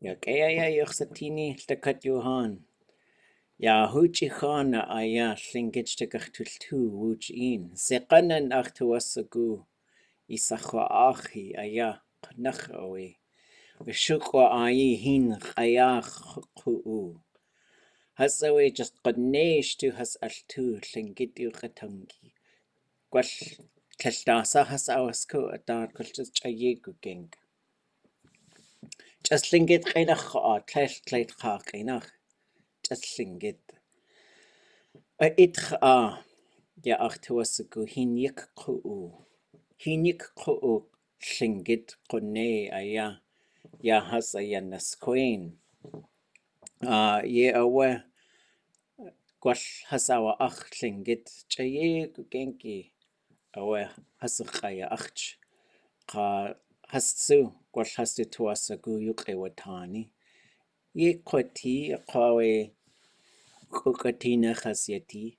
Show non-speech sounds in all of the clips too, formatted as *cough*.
Яг эя юрсатини лакат юхан. Я хучи хана ая лингэж тэгэртүл түү үуч ин. Сэканан ахтуасагу исахва ахи ая qanakh awi. Вишуква аи хин qayaaq quu. Хасави just qanneesh tu has altу лингид югатанги. Гвал талдааса хас аваску атаар кулчс чаеэгу гэнг таслингит қинерқаа тлаалтлаитқаа қинер таслингит а итқаа я артуаску хинник қуу хинник қуу лингит қунне ая я хаса яннаскуин а е ауа гол хасава ахлингит чаег генки ауа хасқая ахч қа хасцу kwa shastitua sagu yuke watani. Ye kwati kwawe kukatina khasyati.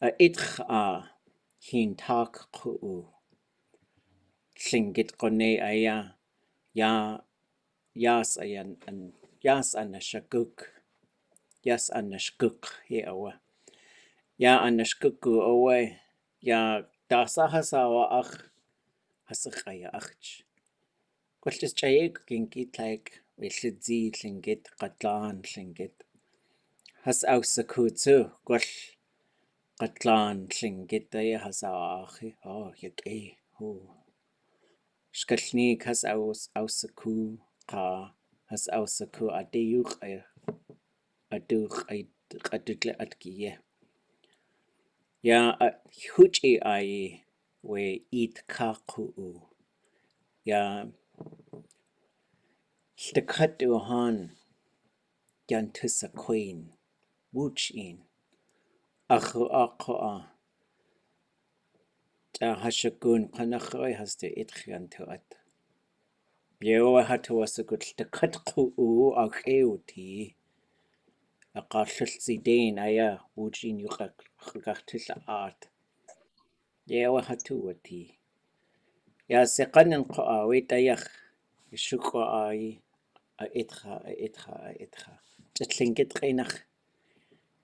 A itch a hin tak ku'u. Llingit kone aya ya yas ayan an yas anashaguk. Yas anashguk he awa. Ya anashguku awa ya dasahasa wa akh. hasakaya acht. кулчисчаек гингитлайк виллидзииллингит қатлаанлингит хас аусакууту гол қатлаанлингит тая хасаахи оо яг э хуу шкалник хас аус аусаку қа хас аусаку адиуқ э адуқ айт қатутле аткие я хучи ай ве ит каху я Llygad yw hon, gan tys a cwyn, wwch un, a chw a chw a. Da hasio gwn panach o'i has dy idch gan tywad. Biew a hat o as y gwll llygad chw yw a chew ti, a garllall si dyn a ia wwch un yw chagach tyll a ad. Biew a hat o ti. Ia se gan yn chw a wyd a iach, ysw chw a i итра итра итра тэтлингит ринах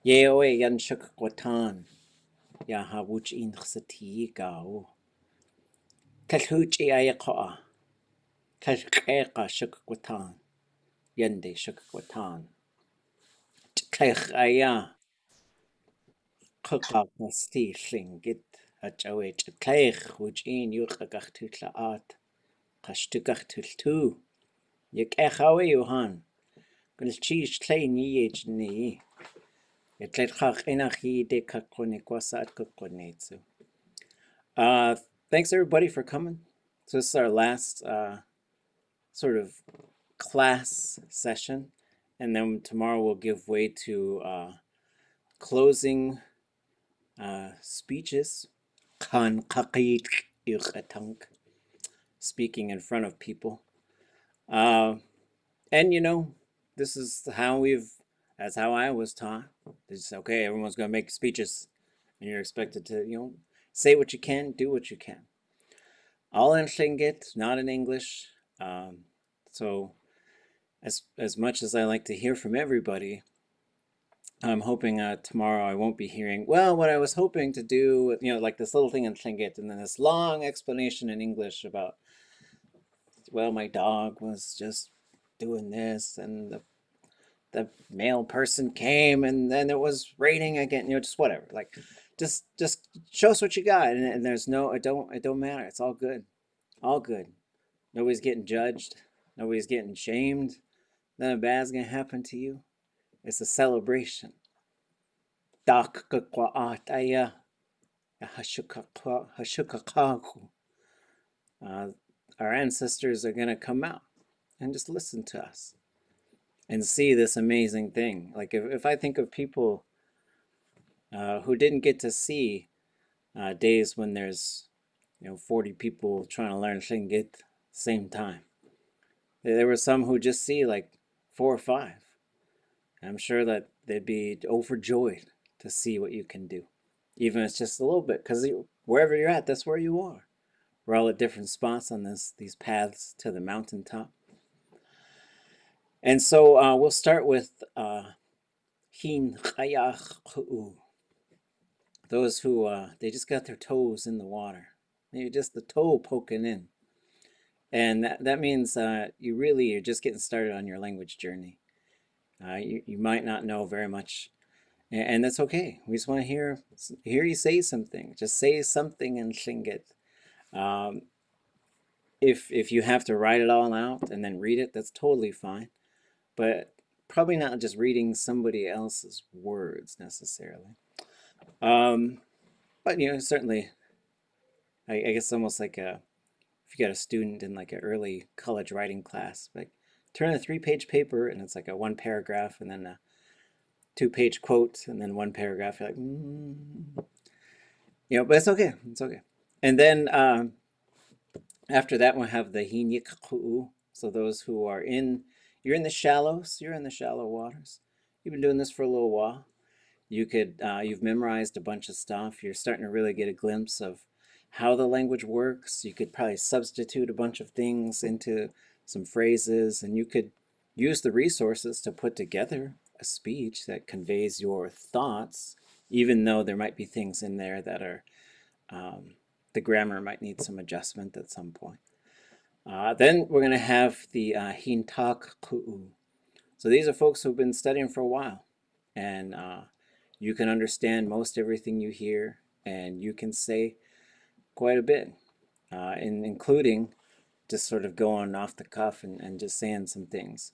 ео яншак гутан я хавуч инерсатигао талхууч яяқаа талқэқа шак гутан янде шак гутан тхэх ая қаққас тиллингит ачауэч тхэх хуч ин юққақ тулла аат қаштуқақ тултуу Uh, thanks everybody for coming. So this is our last uh, sort of class session, and then tomorrow we'll give way to uh, closing uh, speeches. Speaking in front of people. Uh, and you know, this is how we've, that's how I was taught. It's okay, everyone's going to make speeches, and you're expected to, you know, say what you can, do what you can. All in Tlingit, not in English. Um, so, as as much as I like to hear from everybody, I'm hoping uh, tomorrow I won't be hearing. Well, what I was hoping to do, you know, like this little thing in Tlingit, and then this long explanation in English about, well, my dog was just doing this, and the the mail person came and then it was raining again you know just whatever like just just show us what you got and, and there's no it don't it don't matter it's all good all good. Nobody's getting judged nobody's getting shamed nothing bad's gonna happen to you. It's a celebration. Uh, our ancestors are gonna come out and just listen to us and see this amazing thing. Like if, if I think of people uh, who didn't get to see uh, days when there's you know 40 people trying to learn Tlingit at the same time. There there were some who just see like four or five. I'm sure that they'd be overjoyed to see what you can do, even if it's just a little bit, because wherever you're at, that's where you are. We're all at different spots on this these paths to the mountaintop. And so uh, we'll start with uh, Hin Chayach. Those who uh, they just got their toes in the water, maybe just the toe poking in, and that that means uh, you really are just getting started on your language journey. Uh, you you might not know very much, and, and that's okay. We just want to hear hear you say something. Just say something in Tlingit. Um, if if you have to write it all out and then read it, that's totally fine. But probably not just reading somebody else's words necessarily. Um, but you know, certainly, I, I guess almost like a if you got a student in like an early college writing class, like turn a three-page paper and it's like a one paragraph and then a two-page quote and then one paragraph. You're like, mm. you know, but it's okay. It's okay. And then um, after that, we'll have the hinyikku'u. So those who are in, you're in the shallows, you're in the shallow waters. You've been doing this for a little while. You could, uh, you've memorized a bunch of stuff. You're starting to really get a glimpse of how the language works. You could probably substitute a bunch of things into some phrases, and you could use the resources to put together a speech that conveys your thoughts, even though there might be things in there that are, um, the grammar might need some adjustment at some point. Uh, then we're going to have the uh, Hintak Ku'u. So these are folks who've been studying for a while, and uh, you can understand most everything you hear, and you can say quite a bit, uh, in, including just sort of going off the cuff and, and just saying some things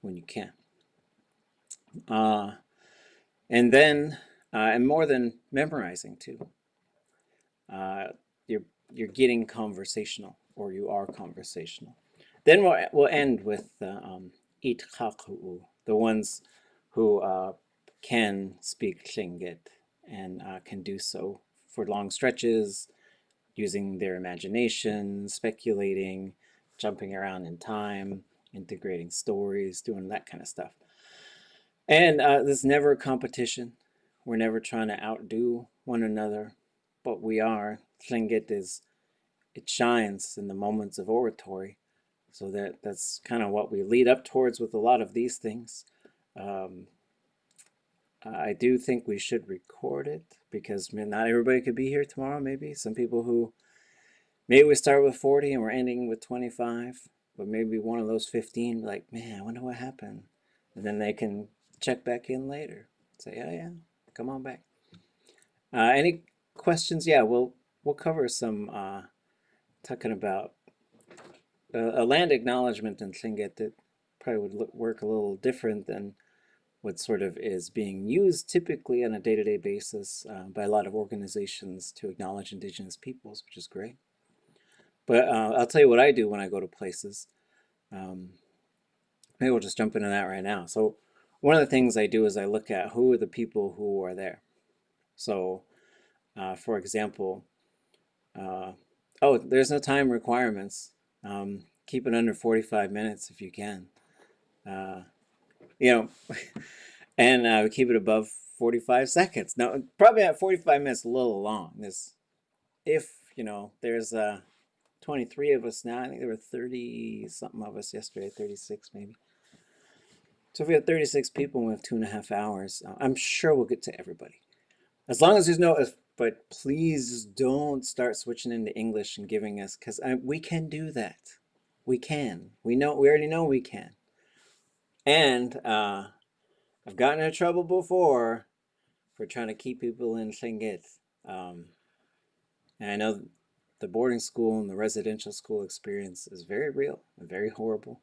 when you can. Uh, and then, uh, and more than memorizing too, uh, you're, getting conversational, or you are conversational. Then we'll, we'll end with the um, the ones who uh, can speak Tlingit and uh, can do so for long stretches, using their imagination, speculating, jumping around in time, integrating stories, doing that kind of stuff. And uh, there's never a competition. We're never trying to outdo one another, but we are. Tlingit is, it shines in the moments of oratory. So that that's kind of what we lead up towards with a lot of these things. Um, I do think we should record it because not everybody could be here tomorrow, maybe. Some people who, maybe we start with 40 and we're ending with 25, but maybe one of those 15, like, man, I wonder what happened. And then they can check back in later. Say, yeah, yeah, come on back. Uh, any questions? Yeah, we'll, we'll cover some, uh, talking about uh, a land acknowledgement in Tlingit that probably would look, work a little different than what sort of is being used typically on a day-to-day -day basis uh, by a lot of organizations to acknowledge indigenous peoples, which is great. But uh, I'll tell you what I do when I go to places. Um, maybe we'll just jump into that right now. So one of the things I do is I look at who are the people who are there. So uh, for example, uh, oh, there's no time requirements. Um, keep it under 45 minutes if you can. Uh, you know, *laughs* and uh, keep it above 45 seconds. Now, probably at 45 minutes a little long. This, if, you know, there's uh, 23 of us now. I think there were 30 something of us yesterday, 36 maybe. So if we have 36 people and we have two and a half hours, uh, I'm sure we'll get to everybody. As long as there's no, but please don't start switching into English and giving us, because we can do that. We can. We know. We already know we can. And uh, I've gotten in trouble before for trying to keep people in Tlingit. Um, and I know the boarding school and the residential school experience is very real and very horrible.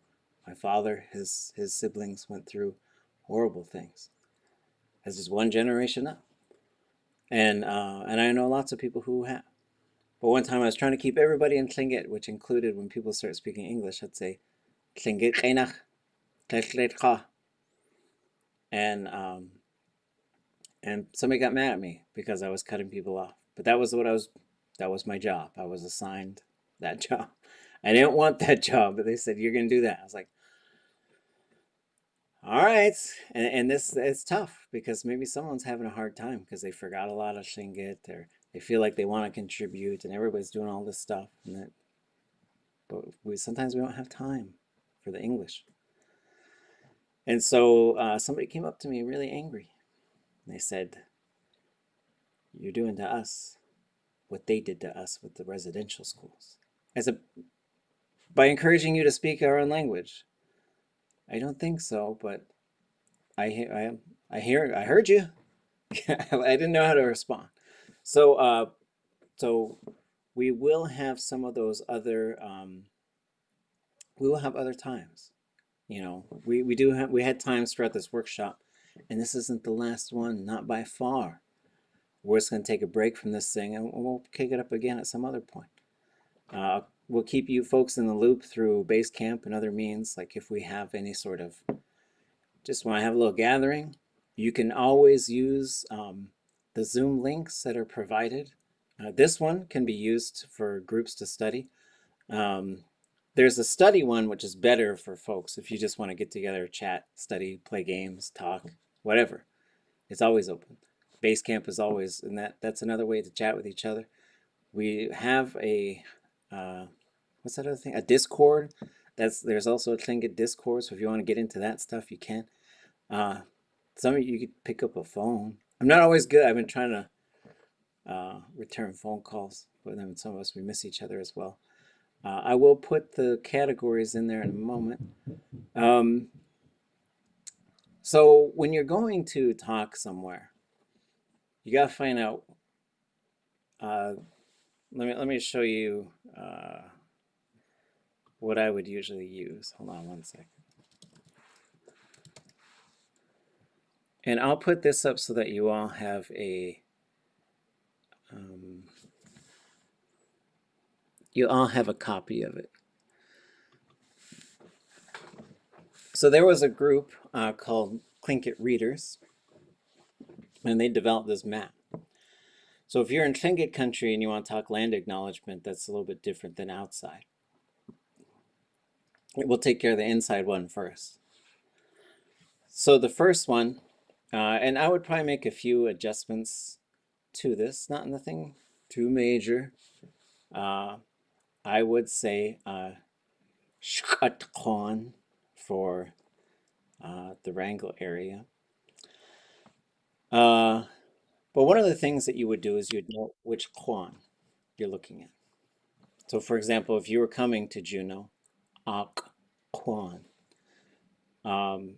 My father, his his siblings went through horrible things. As is one generation up. And uh, and I know lots of people who have. But one time I was trying to keep everybody in Tlingit, which included when people start speaking English, I'd say Tlingit Kainach and um, and somebody got mad at me because I was cutting people off. But that was what I was. That was my job. I was assigned that *laughs* job. I didn't want that job, but they said you're going to do that. I was like, all right. And, and this it's tough because maybe someone's having a hard time because they forgot a lot of Tlingit or they feel like they want to contribute and everybody's doing all this stuff. And that, but we sometimes we don't have time for the English. And so uh, somebody came up to me really angry. They said, You're doing to us what they did to us with the residential schools. As a by encouraging you to speak our own language. I don't think so, but I I I hear I heard you. *laughs* I didn't know how to respond. So uh so we will have some of those other um we will have other times. You know, we, we do have we had times throughout this workshop, and this isn't the last one, not by far. We're just going to take a break from this thing and we'll kick it up again at some other point. Uh, we'll keep you folks in the loop through Basecamp and other means, like if we have any sort of, just want to have a little gathering, you can always use um, the Zoom links that are provided. Uh, this one can be used for groups to study. Um, there's a study one, which is better for folks if you just want to get together, chat, study, play games, talk, whatever. It's always open. Basecamp is always, and that that's another way to chat with each other. We have a uh, what's that other thing? A Discord. That's there's also a Tlingit Discord. So if you want to get into that stuff, you can. Uh, some of you could pick up a phone. I'm not always good. I've been trying to uh, return phone calls, but then some of us we miss each other as well. Uh, I will put the categories in there in a moment. Um, so when you're going to talk somewhere, you got to find out. Uh, let me let me show you uh, what I would usually use. Hold on one second. And I'll put this up so that you all have a um, you all have a copy of it. So there was a group uh, called Tlingit Readers and they developed this map. So if you're in Tlingit country and you want to talk land acknowledgement, that's a little bit different than outside. We'll take care of the inside one first. So the first one, uh, and I would probably make a few adjustments to this, not nothing too major. Uh, I would say uh, for uh, the Wrangell area. Uh, but one of the things that you would do is you'd know which Kwan you're looking at. So for example, if you were coming to Juneau, Ak Kwan. Um,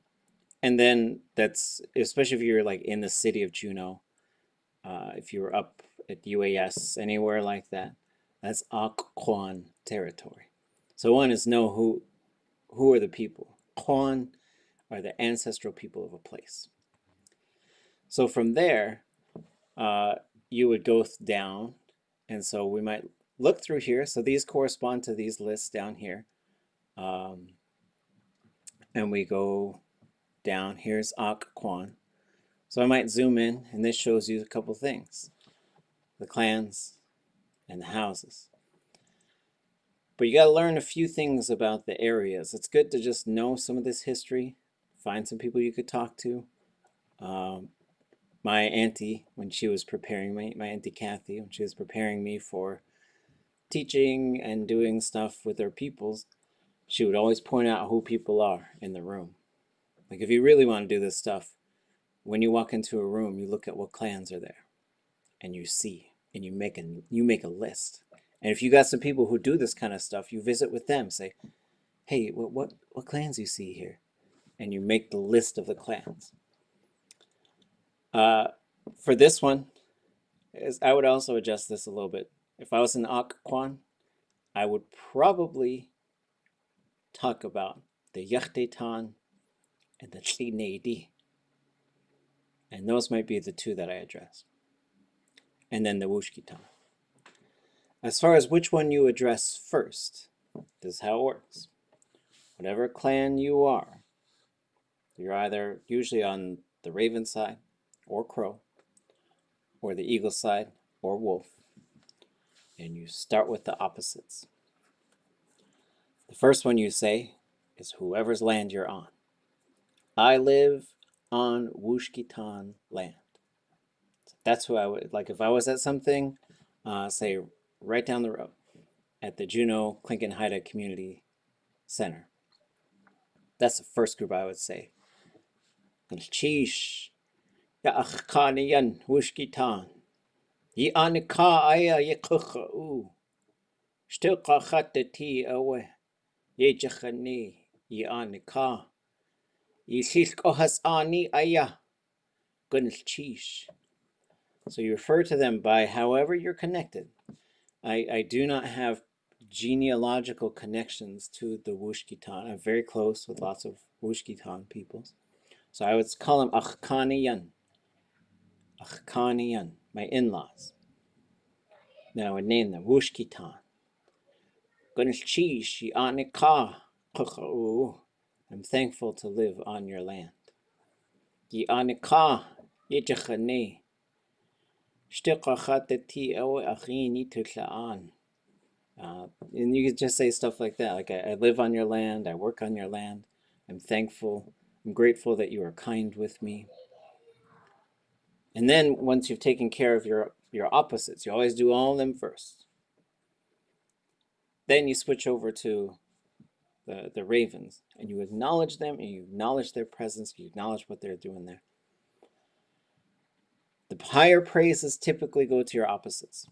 and then that's, especially if you're like in the city of Juneau, uh, if you were up at UAS, anywhere like that, that's Ak Kwan territory. So one is know who, who are the people. Kwan are the ancestral people of a place. So from there, uh, you would go down. And so we might look through here. So these correspond to these lists down here. Um, and we go down. Here's Ak Kwan. So I might zoom in, and this shows you a couple things. The clans and the houses. But you got to learn a few things about the areas. It's good to just know some of this history, find some people you could talk to. Um, my auntie when she was preparing me, my auntie Kathy, when she was preparing me for teaching and doing stuff with her peoples, she would always point out who people are in the room. Like if you really want to do this stuff, when you walk into a room, you look at what clans are there and you see and you make a you make a list. And if you got some people who do this kind of stuff, you visit with them, say, "Hey, what what what clans you see here?" And you make the list of the clans. Uh, for this one, is I would also adjust this a little bit. If I was in Ak Kwan, I would probably talk about the Yachtetan and the Tlinedi. And those might be the two that I address. And then the Wushkitan. As far as which one you address first, this is how it works. Whatever clan you are, you're either usually on the Raven side or crow, or the eagle side, or wolf, and you start with the opposites. The first one you say is whoever's land you're on. I live on Wushkitan land. That's who I would, like if I was at something, uh, say right down the road at the Juneau Tlingit Haida Community Center. That's the first group I would say. Achkanian, Wushkitan, Aya. So you refer to them by however you're connected. I, I do not have genealogical connections to the Wushkitan. I'm very close with lots of Wushkitan peoples. So I would call them Achkaniyan. Achkaniyan, my in-laws. Then I would name them Wushkitan. I'm thankful to live on your land. Uh, and you could just say stuff like that, like I, I live on your land, I work on your land, I'm thankful, I'm grateful that you are kind with me. And then once you've taken care of your, your opposites, you always do all of them first. Then you switch over to the, the ravens and you acknowledge them and you acknowledge their presence, you acknowledge what they're doing there. The higher praises typically go to your opposites.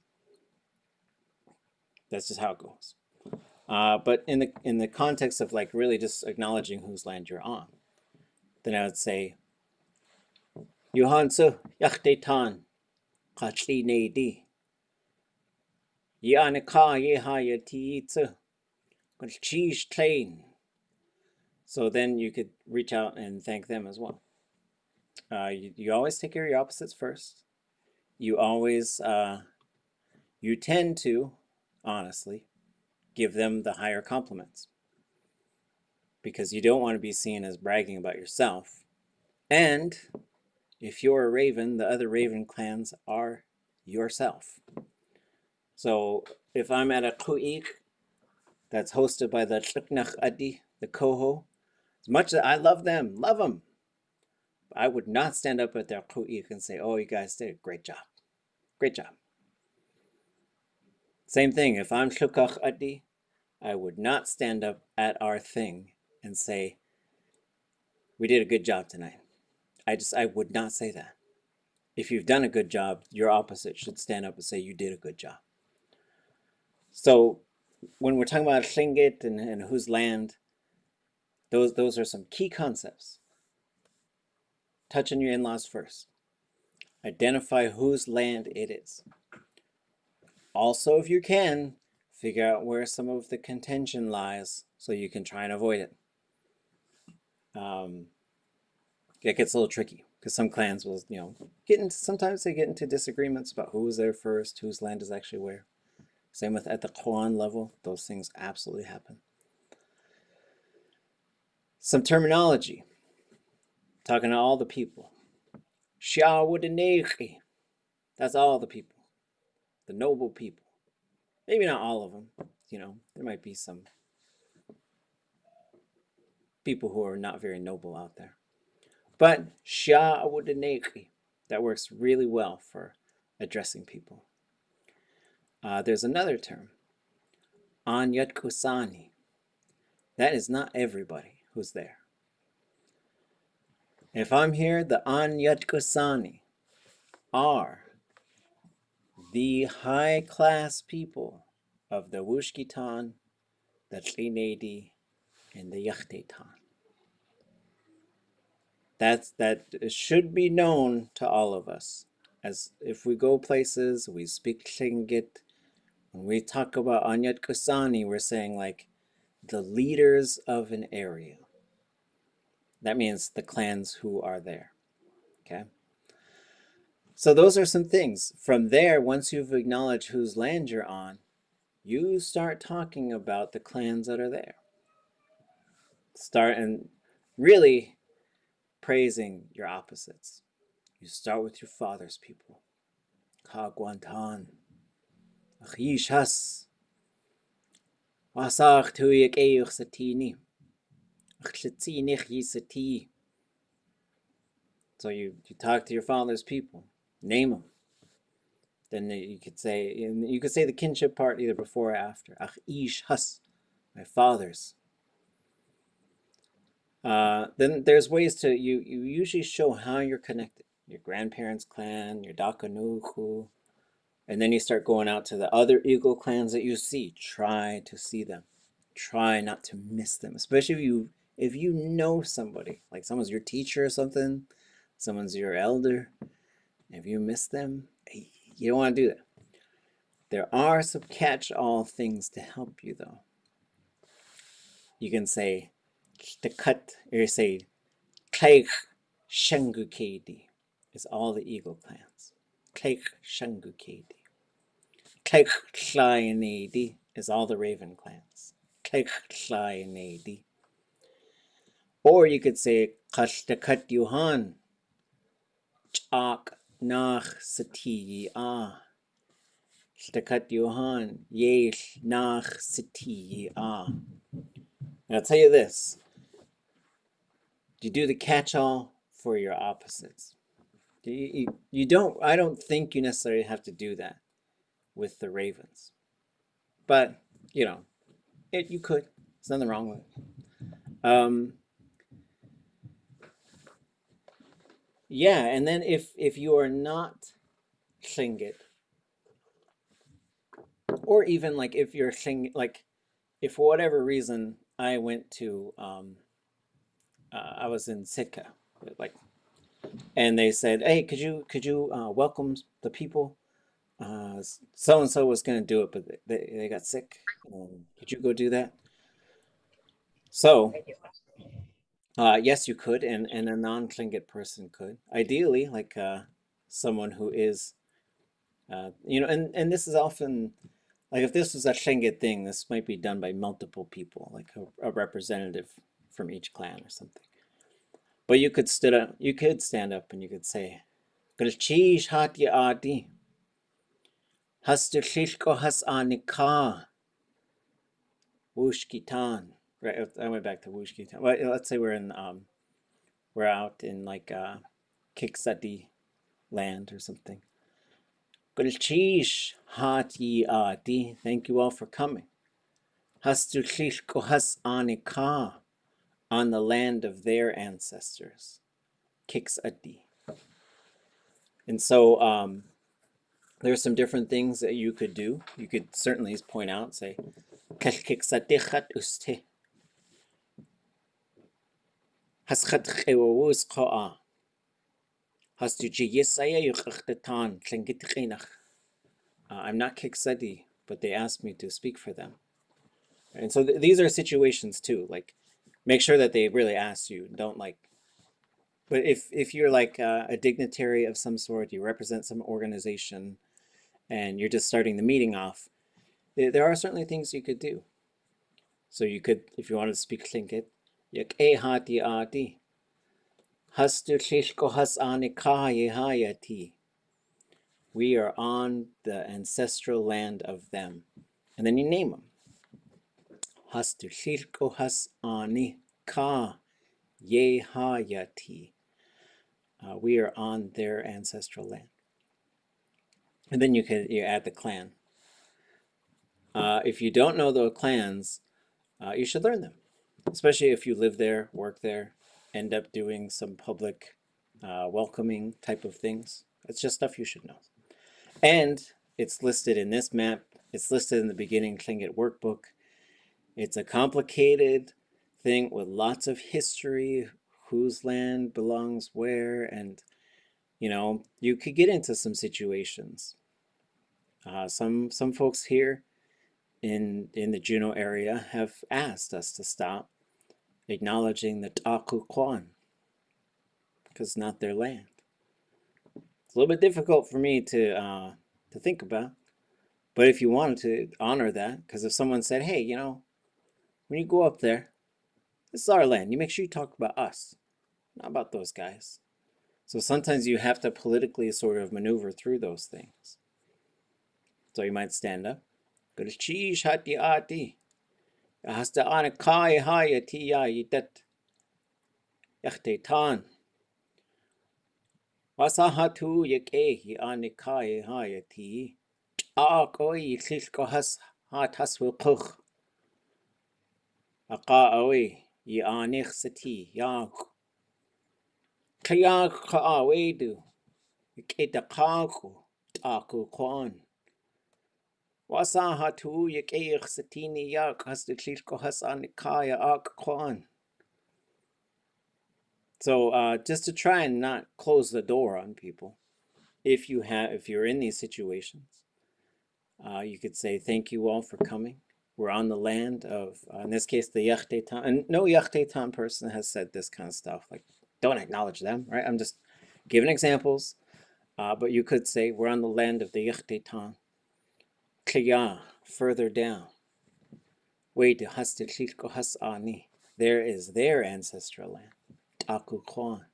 That's just how it goes. Uh, but in the in the context of like really just acknowledging whose land you're on, then I would say, Yohansu yachtetan kachli neidi. Yanika yeha yatitsu. Cheese train. So then you could reach out and thank them as well. Uh, you, you always take care of your opposites first. You always, uh, you tend to, honestly, give them the higher compliments because you don't want to be seen as bragging about yourself. And if you're a raven, the other raven clans are yourself. So if I'm at a ku'ik that's hosted by the Tluknach Adi, the Koho, as much as I love them, love them, I would not stand up at their ku'ik and say, oh, you guys did a great job. Great job. Same thing, if I'm shukach adi, I would not stand up at our thing and say, we did a good job tonight. I just, I would not say that. If you've done a good job, your opposite should stand up and say, you did a good job. So when we're talking about Tlingit and, and whose land, those, those are some key concepts touch on your in-laws first. Identify whose land it is. Also, if you can, figure out where some of the contention lies so you can try and avoid it. Um, it gets a little tricky because some clans will, you know, get into, sometimes they get into disagreements about who's there first, whose land is actually where. Same with at the Kwan level, those things absolutely happen. Some terminology talking to all the people. Shawadaneki. That's all the people. The noble people. Maybe not all of them. You know, there might be some people who are not very noble out there. But Shawadaneki. That works really well for addressing people. Uh, there's another term. Anyat Kusani. That is not everybody who's there. If I'm here, the Anyat Kusani are the high class people of the Wushkitan, the Tlinedi, and the Yachtetan. That's, that should be known to all of us. As if we go places, we speak Tlingit, when we talk about Anyat Kusani, we're saying like the leaders of an area. That means the clans who are there. Okay. So those are some things. From there, once you've acknowledged whose land you're on, you start talking about the clans that are there. Start and really praising your opposites. You start with your father's people. Kagwantan. Eyuch satini. So you, you talk to your father's people, name them. Then you could say you could say the kinship part either before or after. Ach ish has, my fathers. Uh, then there's ways to you you usually show how you're connected. Your grandparents' clan, your Dakanuku, and then you start going out to the other eagle clans that you see. Try to see them. Try not to miss them, especially if you if you know somebody, like someone's your teacher or something, someone's your elder. If you miss them, you don't want to do that. There are some catch-all things to help you though. You can say the cut or say Kleich Shangukedi is all the eagle clans. Kleich Shangukedi. Kleich Llainedi is all the raven clans. Kleich Llainedi. Or you could say Kashtakat Yuhan Chak Nach Sati Ah. Shtakat Yuhan Yesh Nach Sati. And I'll tell you this you do the catch-all for your opposites. You, you don't, I don't think you necessarily have to do that with the Ravens. But, you know, it, you could. There's nothing wrong with it. Um, yeah, and then if, if you are not Tlingit, or even like if you're Tlingit, like if for whatever reason I went to um, uh, I was in Sitka, like, and they said, "Hey, could you could you uh, welcome the people?" So and so was going to do it, but they they got sick. Um, could you go do that? So, uh, yes, you could, and and a non-Tlingit person could. Ideally, like uh, someone who is, uh, you know, and and this is often. Like if this was a Tlingit thing, this might be done by multiple people, like a, a representative from each clan or something. But you could stood up, you could stand up and you could say, Galchish hat ya adi. Has du shishko has anika. Wushkitan. Right, I went back to Wushkitan. Well, let's say we're in, um, we're out in like uh, Kiksadi land or something. Galchish hat ye adi. Thank you all for coming. Has du shishko has anika on the land of their ancestors. Kiksadi. And so um, there's some different things that you could do. You could certainly point out, say. Uh, I'm not Kiksadi, but they asked me to speak for them. And so th these are situations too, like make sure that they really ask you. Don't like, but if if you're like uh, a dignitary of some sort, you represent some organization, and you're just starting the meeting off, there are certainly things you could do. So you could, if you wanted to speak Tlingit, yak e hati ati, hastu has ani hayati. We are on the ancestral land of them. And then you name them shirko has ani ka yehayati. Uh, we are on their ancestral land. And then you can you add the clan. Uh, if you don't know the clans, uh, you should learn them, especially if you live there, work there, end up doing some public uh, welcoming type of things. It's just stuff you should know. And it's listed in this map. It's listed in the beginning Tlingit workbook. It's a complicated thing with lots of history, whose land belongs where, and you know, you could get into some situations. Uh, some some folks here in in the Juneau area have asked us to stop acknowledging the Taku because it's not their land. It's a little bit difficult for me to uh, to think about, but if you wanted to honor that, because if someone said, "Hey, you know, when you go up there, this is our land. You make sure you talk about us, not about those guys. So sometimes you have to politically sort of maneuver through those things. So you might stand up. Gulchish hati ati. Hasta ana kai haya tiya yitat. Yachtetan. Wasahatu yakehi ani kai haya ti. Ah koi yiklil kohas hat haswil kuch. Aqa'awi Yanich sati yak. Taku kwan. Wasa hatu satini yak has the ak kwan. So uh, just to try and not close the door on people, if you have, if you're in these situations, uh, you could say, "Thank you all for coming. We're on the land of, uh, in this case, the Yachtetan." And no Yachtetan person has said this kind of stuff. Like, don't acknowledge them, right? I'm just giving examples. Uh, but you could say, "We're on the land of the Yachtetan." Kliya, further down. Wait, has ani. There is their ancestral land. Taku Kwan.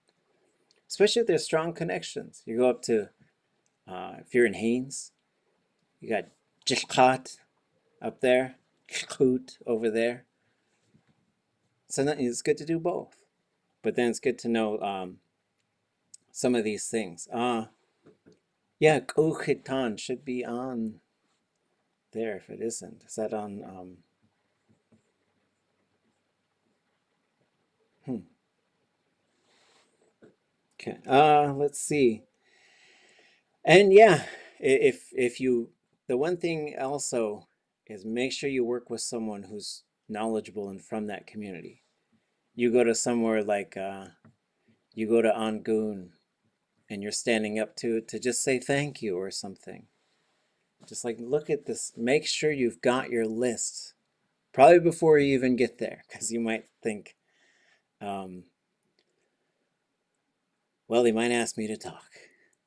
Especially if there's strong connections. You go up to, uh, if you're in Haines, you got Jishkat up there, Chkut over there. So it's good to do both. But then it's good to know um, some of these things. Uh, yeah, Kuchitan should be on there if it isn't. Is that on? Um, hmm. Okay. Uh, let's see. And yeah, if if you the one thing also is make sure you work with someone who's knowledgeable and from that community. You go to somewhere like uh, you go to Angoon and you're standing up to to just say thank you or something. Just like look at this, make sure you've got your list probably before you even get there because you might think um, well, they might ask me to talk.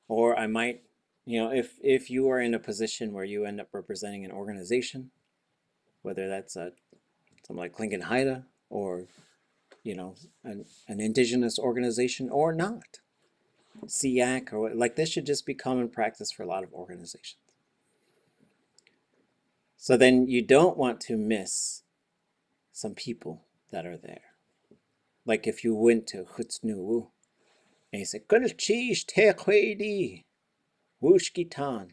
Or I might, you know, if, if you are in a position where you end up representing an organization, whether that's a, something like Tlingit Haida or, you know, an, an indigenous organization or not, SEAC or like this should just be common practice for a lot of organizations. So then you don't want to miss some people that are there. Like if you went to Hutznu and you said, Kulchish tekwedi, wushkitan.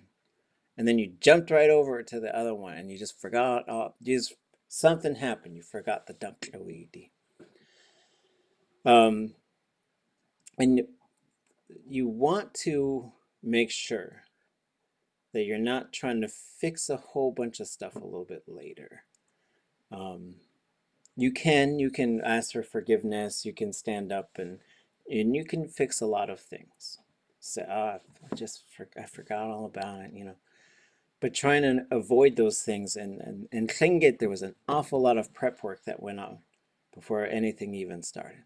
And then you jumped right over to the other one and you just forgot, oh, just, something happened. You forgot the dunklawedi. Um, and you want to make sure that you're not trying to fix a whole bunch of stuff a little bit later. Um, you can, you can ask for forgiveness, you can stand up and and you can fix a lot of things. So uh, I just for, I forgot all about it, you know. But trying to avoid those things and and and Tlingit, there was an awful lot of prep work that went on before anything even started.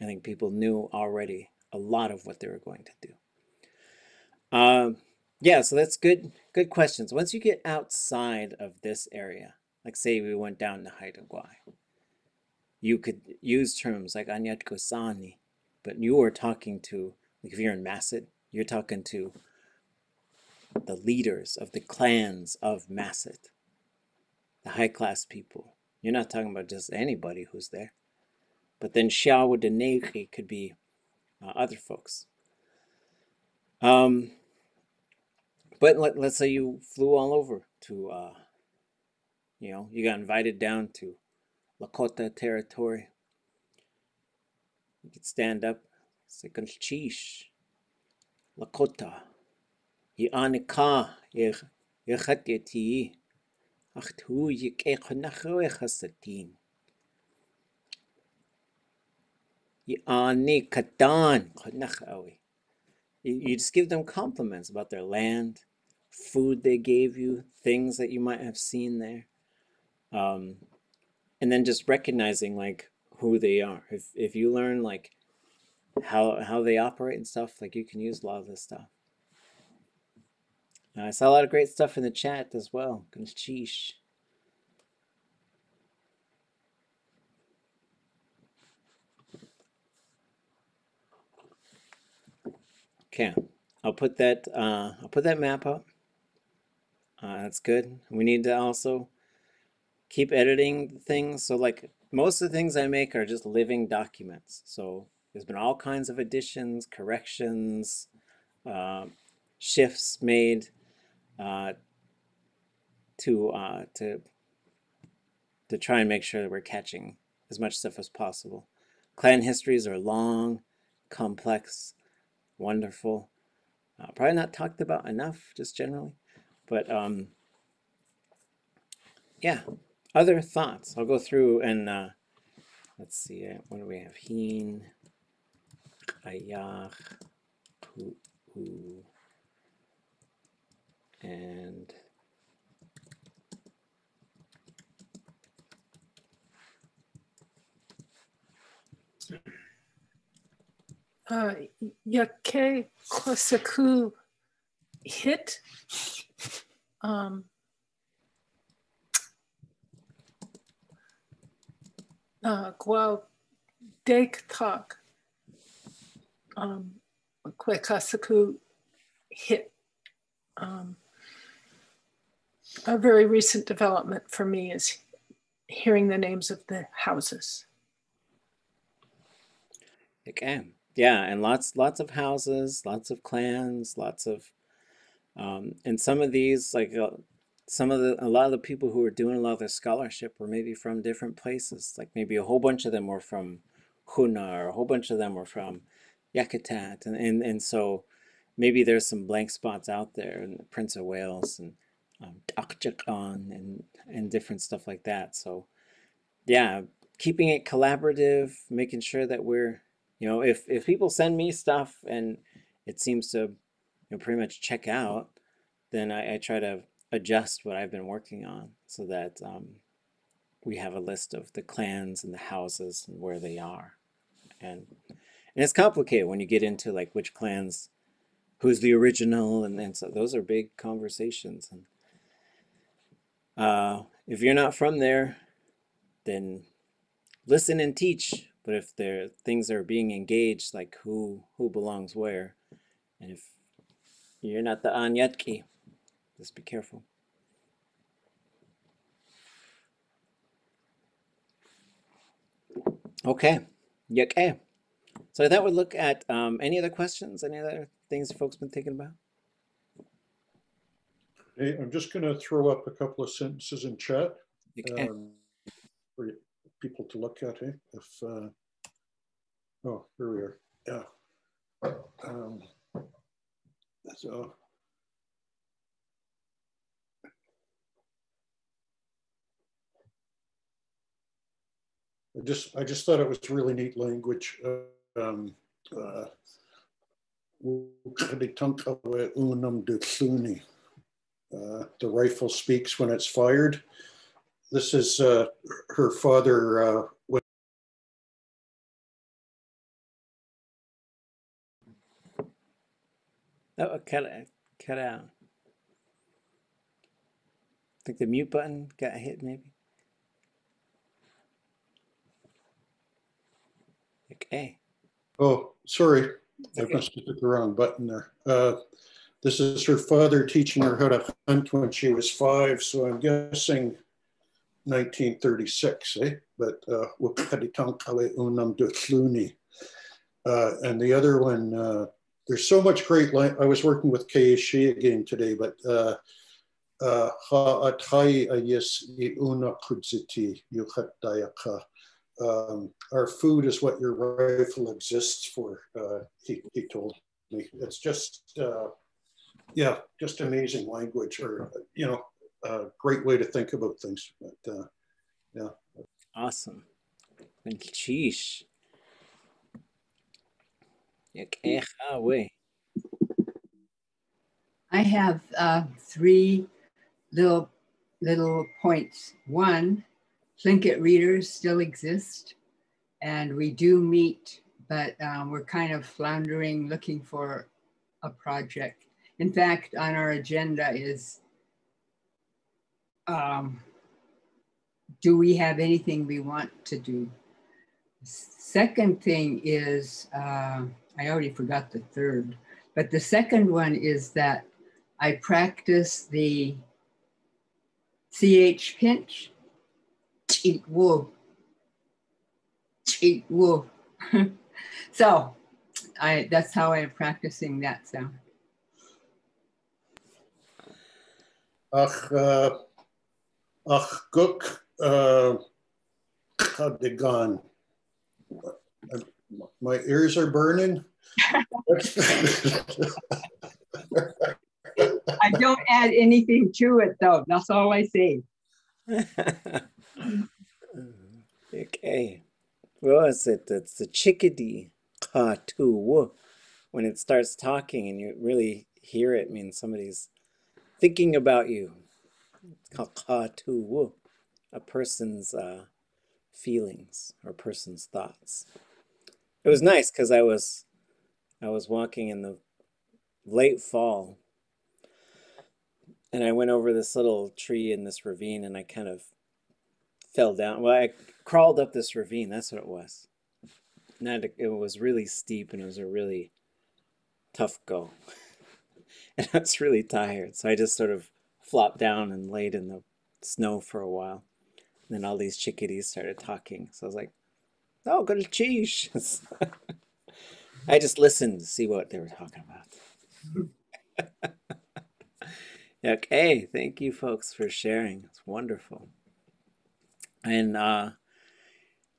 I think people knew already a lot of what they were going to do. Um, yeah, so that's good good questions. Once you get outside of this area, like say we went down to Haida Gwaii, you could use terms like Anyat Kusani, but you are talking to, like if you're in Masset, you're talking to the leaders of the clans of Masset, the high class people. You're not talking about just anybody who's there. But then Xiao Denegri could be uh, other folks. Um, but let, let's say you flew all over to, uh, you know, you got invited down to Lakota territory you could stand up. Second chish. Lakota. Ye anika ye ye khat ye ti. Ach tu ye ke khnakhwe khasatin. Ye ani You just give them compliments about their land, food they gave you, things that you might have seen there. Um, and then just recognizing like who they are. If if you learn like how how they operate and stuff, like you can use a lot of this stuff. Uh, I saw a lot of great stuff in the chat as well. Sheesh. Okay, I'll put that uh, I'll put that map up. Uh, that's good. We need to also keep editing things. So like most of the things I make are just living documents. So there's been all kinds of additions, corrections, uh, shifts made uh, to uh, to to try and make sure that we're catching as much stuff as possible. Clan histories are long, complex, wonderful. Uh, probably not talked about enough, just generally. But um, yeah, other thoughts. I'll go through and uh, let's see. Uh, what do we have? Heen, Ayach, Hu, and uh, Yake Kosaku hit um, uh, Guao Talk um, Kwekasaku hit um, a very recent development for me is hearing the names of the houses. Okay. Yeah, and lots lots of houses, lots of clans, lots of um, and some of these like uh, some of the a lot of the people who were doing a lot of their scholarship were maybe from different places. Like maybe a whole bunch of them were from Huna, or a whole bunch of them were from Yakutat, and and, and so maybe there's some blank spots out there in the Prince of Wales and um, and and different stuff like that. So yeah, keeping it collaborative, making sure that we're you know, if if people send me stuff and it seems to, you know, pretty much check out, then I, I try to adjust what I've been working on so that um, we have a list of the clans and the houses and where they are, and and it's complicated when you get into like which clans, who's the original, and then so those are big conversations. And uh, if you're not from there, then listen and teach but if there things are being engaged, like who who belongs where, and if you're not the Anyetki, just be careful. Okay, okay. So that would look at um, any other questions, any other things folks been thinking about? Hey, I'm just going to throw up a couple of sentences in chat. Okay. Um, for people to look at. Eh? If uh, oh, here we are. Yeah. Um, so. I just I just thought it was really neat language. Um, uh, uh, the rifle speaks when it's fired. This is uh, her father uh, Oh, cut it, cut out. I think the mute button got hit maybe. Okay. Oh, sorry. I must have hit the wrong button there. Uh, this is her father teaching her how to hunt when she was five, so I'm guessing 1936, eh? But uh, uh, and the other one, uh, there's so much great, I was working with Keishi again today, but uh, uh, um, our food is what your rifle exists for, uh, he, he told me. It's just, uh, yeah, just amazing language or, you know, a great way to think about things. But, uh, yeah. Awesome. Thank you. Sheesh. I have uh, three little little points. One, Tlingit readers still exist, and we do meet, but um, we're kind of floundering, looking for a project. In fact, on our agenda is, um, do we have anything we want to do? Second thing is, uh, I already forgot the third, but the second one is that I practice the CH pinch, cheat woo, cheat woo. *laughs* so I, that's how I'm practicing that sound. Ach, uh, ach, guk, uh, Kadigan. My ears are burning. *laughs* I don't add anything to it though. That's all I say. *laughs* okay. What was it? It's the chickadee katu. When it starts talking and you really hear it, means somebody's thinking about you. Called a person's uh, feelings or person's thoughts. It was nice because I was I was walking in the late fall and I went over this little tree in this ravine and I kind of fell down. Well, I crawled up this ravine. That's what it was. And it was really steep and it was a really tough go. *laughs* and I was really tired. So I just sort of flopped down and laid in the snow for a while. And then all these chickadees started talking. So I was like, oh, good cheese. *laughs* I just listened to see what they were talking about. *laughs* okay, thank you folks for sharing. It's wonderful. And uh,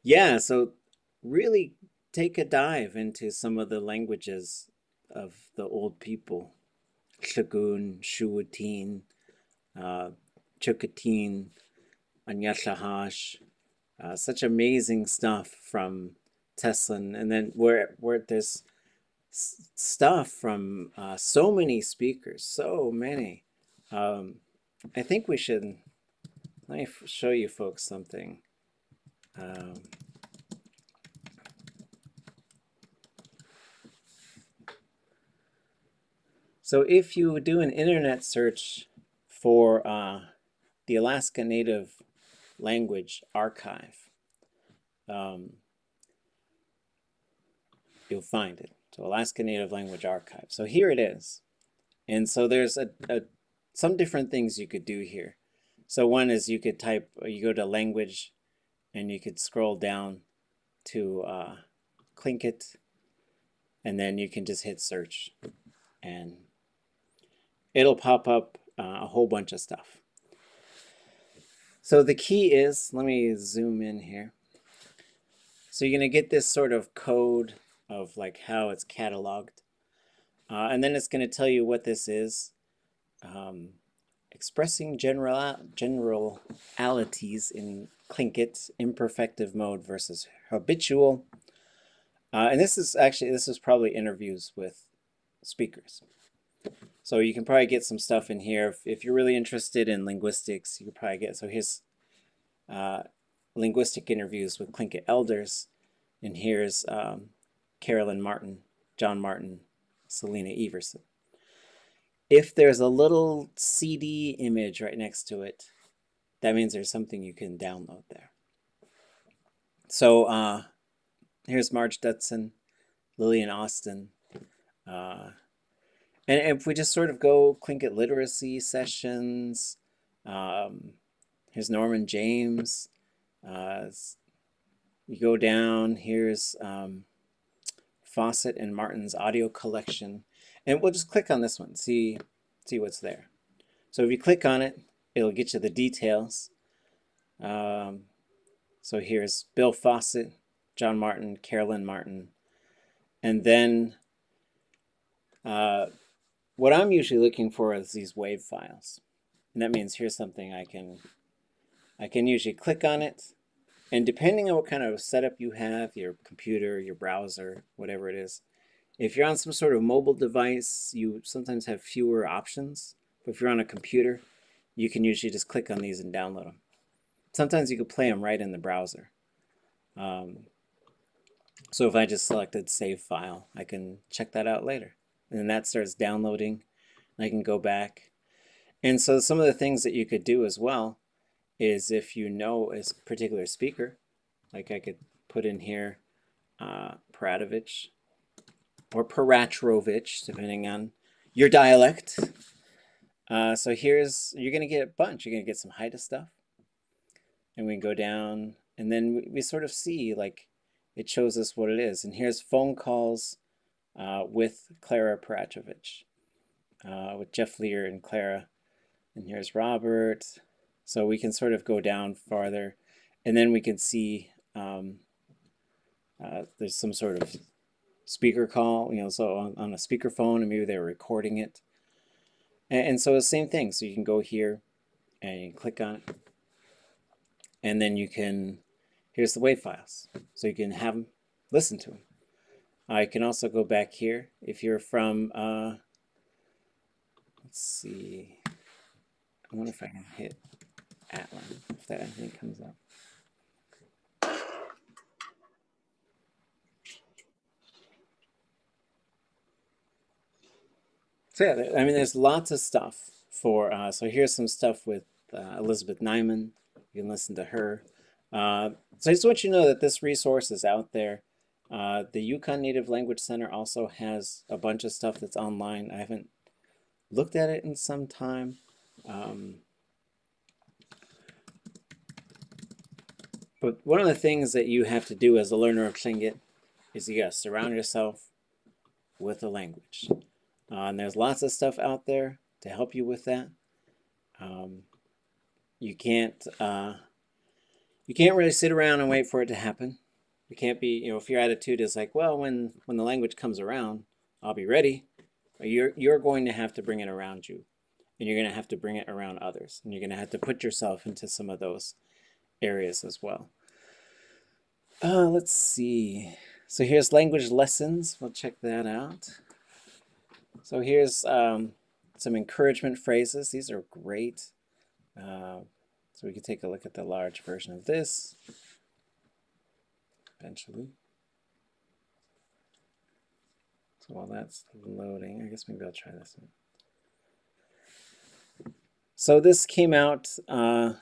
yeah, so really take a dive into some of the languages of the old people. Shagun, Shuatin, uh, Chukatin, Anyasahash, uh, such amazing stuff from Teslin. And then where, where there's stuff from uh, so many speakers, so many. Um, I think we should, let me show you folks something. Um, so if you do an internet search for uh, the Alaska Native Language Archive, um, you'll find it. So Alaska Native Language Archive. So here it is. And so there's a, a some different things you could do here. So one is you could type, you go to language and you could scroll down to uh, Tlingit and then you can just hit search and it'll pop up uh, a whole bunch of stuff. So the key is, let me zoom in here. So you're going to get this sort of code of like how it's cataloged. Uh, and then it's going to tell you what this is. Um, expressing general generalities in Tlingit, imperfective mode versus habitual. Uh, and this is actually, this is probably interviews with speakers. So you can probably get some stuff in here. If, if you're really interested in linguistics, you could probably get, so here's uh, linguistic interviews with Tlingit elders. And here's um, Carolyn Martin, John Martin, Selina Everson. If there's a little CD image right next to it, that means there's something you can download there. So uh, here's Marge Dutson, Lillian Austin. Uh, and if we just sort of go Tlingit literacy sessions, um, here's Norman James. Uh, you go down, here's um, Fawcett and Martin's audio collection. And we'll just click on this one, see, see what's there. So if you click on it, it'll get you the details. Um, so here's Bill Fawcett, John Martin, Carolyn Martin. And then uh, what I'm usually looking for is these wave files. And that means here's something I can, I can usually click on it. And depending on what kind of setup you have, your computer, your browser, whatever it is, if you're on some sort of mobile device, you sometimes have fewer options. But if you're on a computer, you can usually just click on these and download them. Sometimes you can play them right in the browser. Um, so if I just selected save file, I can check that out later. And that starts downloading. I can go back. And so some of the things that you could do as well is if you know a particular speaker, like I could put in here uh, Pratovich, or Peratrovich, depending on your dialect. Uh, so here's, you're going to get a bunch. You're going to get some Haida stuff. And we go down, and then we, we, sort of see, like, it shows us what it is. And here's phone calls uh, with Clara Peratrovich, uh, with Jeff Leer and Clara. And here's Robert. So we can sort of go down farther. And then we can see um, uh, there's some sort of speaker call, you know, so on, on a speakerphone, and maybe they're recording it. And, and so the same thing. So you can go here and you click on it, and then you can. Here's the WAV files, so you can have them listen to them. I can also go back here if you're from. Uh, let's see. I wonder if I can hit Atlin if that anything comes up. So yeah, I mean, there's lots of stuff for. Uh, so here's some stuff with uh, Elizabeth Nyman. You can listen to her. Uh, so I just want you to know that this resource is out there. Uh, the Yukon Native Language Center also has a bunch of stuff that's online. I haven't looked at it in some time. Um, but one of the things that you have to do as a learner of Tlingit is you gotta surround yourself with the language. Uh, and there's lots of stuff out there to help you with that. Um, you can't uh, you can't really sit around and wait for it to happen. You can't be, you know, if your attitude is like, well, when when the language comes around, I'll be ready. You're you're going to have to bring it around you, and you're going to have to bring it around others, and you're going to have to put yourself into some of those areas as well. Uh, let's see. So here's language lessons. We'll check that out. So here's um, some encouragement phrases. These are great. Uh, so we can take a look at the large version of this eventually. So while that's loading, I guess maybe I'll try this one. So this came out uh,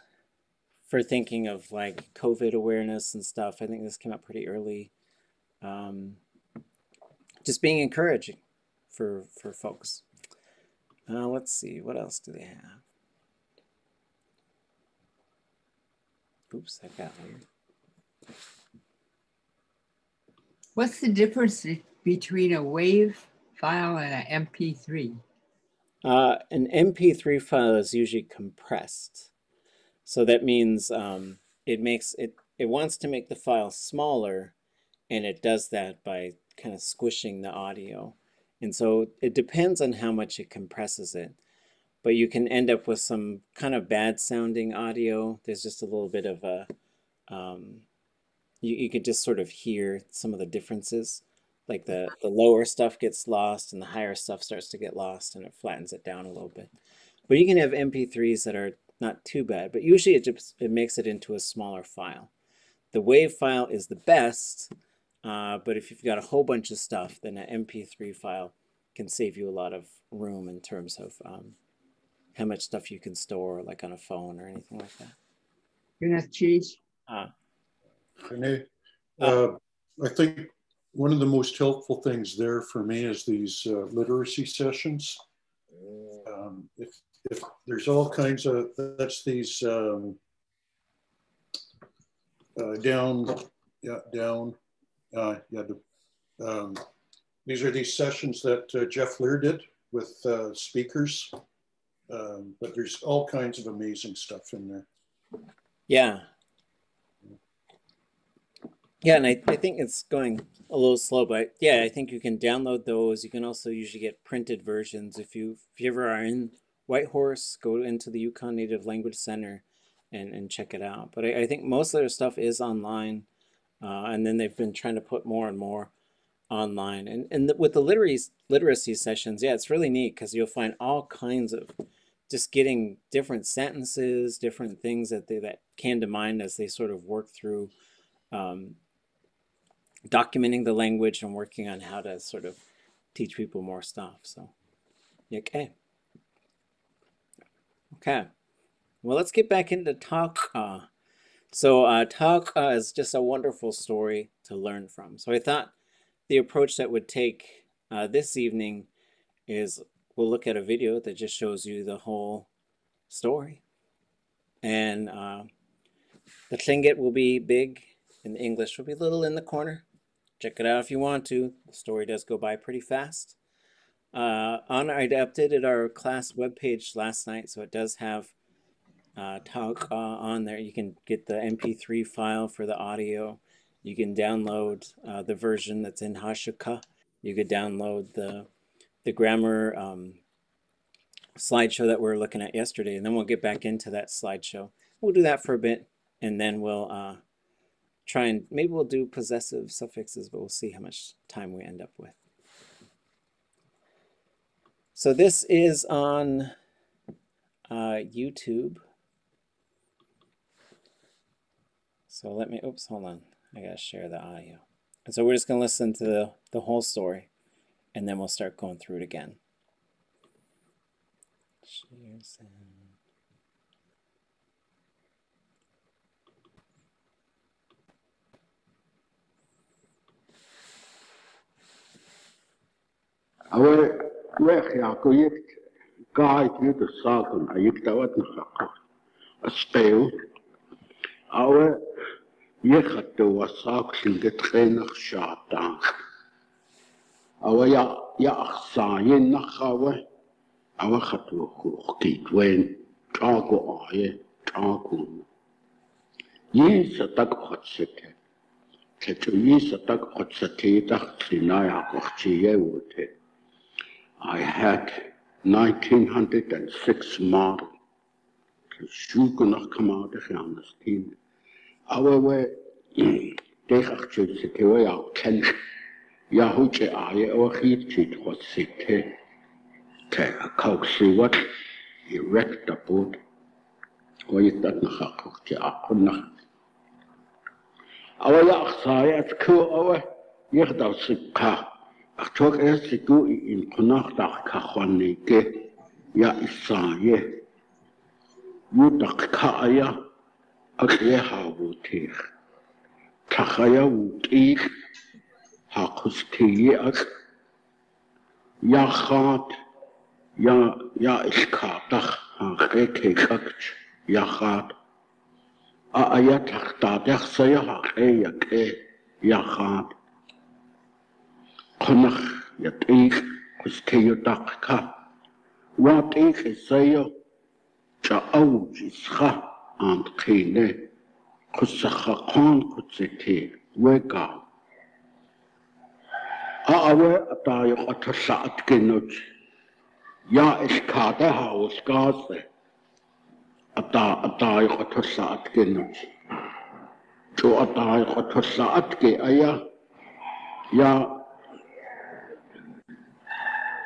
for thinking of like COVID awareness and stuff. I think this came out pretty early. Um, just being encouraging for for folks. Uh, let's see, what else do they have? Oops, I got weird. What's the difference between a WAV file and an MP3? Uh, an MP3 file is usually compressed. So that means um, it makes it, it wants to make the file smaller and it does that by kind of squishing the audio. And so it depends on how much it compresses it. But you can end up with some kind of bad sounding audio. There's just a little bit of a, um, you, you could just sort of hear some of the differences. Like the, the lower stuff gets lost and the higher stuff starts to get lost and it flattens it down a little bit. But you can have MP3s that are not too bad, but usually it just it makes it into a smaller file. The WAV file is the best, uh, but if you've got a whole bunch of stuff, then an MP3 file can save you a lot of room in terms of um, how much stuff you can store, like on a phone or anything like that. Goodness, cheese. Uh, Renee, uh, I think one of the most helpful things there for me is these uh, literacy sessions. Um, if, if there's all kinds of, that's these um, uh, down, yeah, down, uh, yeah, the, um, these are these sessions that uh, Jeff Leer did with uh, speakers. Um, but there's all kinds of amazing stuff in there. yeah. Yeah, and I, I think it's going a little slow, but yeah, I think you can download those. You can also usually get printed versions. If you if you ever are in Whitehorse, go into the Yukon Native Language Center and, and check it out. But I, I think most of their stuff is online. Uh, and then they've been trying to put more and more online. And, and the, with the literacy, literacy sessions, yeah, it's really neat because you'll find all kinds of just getting different sentences, different things that they that came to mind as they sort of work through um, documenting the language and working on how to sort of teach people more stuff. So, okay. Okay. Well, let's get back into talk. Uh, so, uh, talk uh, is just a wonderful story to learn from. So, I thought the approach that would take uh, this evening is we'll look at a video that just shows you the whole story. And uh, the Tlingit will be big and the English will be little in the corner. Check it out if you want to. The story does go by pretty fast. Uh, on I updated our class webpage last night, so it does have uh, talk uh, on there. You can get the MP3 file for the audio. You can download uh, the version that's in Hashuka. You could download the the grammar um, slideshow that we were looking at yesterday, and then we'll get back into that slideshow. We'll do that for a bit, and then we'll uh, try and maybe we'll do possessive suffixes, but we'll see how much time we end up with. So this is on uh, YouTube. So let me, oops, hold on. I gotta share the audio. And so we're just gonna listen to the, the whole story and then we'll start going through it again. Share أو واخي عقويك قاعد يد الصالحن أيك دوات نخاقه أستيو أو يخد وصاق شنجت خينخ شعطان أو يا يا أخصاين نخاوة أو خطوة خوكيت وين تاكو آية تاكو يسا تاك خدسته تتو يسا تاك خدسته تاك خنايا قخشيه وته I had 1906 model zoeken naar kamadig anders tien. Awa we *clears throat* tegen achter zitten we ja ken. Ja hoe je aai awa giet zit wat zitten. Kijk a kouk zie wat. Je rekt dat boot. Hoe je dat nog a kouk je akkom nog. Awa ja achter zaaien het koe awa. ich gaat dat zitten Achtok es siku in kunach dak kakhwane ke ya isaye yu dak kaya akye ha wutir takhaya wutir ha kustiye ak. Ya khat ya ya iskatak ha ke ke kakt ya khat. A ayat ta dak saya ha ke قنخ يطيخ خسكيو دقكا واطيخ إسايو جاوج إسخا عند قيني قسخا قان وگا؟ ويقا أأوي أطايق أتساعد كنوج يا إسكادها وسكاسي أطا أطايق أتساعد كنوج جو أطايق أتساعد كي ایا يا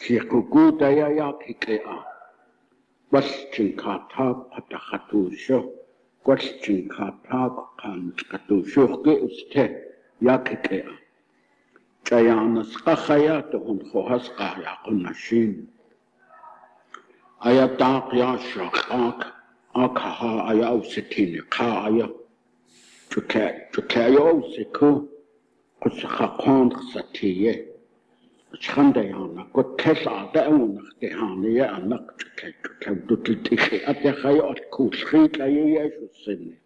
Kirkukutaya Kiklea. Question Katab Patakatusho. Question Katab Kanskatusho. Uste Yakiklea. Chayanas Kahayatahun Hohaska Yakunashin. Ayatak Yashak Akaha Ayausitin Kaya. Chukayosiko. Kusakakon Satiye. Aya ta ya shaqaq akha aya usitini ka aya. Chuka chuka yo usiku. Kusakha kon khsatiye. chanda yana ko kesa da una ke hane ya anak ke ke du ti ti ke ate khayo at ku shri ka ye ye shu sin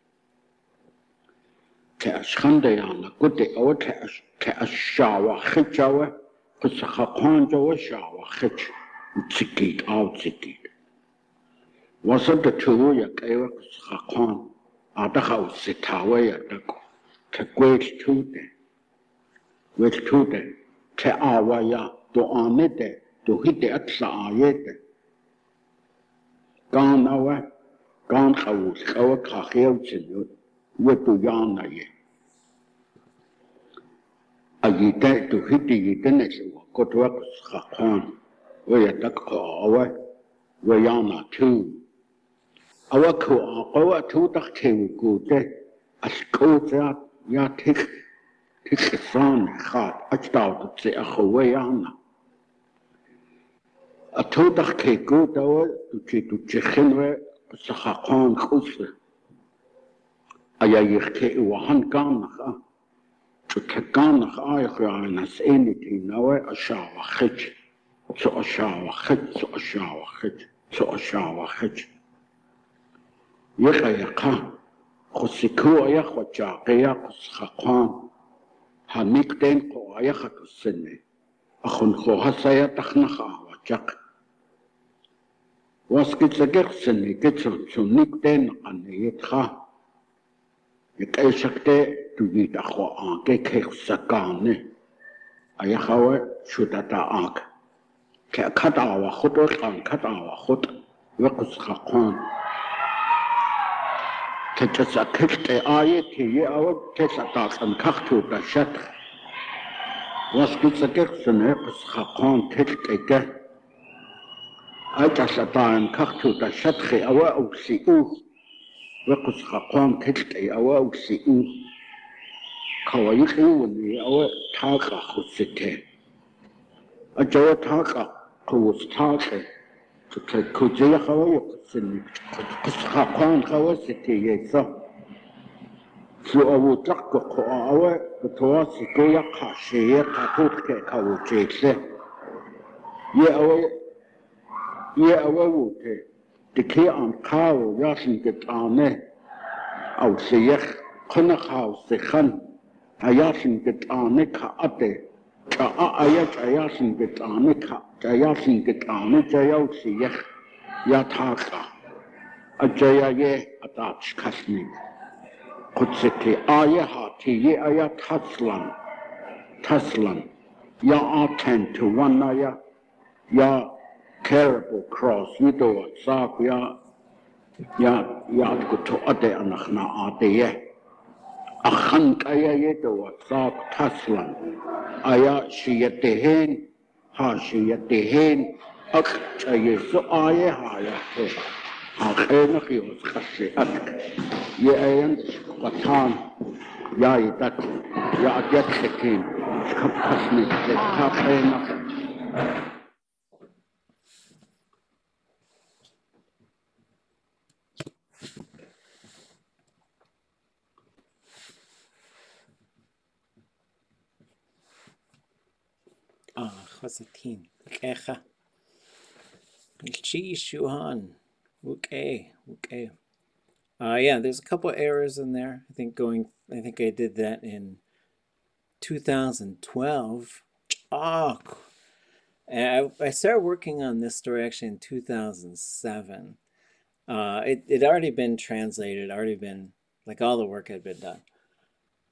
ke chanda yana ko te o ke ke ashawa khichawa ko sa khan jo shawa khich tiki au tiki wasa da tu ya ke wa ko sa khan که آوایا دو آمده دو هیده اکس آیده گان آوا گان خوز خوا کاخیو چلو و دو یان آیه ایده دو هیده ییده نسو کتو اکس خاکان و یدک خوا آوا و یان آتو آوا کو آقا و تو دخ تیو گوده از کو یا تیخ كسران خاد أجداد تسي أخوي أنا أتودخ كيكو دوا تجي تجي خنوة سخاقان خوصة أيا يخكي وهن قانخ أه تكانخ آيخ يعني سئلتي نوى أشاوة خج تو أشاوة خج تو أشاوة خج تو أشاوة خج يقا يقا خسكو يخوة جاقية خسخقان хамиктен қоаяхакусене ахунхохасая тахнахава чак васкицагерсене кецурчунниктен қаниетха иқэшакте тугит ахоааке кехсакаане аяхава чутатаак катава хотоқан катава хот веқусхақон ქეჭაცა ქეჭტე აიეთი ეავ ქესატაყან ქახთუგა შატ ვასკიცაკეხსენ ეყსხა ხონ ქეჭტეგა აჭასატაან ქახთუგა შათხე ავა უსი უ. ვეყსხა ხონ ქეჭტე ავა უსი უ. ქავაიყიუნი ავა თაყა ხუსეთე აჯავა თაყა ხუს თაყე. كوجي خوا يقصني قص خقام خوا ستي يسا سو أبو تقو قوا أوا بتواسي كويا قاشي قاطوط كي كوجيسه يا أوا يا أوا وتي de ke an kaw yasin getane au se yech khna khaw se היה שייסן בטעמך, שייסן בטעמי שיוסי יח ידך, אג'יה יהיה אתה שקסני. قدستی آیه هاتی یه آیا تسلن تسلن یا آتن تو ون آیا یا کربو کروس یه دو ساکو یا یا یا تو اده انخنا آده یه أخنتايت وصاب تصلا أيا شيتهن هاشيتهن أكتيس آية هايا أخينك يوسخسيئتك يأين قطان يا يدك يا أديتك كين شكب قسمي لتاقينك Kecha. Chi Shuhan. Okay, okay. Uh, yeah, there's a couple errors in there. I think going, I think I did that in 2012. Ah, and I, I started working on this story actually in 2007. Uh, it it already been translated, already been like all the work had been done.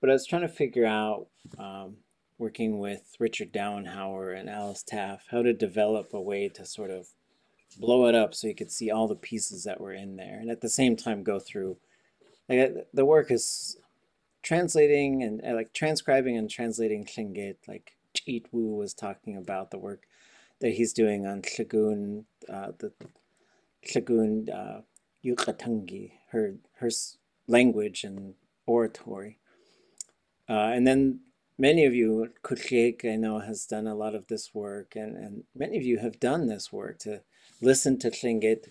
But I was trying to figure out, um, working with Richard Dauenhauer and Alice Taff, how to develop a way to sort of blow it up so you could see all the pieces that were in there, and at the same time go through. Like the work is translating and uh, like transcribing and translating Tlingit. Like Cheat Wu was talking about the work that he's doing on Tlagun, uh, the Tlagun uh, Yukatangi, her her language and oratory. Uh, and then many of you, Kuchek, I know, has done a lot of this work, and, and many of you have done this work to listen to Tlingit,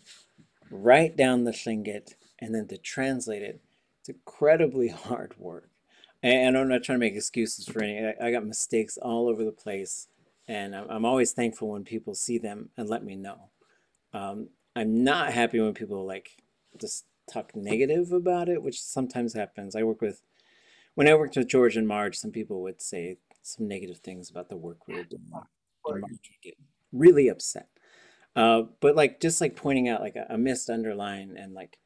write down the Tlingit, and then to translate it. It's incredibly *laughs* hard work. And I'm not trying to make excuses for any, I, I got mistakes all over the place, and I'm, I'm always thankful when people see them and let me know. Um, I'm not happy when people like just talk negative about it, which sometimes happens. I work with when I worked with George and Marge, some people would say some negative things about the work we were doing. And Marge would get really upset. Uh, but like just like pointing out like a, a missed underline and like,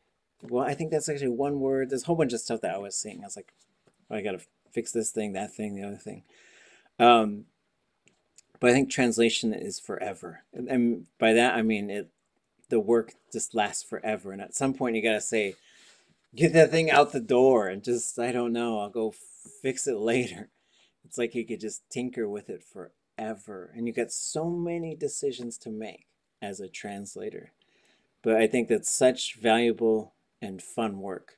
well, I think that's actually one word. There's a whole bunch of stuff that I was seeing. I was like, oh, I gotta fix this thing, that thing, the other thing. Um, but I think translation is forever, and, and by that I mean it. The work just lasts forever, and at some point you gotta say, get that thing out the door and just I don't know, I'll go fix it later. It's like you could just tinker with it forever and you got so many decisions to make as a translator. But I think that's such valuable and fun work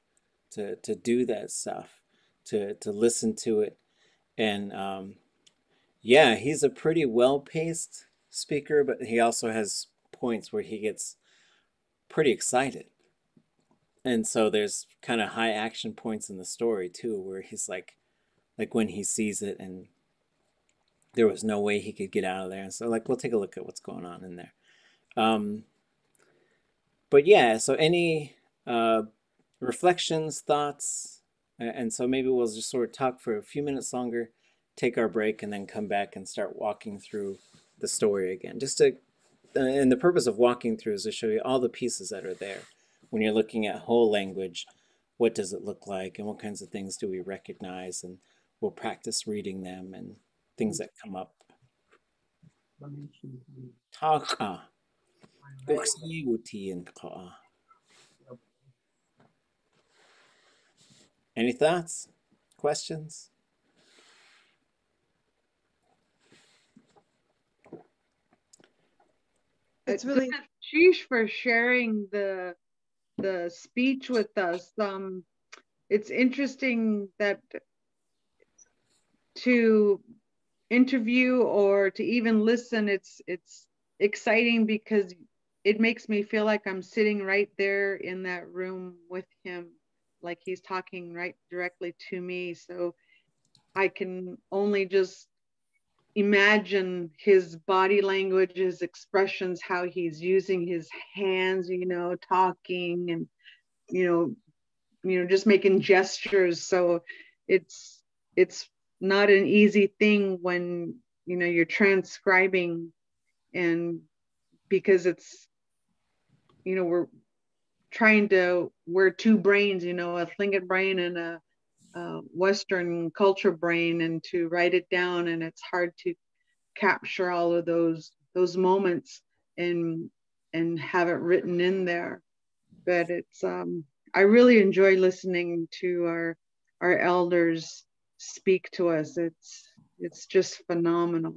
to to do that stuff, to to listen to it and um yeah, he's a pretty well-paced speaker, but he also has points where he gets pretty excited and so there's kind of high action points in the story too, where he's like like when he sees it and there was no way he could get out of there. And so like we'll take a look at what's going on in there. Um, but yeah, so any uh, reflections, thoughts, and so maybe we'll just sort of talk for a few minutes longer, take our break, and then come back and start walking through the story again. Just to, and the purpose of walking through is to show you all the pieces that are there. When you're looking at whole language, what does it look like, and what kinds of things do we recognize, and we'll practice reading them and things that come up. Taka. Any thoughts? Questions? It's really sheesh for sharing the the speech with us. Um, it's interesting that to interview or to even listen, it's it's exciting because it makes me feel like I'm sitting right there in that room with him, like he's talking right directly to me. So I can only just imagine his body language, his expressions, how he's using his hands, you know, talking and, you know, you know, just making gestures. So it's, it's not an easy thing when, you know, you're transcribing and because it's you know we're trying to wear two brains you know a Tlingit brain and a, western culture brain and to write it down and it's hard to capture all of those those moments and and have it written in there. But it's um i really enjoy listening to our our elders speak to us. It's it's just phenomenal.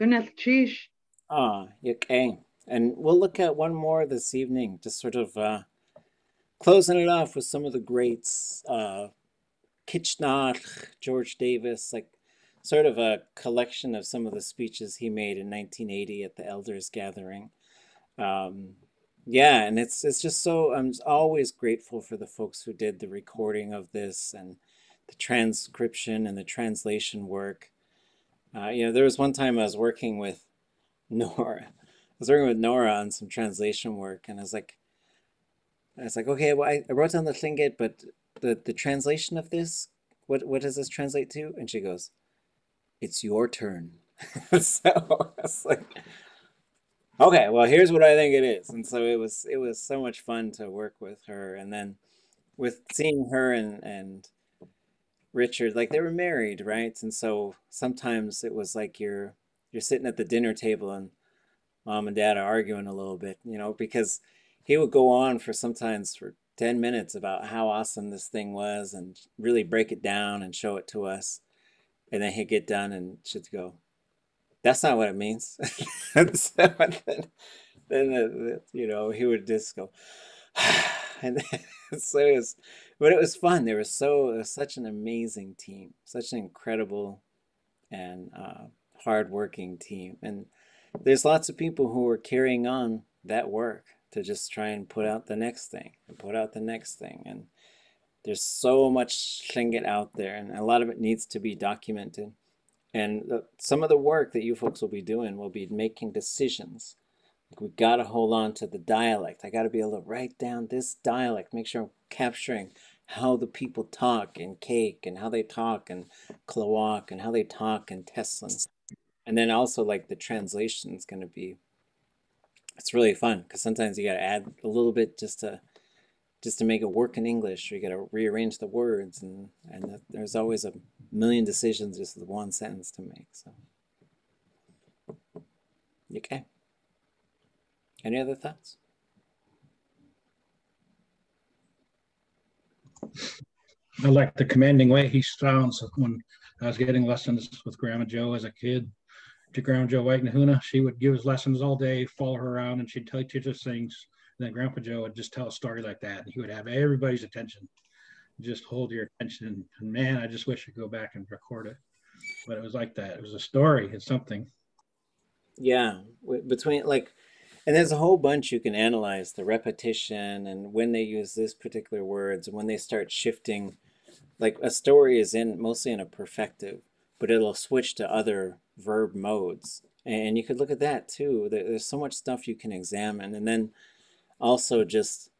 Night chish ah okay and we'll look at one more this evening, just sort of uh, closing it off with some of the greats. Uh, Kitchnach, George Davis, like sort of a collection of some of the speeches he made in 1980 at the Elders Gathering. Um, yeah, and it's it's just so I'm always grateful for the folks who did the recording of this and the transcription and the translation work. Uh, you know, there was one time I was working with Nora *laughs* I was working with Nora on some translation work, and I was like, I was like, okay, well, I, I wrote down the Tlingit, but the the translation of this, what what does this translate to? And she goes, it's your turn. *laughs* so I was like, okay, well, here's what I think it is. And so it was it was so much fun to work with her, and then with seeing her and and Richard, like they were married, right? And so sometimes it was like you're you're sitting at the dinner table and mom and dad are arguing a little bit, you know, because he would go on for sometimes for 10 minutes about how awesome this thing was and really break it down and show it to us. And then he'd get done and she'd go, that's not what it means. so *laughs* then, *laughs* then you know, he would just go, *sighs* and then, *laughs* so it was, but it was fun. There was so, was such an amazing team, such an incredible and uh, hardworking team. And there's lots of people who are carrying on that work to just try and put out the next thing and put out the next thing. And there's so much Tlingit out there, and a lot of it needs to be documented. And the, some of the work that you folks will be doing will be making decisions. Like we got to hold on to the dialect. I got to be able to write down this dialect, make sure I'm capturing how the people talk in Kake and how they talk in Klawock and how they talk in Teslin and then also like the translation is going to be it's really fun because sometimes you got to add a little bit just to just to make it work in english or you got to rearrange the words and and there's always a million decisions just with one sentence to make so. Okay. Any other thoughts? I like the commanding way he sounds when I was getting lessons with Grandma Joe as a kid to Grandma Joe White and Huna. She would give us lessons all day, follow her around, and she'd tell you just things. And then Grandpa Joe would just tell a story like that, and he would have everybody's attention, just hold your attention. And man, I just wish I could go back and record it. But it was like that. It was a story. It's something. Yeah, between like, and there's a whole bunch you can analyze the repetition and when they use this particular words and when they start shifting like a story is in mostly in a perfective, but it'll switch to other verb modes. And you could look at that too. There's so much stuff you can examine. And then also just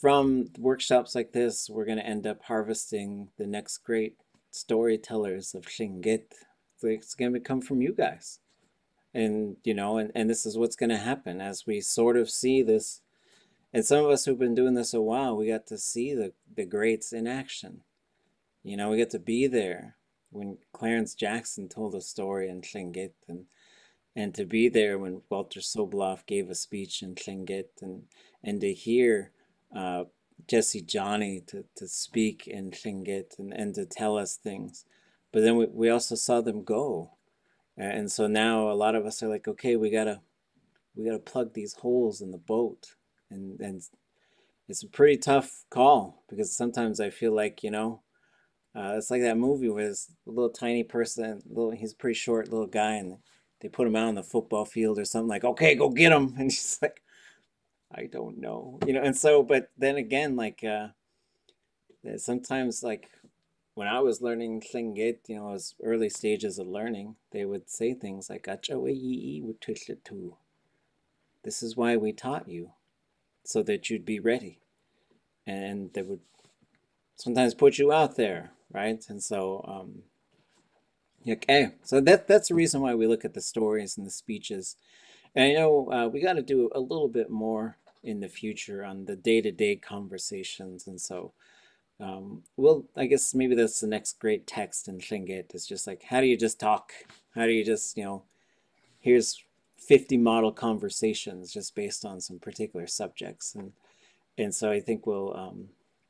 from workshops like this, we're going to end up harvesting the next great storytellers of Tlingit. It's going to come from you guys. And, you know, and, and this is what's going to happen as we sort of see this. And some of us who've been doing this a while, we got to see the, the greats in action. You know, we get to be there when Clarence Jackson told a story in Tlingit and and to be there when Walter Soboleff gave a speech in Tlingit and and to hear uh, Jesse Johnny to, to speak in Tlingit and, and to tell us things. But then we, we also saw them go. And so now a lot of us are like, okay, we gotta we gotta plug these holes in the boat. And and it's a pretty tough call because sometimes I feel like, you know, uh, it's like that movie where this little tiny person, little he's pretty short little guy, and they put him out on the football field or something like, okay, go get him, *laughs* and he's like, I don't know, you know. And so, but then again, like uh, sometimes, like when I was learning Tlingit, you know, as early stages of learning, they would say things like, This is why we taught you, so that you'd be ready. And they would sometimes put you out there right? And so, um, okay, so that that's the reason why we look at the stories and the speeches. And I know uh, we got to do a little bit more in the future on the day-to-day conversations, and so um, well, I guess maybe that's the next great text in Tlingit. It's just like, how do you just talk? How do you just, you know, here's 50 model conversations just based on some particular subjects. And, and so I think we'll, um,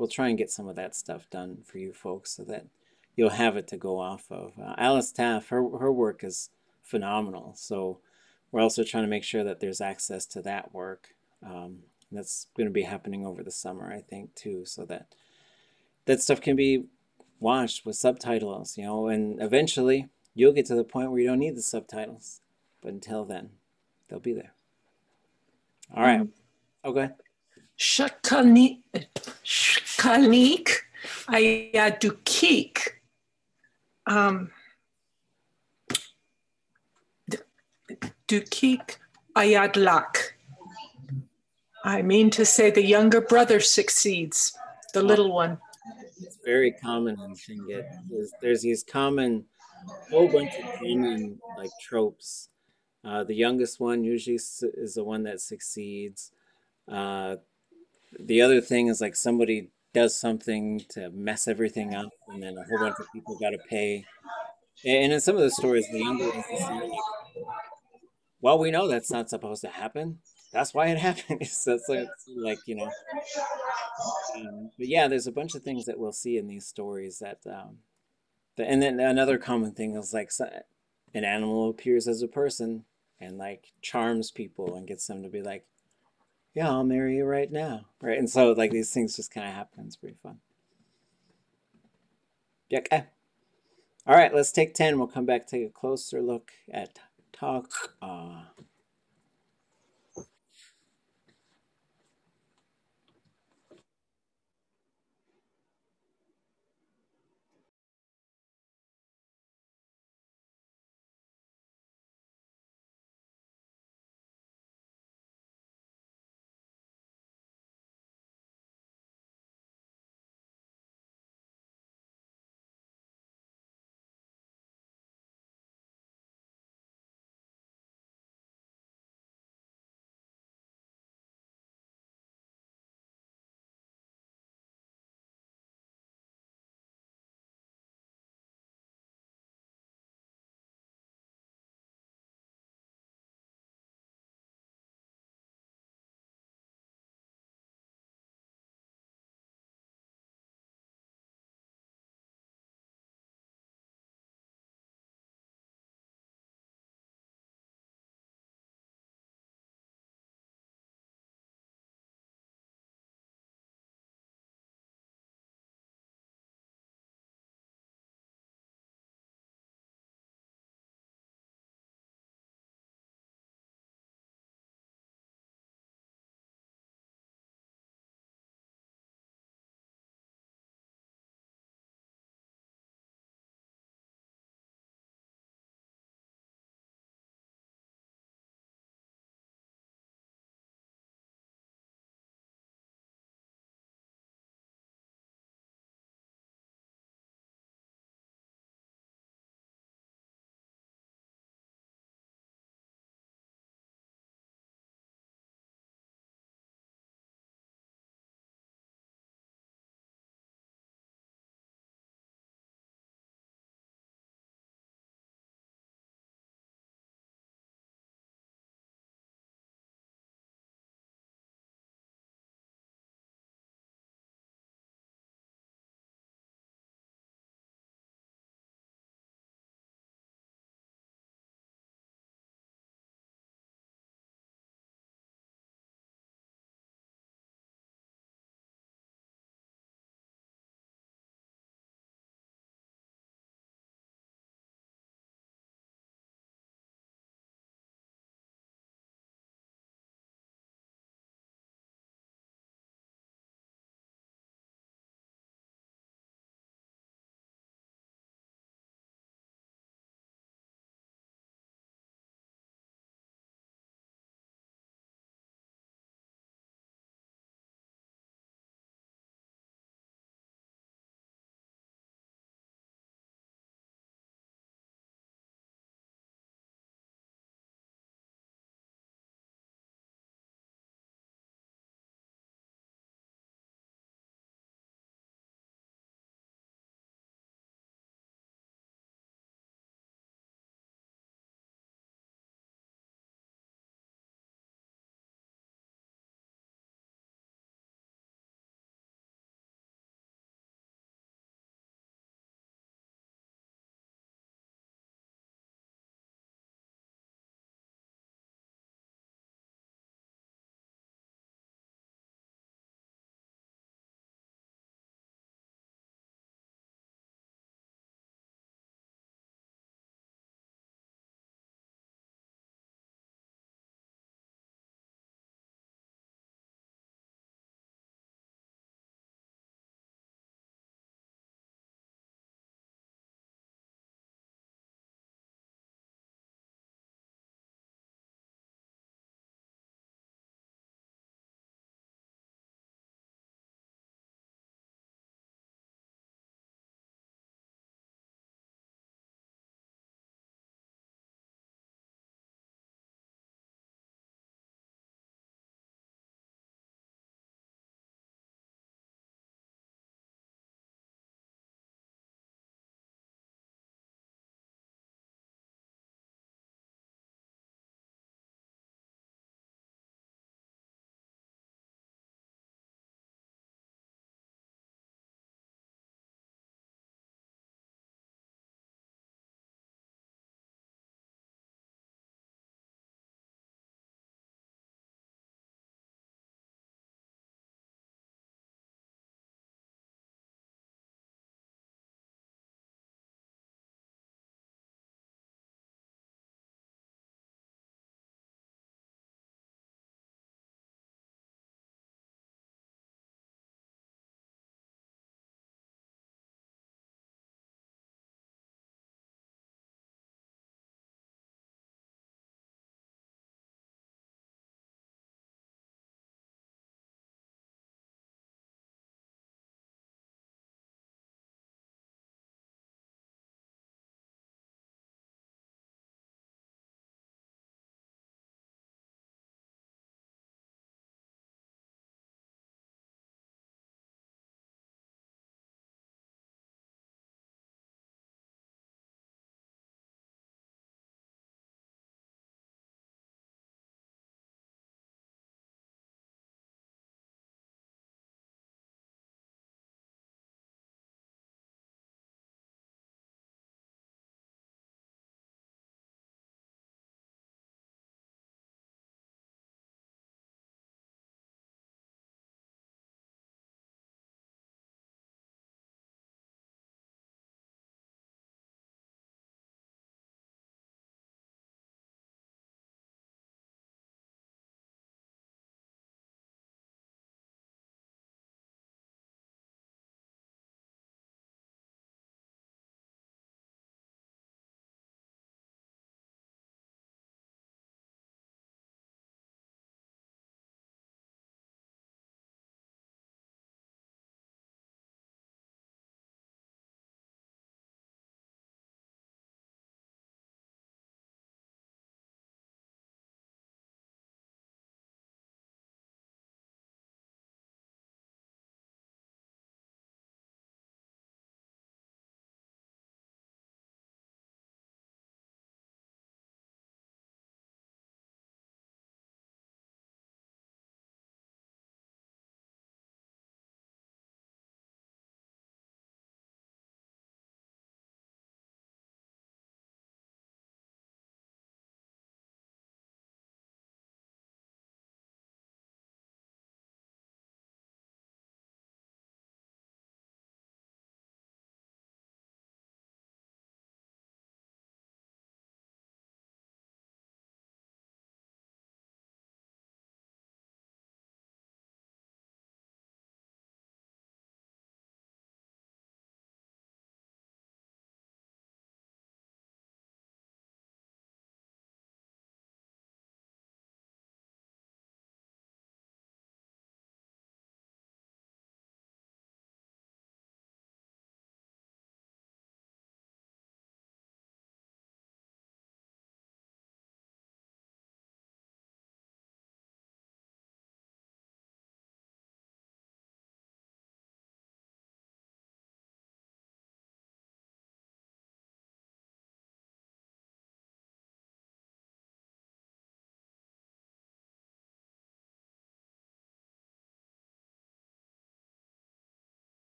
we'll try and get some of that stuff done for you folks so that you'll have it to go off of. Uh, Alice Taff, her, her work is phenomenal. So we're also trying to make sure that there's access to that work. Um, that's going to be happening over the summer, I think, too, so that that stuff can be watched with subtitles, you know, and eventually you'll get to the point where you don't need the subtitles. But until then, they'll be there. All right. Um, okay. Shakalnik, Ayadukik. Um, Dukik Ayadlak. I mean to say the younger brother succeeds, the little one. It's very common in Tlingit. There's, there's these common whole bunch of Kenyan like tropes. Uh, the youngest one usually is the one that succeeds. Uh, the other thing is like somebody does something to mess everything up, and then a whole bunch of people got to pay. And in some of the stories, the younger ones like, well, we know that's not supposed to happen. That's why it *laughs* happened. so it's like, like you know. Um, but yeah, there's a bunch of things that we'll see in these stories that, um, the, and then another common thing is like an animal appears as a person and like charms people and gets them to be like, yeah, I'll marry you right now. Right. And so like these things just kind of happen. It's pretty fun. Yeah, okay. All right, let's take 10. We'll come back, take a closer look at talk. Uh,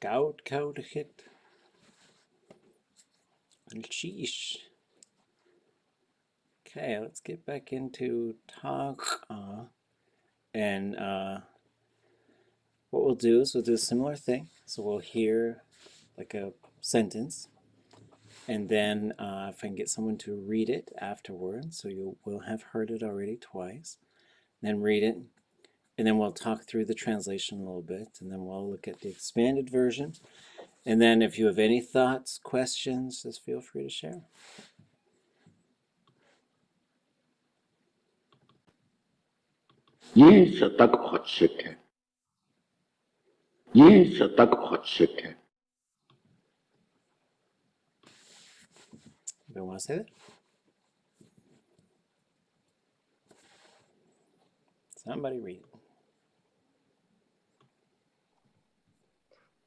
Kaudachit. And sheesh. Okay, let's get back into talk. And uh, what we'll do is we'll do a similar thing. So we'll hear like a sentence, and then uh, if I can get someone to read it afterwards, so you will have heard it already twice, then read it, and then we'll talk through the translation a little bit, and then we'll look at the expanded version. And then if you have any thoughts, questions, just feel free to share. Yes, tak hotsete. Yes, tak hotsete. You want to say that? Somebody read.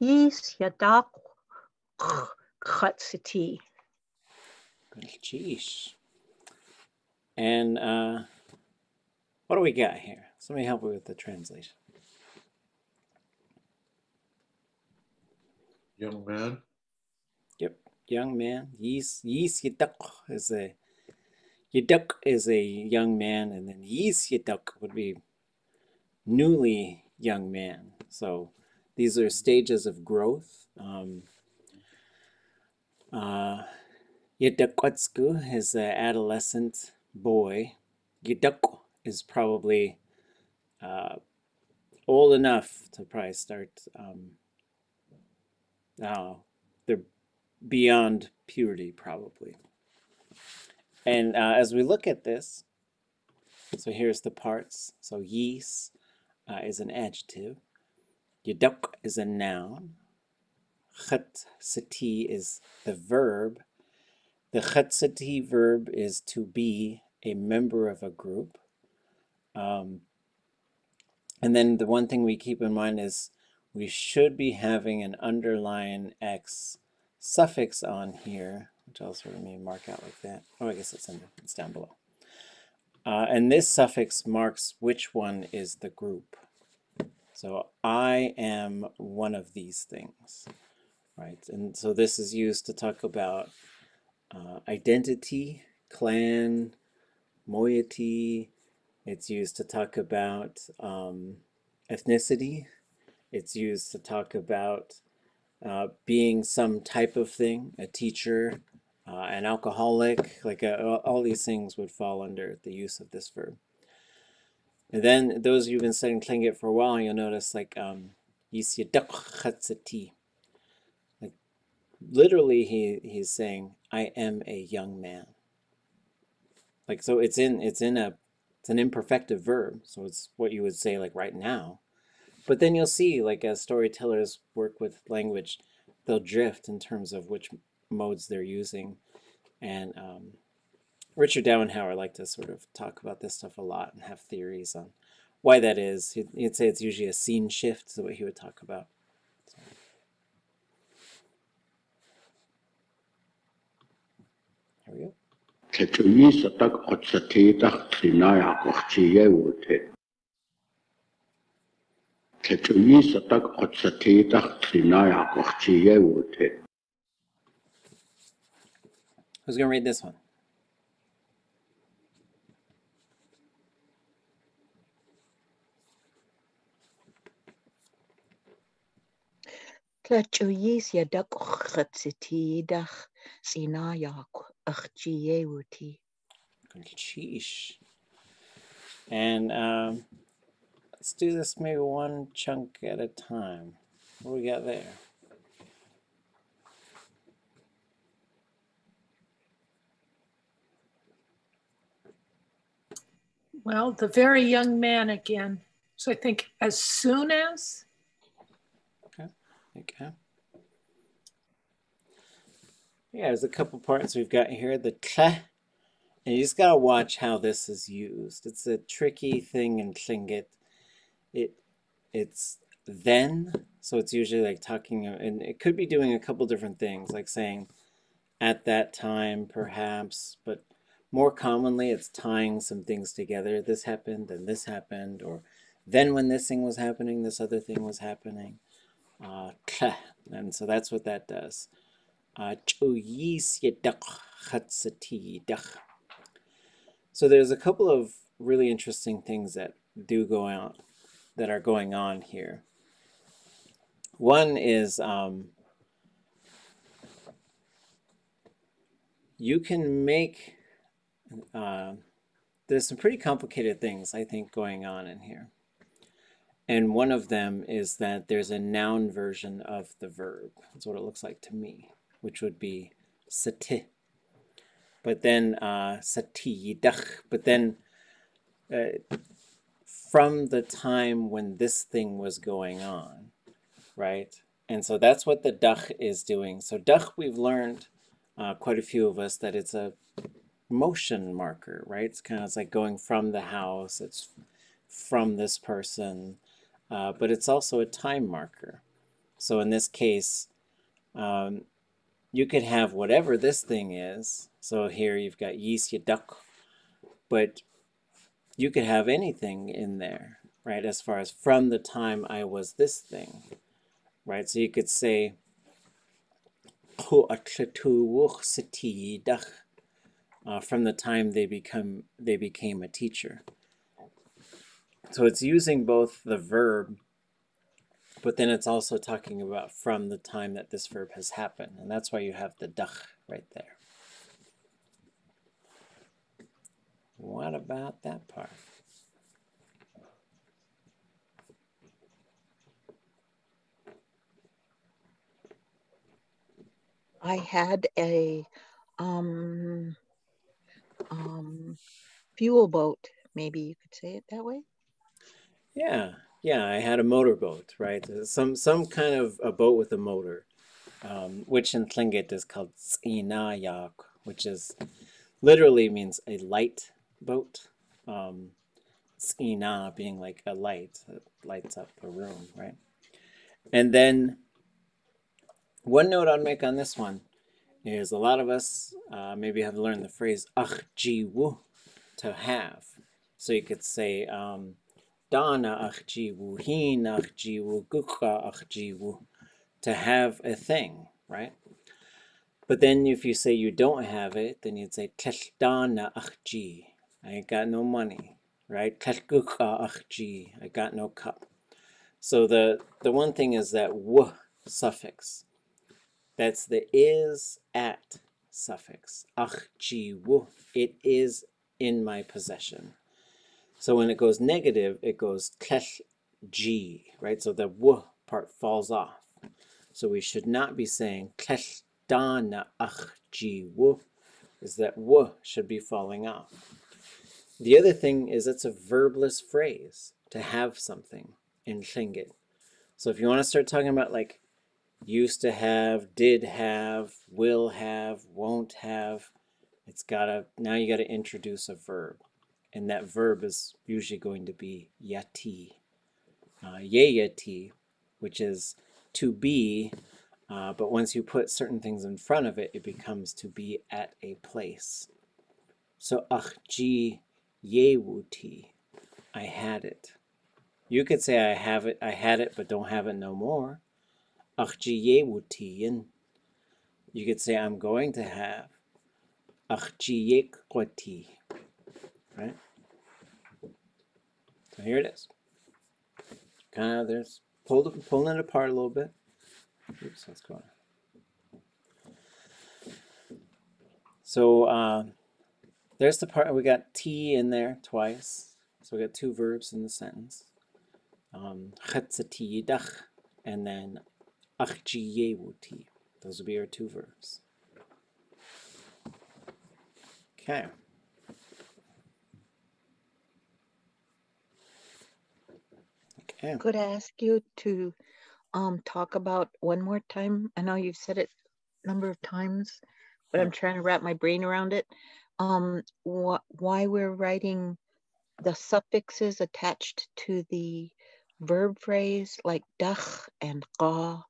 Yes, yadak chatziti. Sheesh. And uh, what do we got here? Somebody help me with the translation. Young man. Yep, young man. Yis Yis Yiduk is a Yiduk is a young man, and then Yis Yiduk would be newly young man. So these are stages of growth. Um, uh, is an adolescent boy. Yiduk is probably uh, old enough to probably start. Um, now they're beyond puberty, probably. And uh, as we look at this, so here's the parts. So yis uh, is an adjective. Yaduk is a noun. Chat sati is the verb. The chat sati verb is to be a member of a group. Um, and then the one thing we keep in mind is we should be having an underline X suffix on here, which I'll sort of maybe mark out like that. Oh, I guess it's, under, it's down below. Uh, and this suffix marks which one is the group. So I am one of these things, right? And so this is used to talk about uh, identity, clan, moiety. It's used to talk about um, ethnicity. It's used to talk about uh, being some type of thing, a teacher, uh, an alcoholic, like uh, all these things would fall under the use of this verb. And then those of you who've been studying Tlingit for a while, you'll notice like um, like literally he he's saying, I am a young man. Like so it's in it's in a it's an imperfective verb, so it's what you would say like right now. But then you'll see like as storytellers work with language, they'll drift in terms of which modes they're using. And um, Richard Dauenhauer liked to sort of talk about this stuff a lot and have theories on why that is. He'd, he'd say it's usually a scene shift, is what he would talk about. So. Here we go. Who's going to read this one? Tlachoyis yadak chatzitidach sinayak achchiyewuti. Sheesh. And um, let's do this maybe one chunk at a time. What we got there? Well, the very young man again. So I think as soon as. Okay. Yeah, there's a couple parts we've got here. The tle, and you just gotta watch how this is used. It's a tricky thing in Tlingit. It, it's then, so it's usually like talking, and it could be doing a couple different things, like saying at that time, perhaps, but more commonly it's tying some things together. This happened, then this happened, or then when this thing was happening, this other thing was happening. Uh, *laughs* And so that's what that does. Uh. So there's a couple of really interesting things that do go out that are going on here. One is um, you can make uh, there's some pretty complicated things I think going on in here. And one of them is that there's a noun version of the verb. That's what it looks like to me, which would be sati. But then uh, satiyidach. But then uh, from the time when this thing was going on, right? And so that's what the dach is doing. So dach, we've learned, uh, quite a few of us, that it's a motion marker, right? It's kind of it's like going from the house, it's from this person, uh, but it's also a time marker. So in this case, um, you could have whatever this thing is. So here you've got yis yadak, but you could have anything in there, right? As far as from the time I was this thing, right? So you could say, uh, from the time they become they became a teacher. So it's using both the verb, but then it's also talking about from the time that this verb has happened, and that's why you have the dach right there. What about that part? I had a um, um, fuel boat. Maybe you could say it that way. Yeah, yeah. I had a motorboat, right? Uh, Some some kind of a boat with a motor, um, which in Tlingit is called tsinayak, which is literally means a light boat. Um, tsina being like a light that lights up a room, right? And then one note I'd make on this one is a lot of us uh, maybe have learned the phrase ach jiwu to have. So you could say um, dana ach jiwu, hin ach jiwu, gukha ach jiwu, to have a thing, right? But then if you say you don't have it, then you'd say dana ach ji, I ain't got no money, right? gukha ach ji, I got no cup. So the, the one thing is that w suffix. That's the is at suffix. Ach jiwu. It is in my possession. So when it goes negative, it goes klech ji, right? So the w part falls off. So we should not be saying klech dana ach jiwu, is that w should be falling off. The other thing is it's a verbless phrase to have something in Tlingit. So if you want to start talking about like used to have, did have, will have, won't have, it's gotta, now you gotta introduce a verb. And that verb is usually going to be yati, uh, which is to be, uh, but once you put certain things in front of it, it becomes to be at a place. So achji yewuti, I had it. You could say I have it, I had it, but don't have it no more. Achji yewuti, you could say I'm going to have. Achji yekwati, right? So here it is. Kind of there's pull the, pulling it apart a little bit. Oops, what's going on? So uh, there's the part we got T in there twice. So we got two verbs in the sentence. Um, and then achjiyewuti. Those will be our two verbs. Okay. Okay. Could I ask you to um, talk about one more time? I know you've said it a number of times, but I'm trying to wrap my brain around it. Um, wh- why we're writing the suffixes attached to the verb phrase like dach and qa.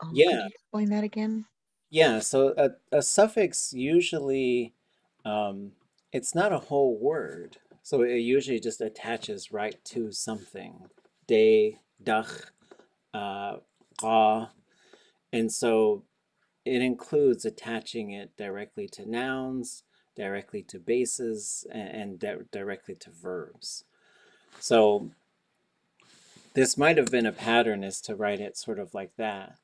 Um, Yeah. you explain that again? Yeah, so a, a suffix usually, um, it's not a whole word. So it usually just attaches right to something. De, dach, uh, qa. and so it includes attaching it directly to nouns, directly to bases, and, and di- directly to verbs. So this might have been a pattern is to write it sort of like that.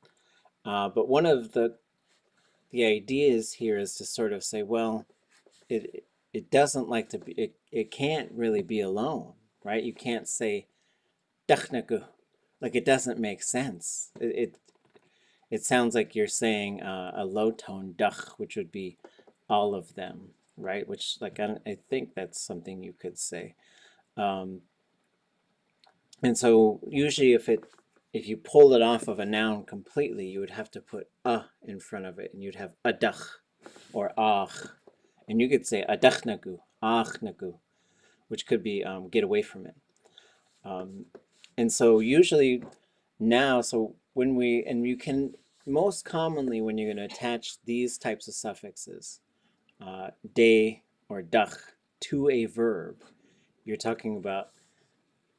Uh, but one of the the ideas here is to sort of say, well, it it doesn't like to be it, it can't really be alone, right? You can't say "dachnagu," like it doesn't make sense. It it, it sounds like you're saying uh, a low tone dach, which would be all of them, right? Which like I, I think that's something you could say. Um, and so usually if it if you pull it off of a noun completely, you would have to put a in front of it and you'd have a adach or ach. And you could say adachnagu, achnagu, which could be um, get away from it. Um, and so usually now, so when we, and you can most commonly when you're going to attach these types of suffixes, uh, de or dach, to a verb, you're talking about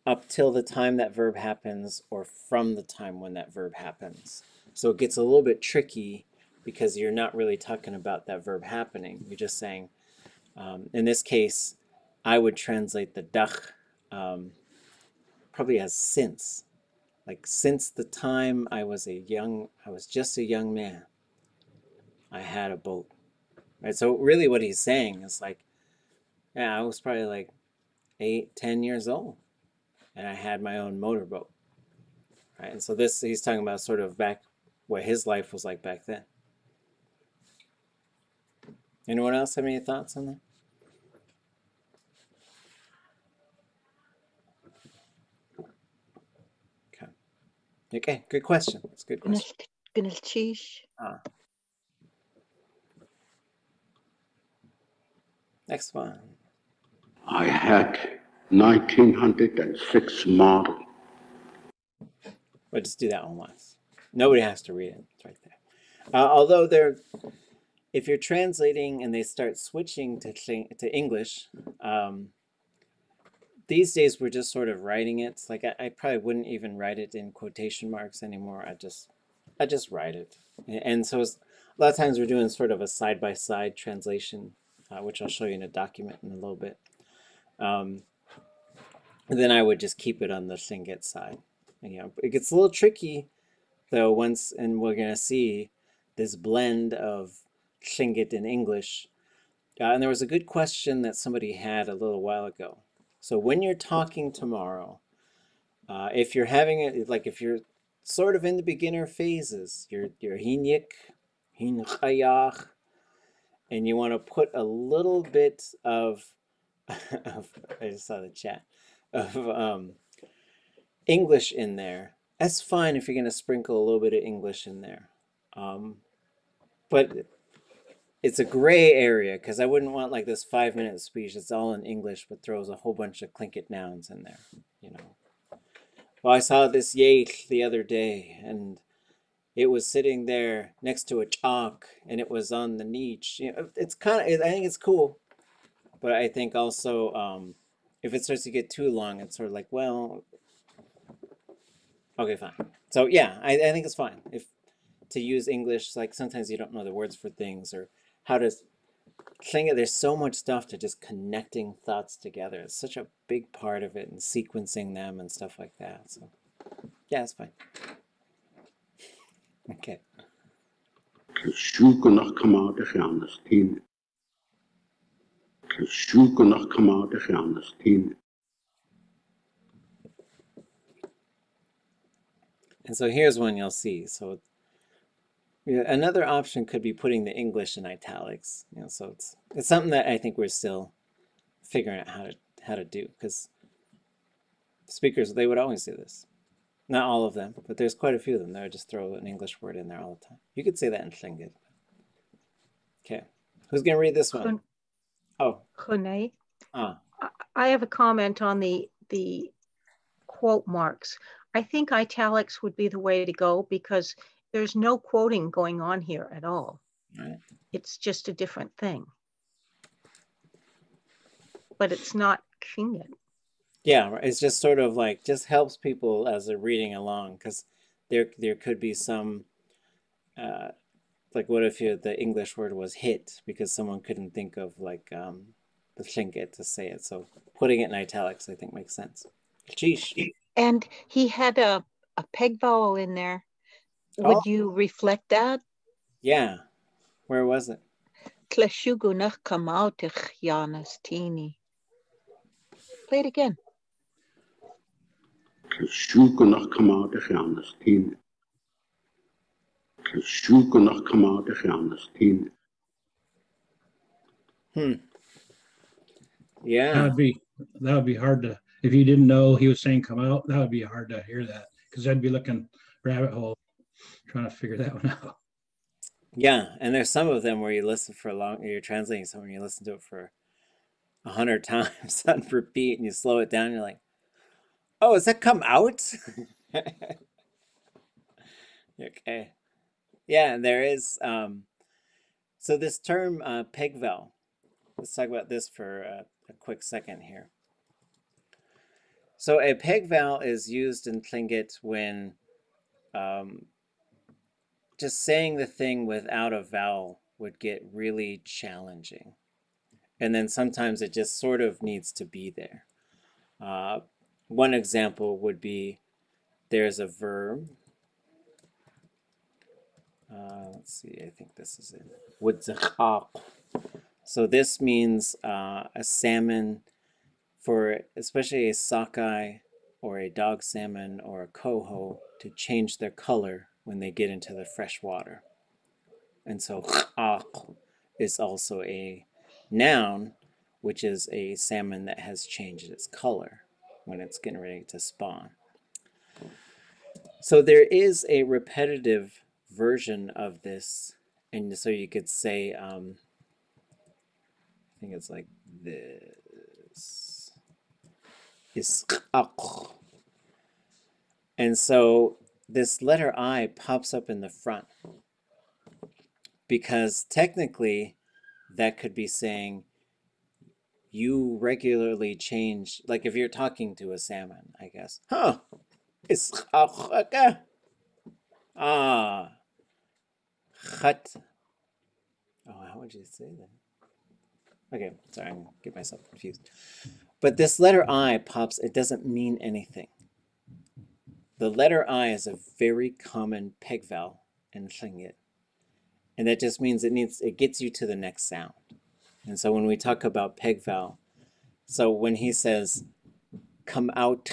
up till the time that verb happens or from the time when that verb happens. So it gets a little bit tricky because you're not really talking about that verb happening. You're just saying, um, in this case, I would translate the dach um, probably as since. Like since the time I was a young, I was just a young man, I had a boat. Right. So really, what he's saying is like, yeah, I was probably like eight, ten years old and I had my own motorboat. Right? And so this he's talking about sort of back what his life was like back then. Anyone else have any thoughts on that? Okay. Okay, good question. It's a good question. Gnilchish. Ah. Next one. I had 1906 model. We'll just do that one once. Nobody has to read it. It's right there. Uh, although they're, if you're translating and they start switching to to English, um, these days we're just sort of writing it. Like I, I probably wouldn't even write it in quotation marks anymore. I just, I just write it. And, so it's, a lot of times we're doing sort of a side by side translation, uh, which I'll show you in a document in a little bit. Um, then I would just keep it on the Tlingit side. You know, it gets a little tricky though once, and we're gonna see this blend of Tlingit and English. Uh, and there was a good question that somebody had a little while ago. So when you're talking tomorrow, uh, if you're having it, like if you're sort of in the beginner phases, you're you're hinyik, hinchayach, and you want to put a little bit of, *laughs* of I just saw the chat of um, English in there. That's fine if you're going to sprinkle a little bit of English in there. Um, but it's a gray area because I wouldn't want like this five minute speech that's all in English but throws a whole bunch of Tlingit nouns in there, you know. Well, I saw this yate the other day and it was sitting there next to a chalk and it was on the niche. You know, it's kind of, I think it's cool. But I think also um, if it starts to get too long, it's sort of like, well, okay, fine. So yeah, I, I think it's fine if to use English. Like sometimes you don't know the words for things or how to it. There's so much stuff to just connecting thoughts together. It's such a big part of it and sequencing them and stuff like that. So yeah, it's fine. *laughs* Okay. Zoeken naar kamade gaanders tien. Zoeken naar kamade gaanders tien. And so here's one you'll see. So yeah, another option could be putting the English in italics. You know, so it's it's something that I think we're still figuring out how to how to do because speakers they would always do this. Not all of them, but there's quite a few of them that would just throw an English word in there all the time. You could say that in Tlingit. Okay, who's gonna read this one? Oh, ah, I- I have a comment on the the quote marks. I think italics would be the way to go because there's no quoting going on here at all. right. It's just a different thing. But it's not Tlingit. Yeah, it's just sort of like just helps people as they're reading along because there there could be some uh, like what if you, the English word was hit because someone couldn't think of like um, the Tlingit to say it. So putting it in italics, I think makes sense. Sheesh. And he had a, a peg vowel in there. Would Oh. you reflect that? Yeah. Where was it? Kleshugunach kamautich Janas Tini. Play it again. Sjoeken nog kamade Janus tien. Sjoeken nog kamade Janus tien. Hmm. That Yeah. would be that would be hard to if you didn't know he was saying come out. That would be hard to hear that because I'd be looking rabbit hole trying to figure that *laughs* one out. Yeah. And there's some of them where you listen for a long, you're translating something, you listen to it for a hundred *laughs* times *laughs* on repeat and you slow it down. You're like, oh, has that come out? okay. Yeah. And there is, um, so this term uh, peg vowel, let's talk about this for a, a quick second here. So a peg vowel is used in Tlingit when um, just saying the thing without a vowel would get really challenging. And then sometimes it just sort of needs to be there. Uh, one example would be there's a verb. Uh, let's see, I think this is it. So this means uh, a salmon for especially a sockeye or a dog salmon or a coho to change their color when they get into the fresh water. And so khaq is also a noun, which is a salmon that has changed its color when it's getting ready to spawn. So there is a repetitive version of this, and so you could say, um, I think it's like this. Isqaq. And so this letter I pops up in the front because technically that could be saying you regularly change, like if you're talking to a salmon, I guess. *laughs* Huh. Isqaq. Ah. Khat. Oh, how would you say that? Okay, sorry, I'm getting myself confused. But this letter I pops, it doesn't mean anything. The letter I is a very common peg vowel in Tlingit. And that just means it needs it gets you to the next sound. And so when we talk about peg vowel, so when he says come out,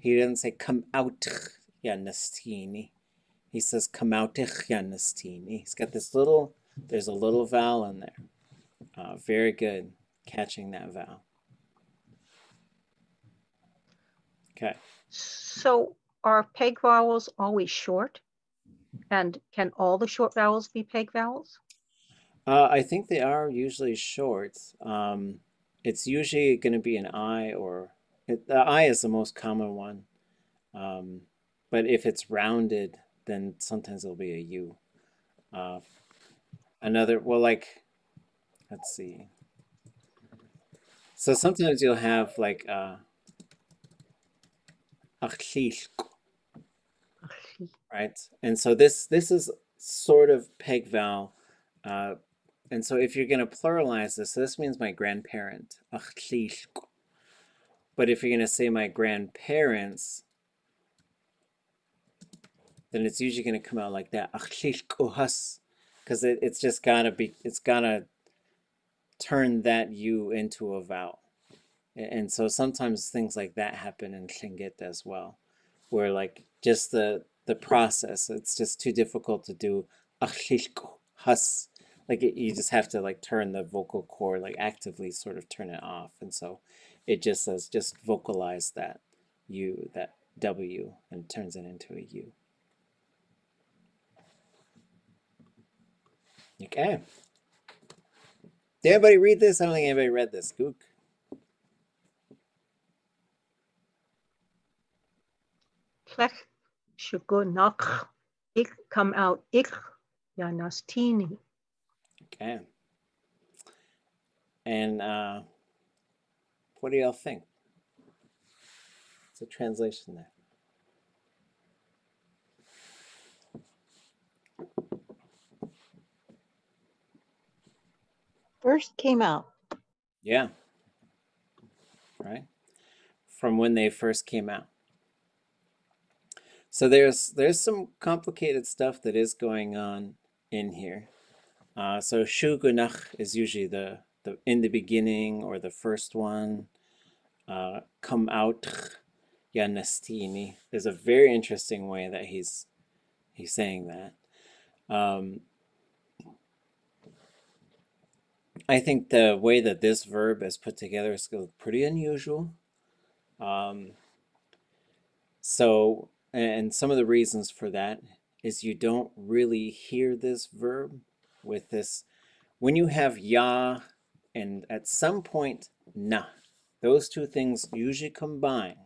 he doesn't say come out ya nastini. He says come out ya nastini. He's got this little there's a little vowel in there. Uh, very good catching that vowel. Okay. So are peg vowels always short? And can all the short vowels be peg vowels? Uh, I think they are usually short. Um, it's usually going to be an I or it, the I is the most common one. Um, but if it's rounded, then sometimes it'll be a U. Uh, another, well, like, let's see. So sometimes you'll have like uh, Right, and so this this is sort of peg vowel, uh, and so if you're going to pluralize this, this means my grandparent. But if you're going to say my grandparents, then it's usually going to come out like that. Because it, it's just gotta be it's gotta turn that U into a vowel. And so sometimes things like that happen in Tlingit as well, where like just the the process, it's just too difficult to do has. Like it, you just have to like turn the vocal cord, like actively sort of turn it off. And so it just says just vocalize that U, that W, and turns it into a U. Okay. Did anybody read this? I don't think anybody read this. Gook. Klech Shugunach Ich come out ich janastini. Okay. And uh, what do y'all think? It's a translation there. First came out. Yeah. Right? From when they first came out. So there's there's some complicated stuff that is going on in here. Uh, so shugunach is usually the, the in the beginning or the first one. Uh, come out yanastini is a very interesting way that he's he's saying that. Um, I think the way that this verb is put together is pretty unusual. Um, so, and some of the reasons for that is you don't really hear this verb with this. When you have ya and at some point na, those two things usually combine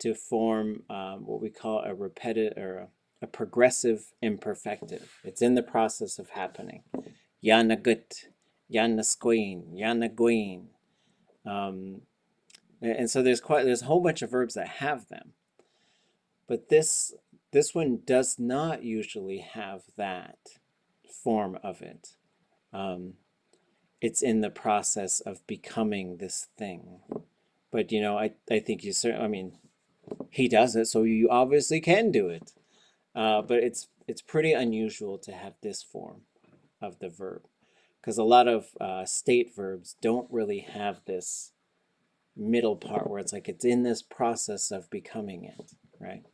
to form um, what we call a repetitive or a, a progressive imperfective. It's in the process of happening. Yanagut, yanasqueen, yanaguin. Um, and so there's quite there's a whole bunch of verbs that have them. But this this one does not usually have that form of it. Um, it's in the process of becoming this thing. But you know, I, I think you certainly I mean he does it, so you obviously can do it. Uh, but it's it's pretty unusual to have this form of the verb because a lot of uh, state verbs don't really have this middle part where it's like it's in this process of becoming it, right?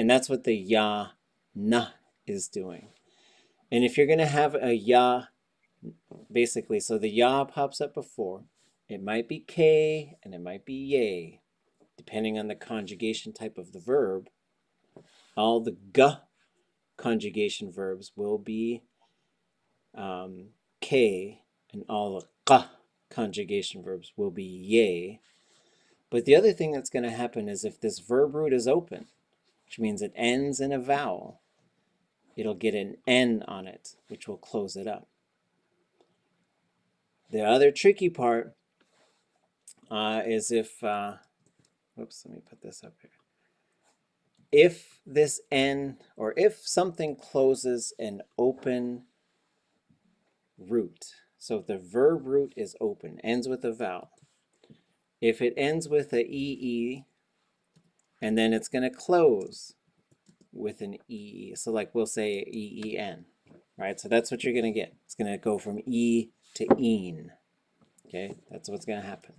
And that's what the ya na is doing. And if you're going to have a ya, basically, so the ya pops up before, it might be k and it might be yay depending on the conjugation type of the verb, all the g conjugation verbs will be um, k, and all the q conjugation verbs will be yay. But the other thing that's going to happen is if this verb root is open, which means it ends in a vowel, it'll get an N on it, which will close it up. The other tricky part uh, is if uh, Whoops, let me put this up here. If this N, or if something closes an open root, so if the verb root is open, ends with a vowel, if it ends with a EE, and then it's going to close with an E. So like we'll say EEN, right? So that's what you're going to get. It's going to go from E to EEN. Okay, that's what's going to happen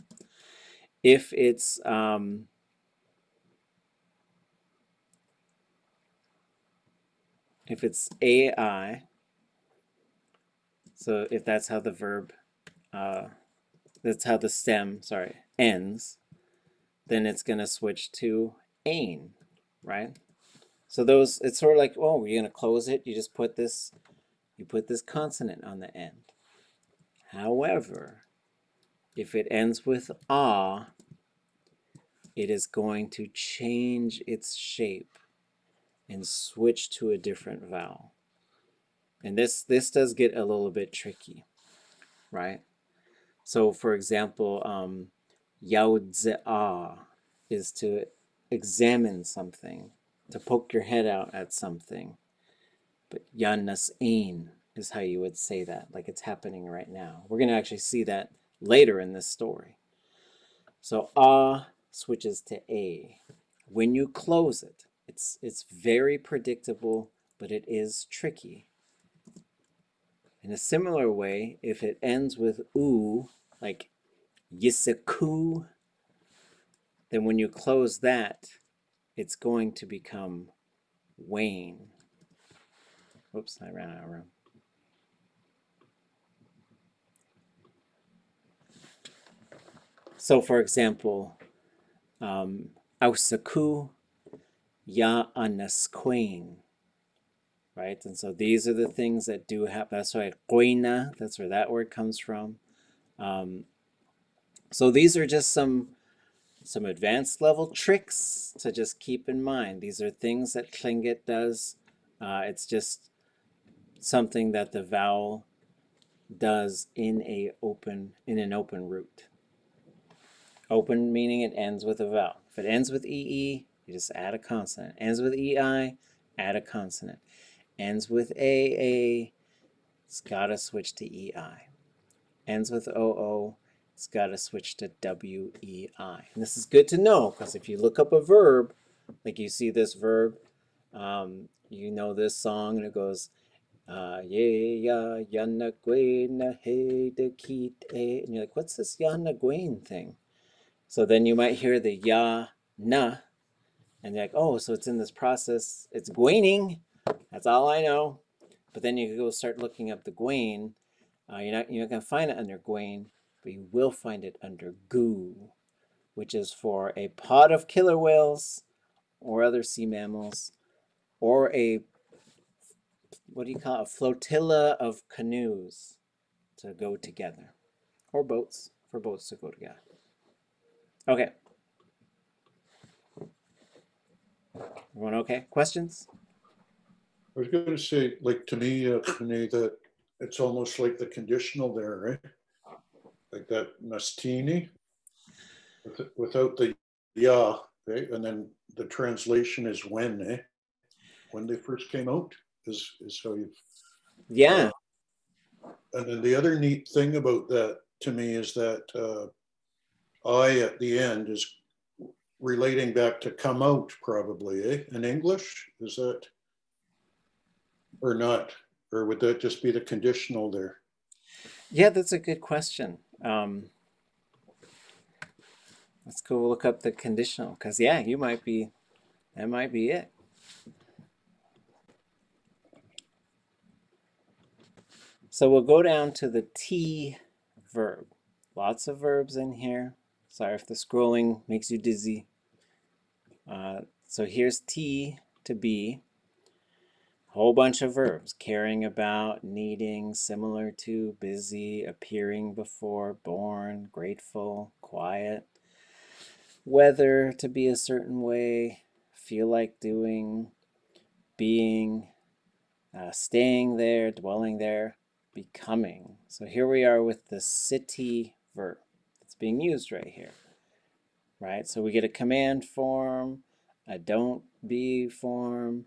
if it's um, if it's AI, so if that's how the verb, uh, that's how the stem, sorry, ends, then it's going to switch to ain, right? So those, it's sort of like, oh, you're going to close it, you just put this, you put this consonant on the end. However, if it ends with ah, it is going to change its shape and switch to a different vowel. And this, this does get a little bit tricky, right? So for example, um, yaodzi'a is to examine something, to poke your head out at something. But yanas'in is how you would say that, like it's happening right now. We're going to actually see that later in this story. So ah switches to a. When you close it, it's, it's very predictable, but it is tricky. In a similar way, if it ends with u, like yisaku, then when you close that, it's going to become Wayne. Oops, I ran out of room. So for example, um, Ausaku Ya Anasquain. Right? And so these are the things that do happen. That's why Quina, that's where that word comes from. Um, so these are just some some advanced level tricks to just keep in mind. These are things that Tlingit does. Uh, it's just something that the vowel does in a open in an open root. Open meaning it ends with a vowel. If it ends with EE, you just add a consonant. Ends with EI, add a consonant. Ends with AA, it's got to switch to EI. ends with OO, it's got to switch to WEI. And this is good to know because if you look up a verb, like you see this verb, um, you know this song and it goes, uh, ye ya yana gwen he de kit e. And you're like, what's this yana gwen thing? So then you might hear the ya na, and you're like, oh, so it's in this process. It's gwaining. That's all I know. But then you go start looking up the gwain. Uh, you're not you're not gonna find it under gwain, but you will find it under goo, which is for a pod of killer whales or other sea mammals, or a what do you call it? a flotilla of canoes to go together, or boats for boats to go together. Okay. Everyone okay? Questions? I was going to say, like to me, uh, to me that it's almost like the conditional there, right? Like that mastini, with, without the yeah, right? And then the translation is when, eh? When they first came out is is how you. Yeah. And then the other neat thing about that to me is that uh, I at the end is relating back to come out probably, eh? In English, is that or not? Or would that just be the conditional there? Yeah, that's a good question. Um, let's go look up the conditional because yeah, you might be, that might be it. So we'll go down to the T verb. Lots of verbs in here. Sorry if the scrolling makes you dizzy. Uh, so here's T to be. Whole bunch of verbs. Caring about, needing, similar to, busy, appearing before, born, grateful, quiet. Weather to be a certain way, feel like doing, being, uh, staying there, dwelling there, becoming. So here we are with the city verb that's being used right here, right? So we get a command form, a don't be form,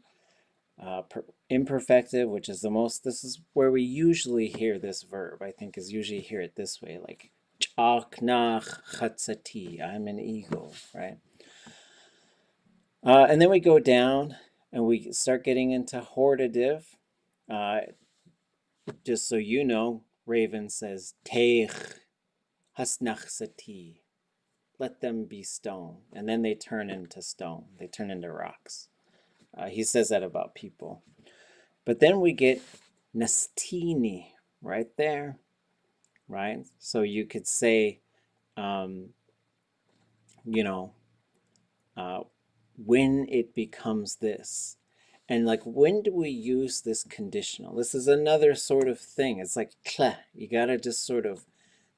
uh, per, imperfective, which is the most, this is where we usually hear this verb, I think is usually hear it this way, like Ch'aknach chatzati, I'm an eagle, right? Uh, and then we go down and we start getting into hortative. Uh, just so you know, Raven says, Teich hasnach sati. Let them be stone. And then they turn into stone. They turn into rocks. Uh, he says that about people. But then we get nastini right there, right? So you could say, um, you know, uh, when it becomes this. And like, when do we use this conditional? This is another sort of thing. It's like, tle. you got to just sort of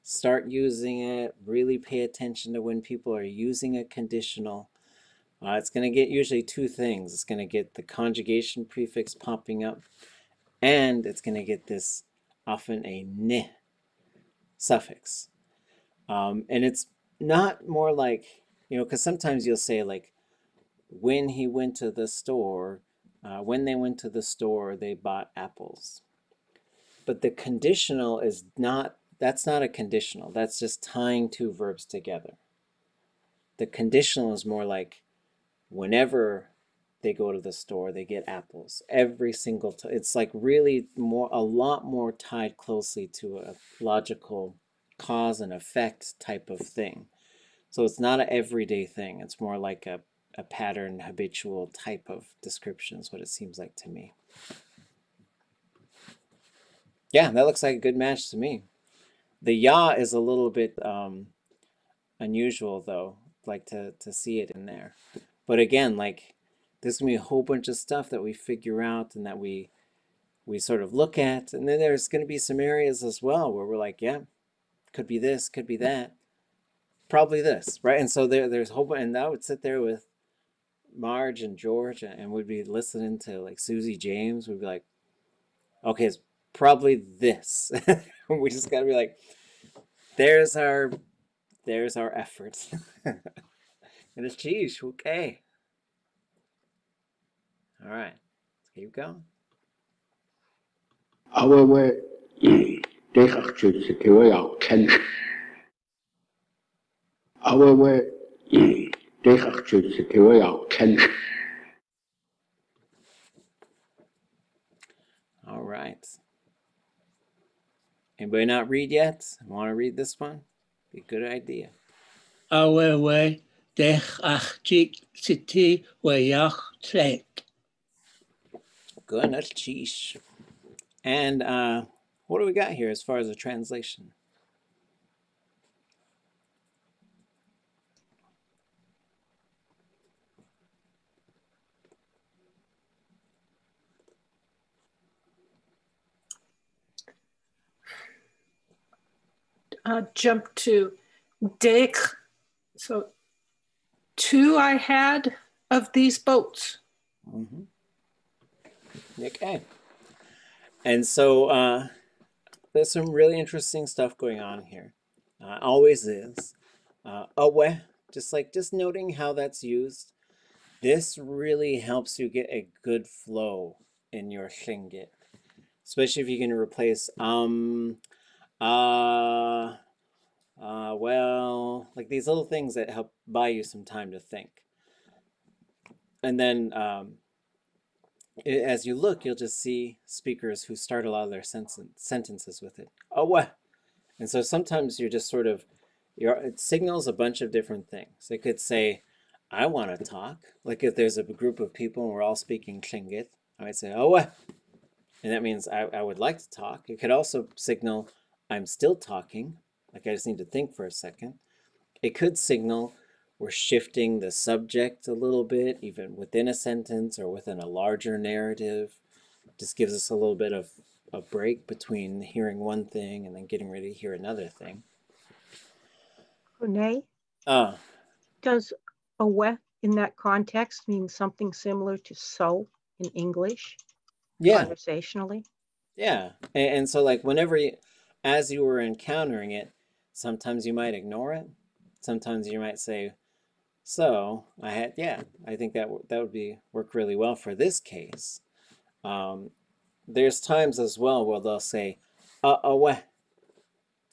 start using it, really pay attention to when people are using a conditional. Uh, it's going to get usually two things. It's going to get the conjugation prefix popping up, and it's going to get this often a ne suffix. Um, and it's not more like, you know, because sometimes you'll say like, when he went to the store, uh, when they went to the store, they bought apples. But the conditional is not, that's not a conditional. That's just tying two verbs together. The conditional is more like, whenever they go to the store, they get apples every single time. It's like really more, a lot more tied closely to a logical cause and effect type of thing. So it's not an everyday thing. It's more like a, a pattern, habitual type of description is what it seems like to me. Yeah, that looks like a good match to me. The ya is a little bit um, unusual though, like to, to see it in there. But again, like there's gonna be a whole bunch of stuff that we figure out and that we we sort of look at, and then there's gonna be some areas as well where we're like, yeah, could be this, could be that, probably this, right? And so there there's a whole and I would sit there with Marge and George, and we'd be listening to like Susie James. We'd be like, okay, it's probably this. *laughs* we just gotta be like, there's our there's our effort. *laughs* and it's cheese, okay. All right, let's keep going. awewe Dechachchu Sitiwaya Ken. Awewe Dechachchu Sitiwaya Ken. All right. Anybody not read yet? Want to read this one? Be a good idea. Awewe dech ach chik siti wayach trek. Good, that's cheesh. And uh, what do we got here as far as a translation? uh, jump to Dek. So two I had of these boats. Mm-hmm. Okay. And so uh, there's some really interesting stuff going on here. Uh, always is. Uh, awe, just like just noting how that's used. This really helps you get a good flow in your Tlingit, especially if you can replace um, uh, uh, well, like these little things that help buy you some time to think. And then um, i- as you look, you'll just see speakers who start a lot of their senten- sentences with it. Oh, what? And so sometimes you're just sort of, you're, it signals a bunch of different things. It could say, I want to talk. Like if there's a group of people and we're all speaking Tlingit, I might say, oh, what? And that means I, I would like to talk. It could also signal, I'm still talking. Like I just need to think for a second. It could signal we're shifting the subject a little bit, even within a sentence or within a larger narrative. Just gives us a little bit of a break between hearing one thing and then getting ready to hear another thing. Renee, Uh, does awe in that context mean something similar to so in English yeah, conversationally? yeah. And, and so, like, whenever you, as you were encountering it, sometimes you might ignore it. Sometimes you might say, so I had, yeah, I think that that would be work really well for this case. Um, there's times as well where they'll say, uh, oh, away.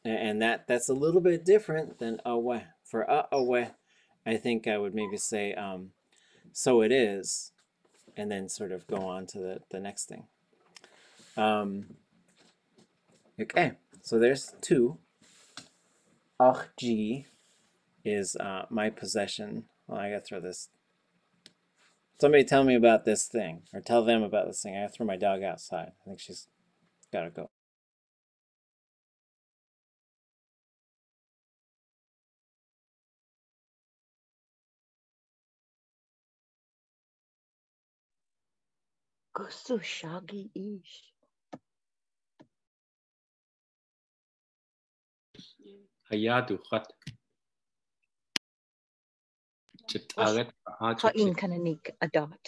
And that that's a little bit different than away. For uh, oh, away, I think I would maybe say, um, so it is, and then sort of go on to the, the next thing. Um, okay, so there's two. Ach G is uh, my possession. Well, I gotta throw this. Somebody tell me about this thing, or tell them about this thing. I gotta throw my dog outside. I think she's gotta go. Gusto shagi ish. Hayadu khat. Chit agat Kain kananik adot.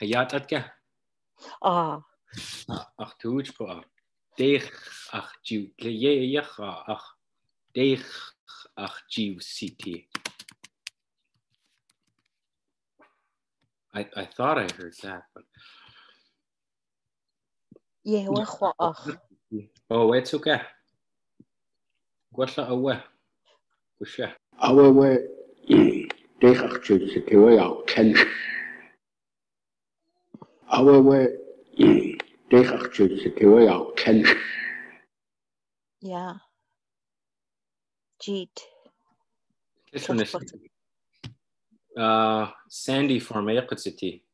Hayat at ka. Ah, Ach tuuj po ach. Deeg ach jiw. Ye yach ach. Deeg ach jiw city. I, I thought I heard that, but ye wachwa ach. oh, it's okay. Gwalla awa. Gwsha. Awa we. Dech ach chwyd sy'n tewa iaw. Ten. Awa we. Dech ach chwyd sy'n tewa iaw. Ten. Ja. Jeet. Uh, Sandy from Ayoka City.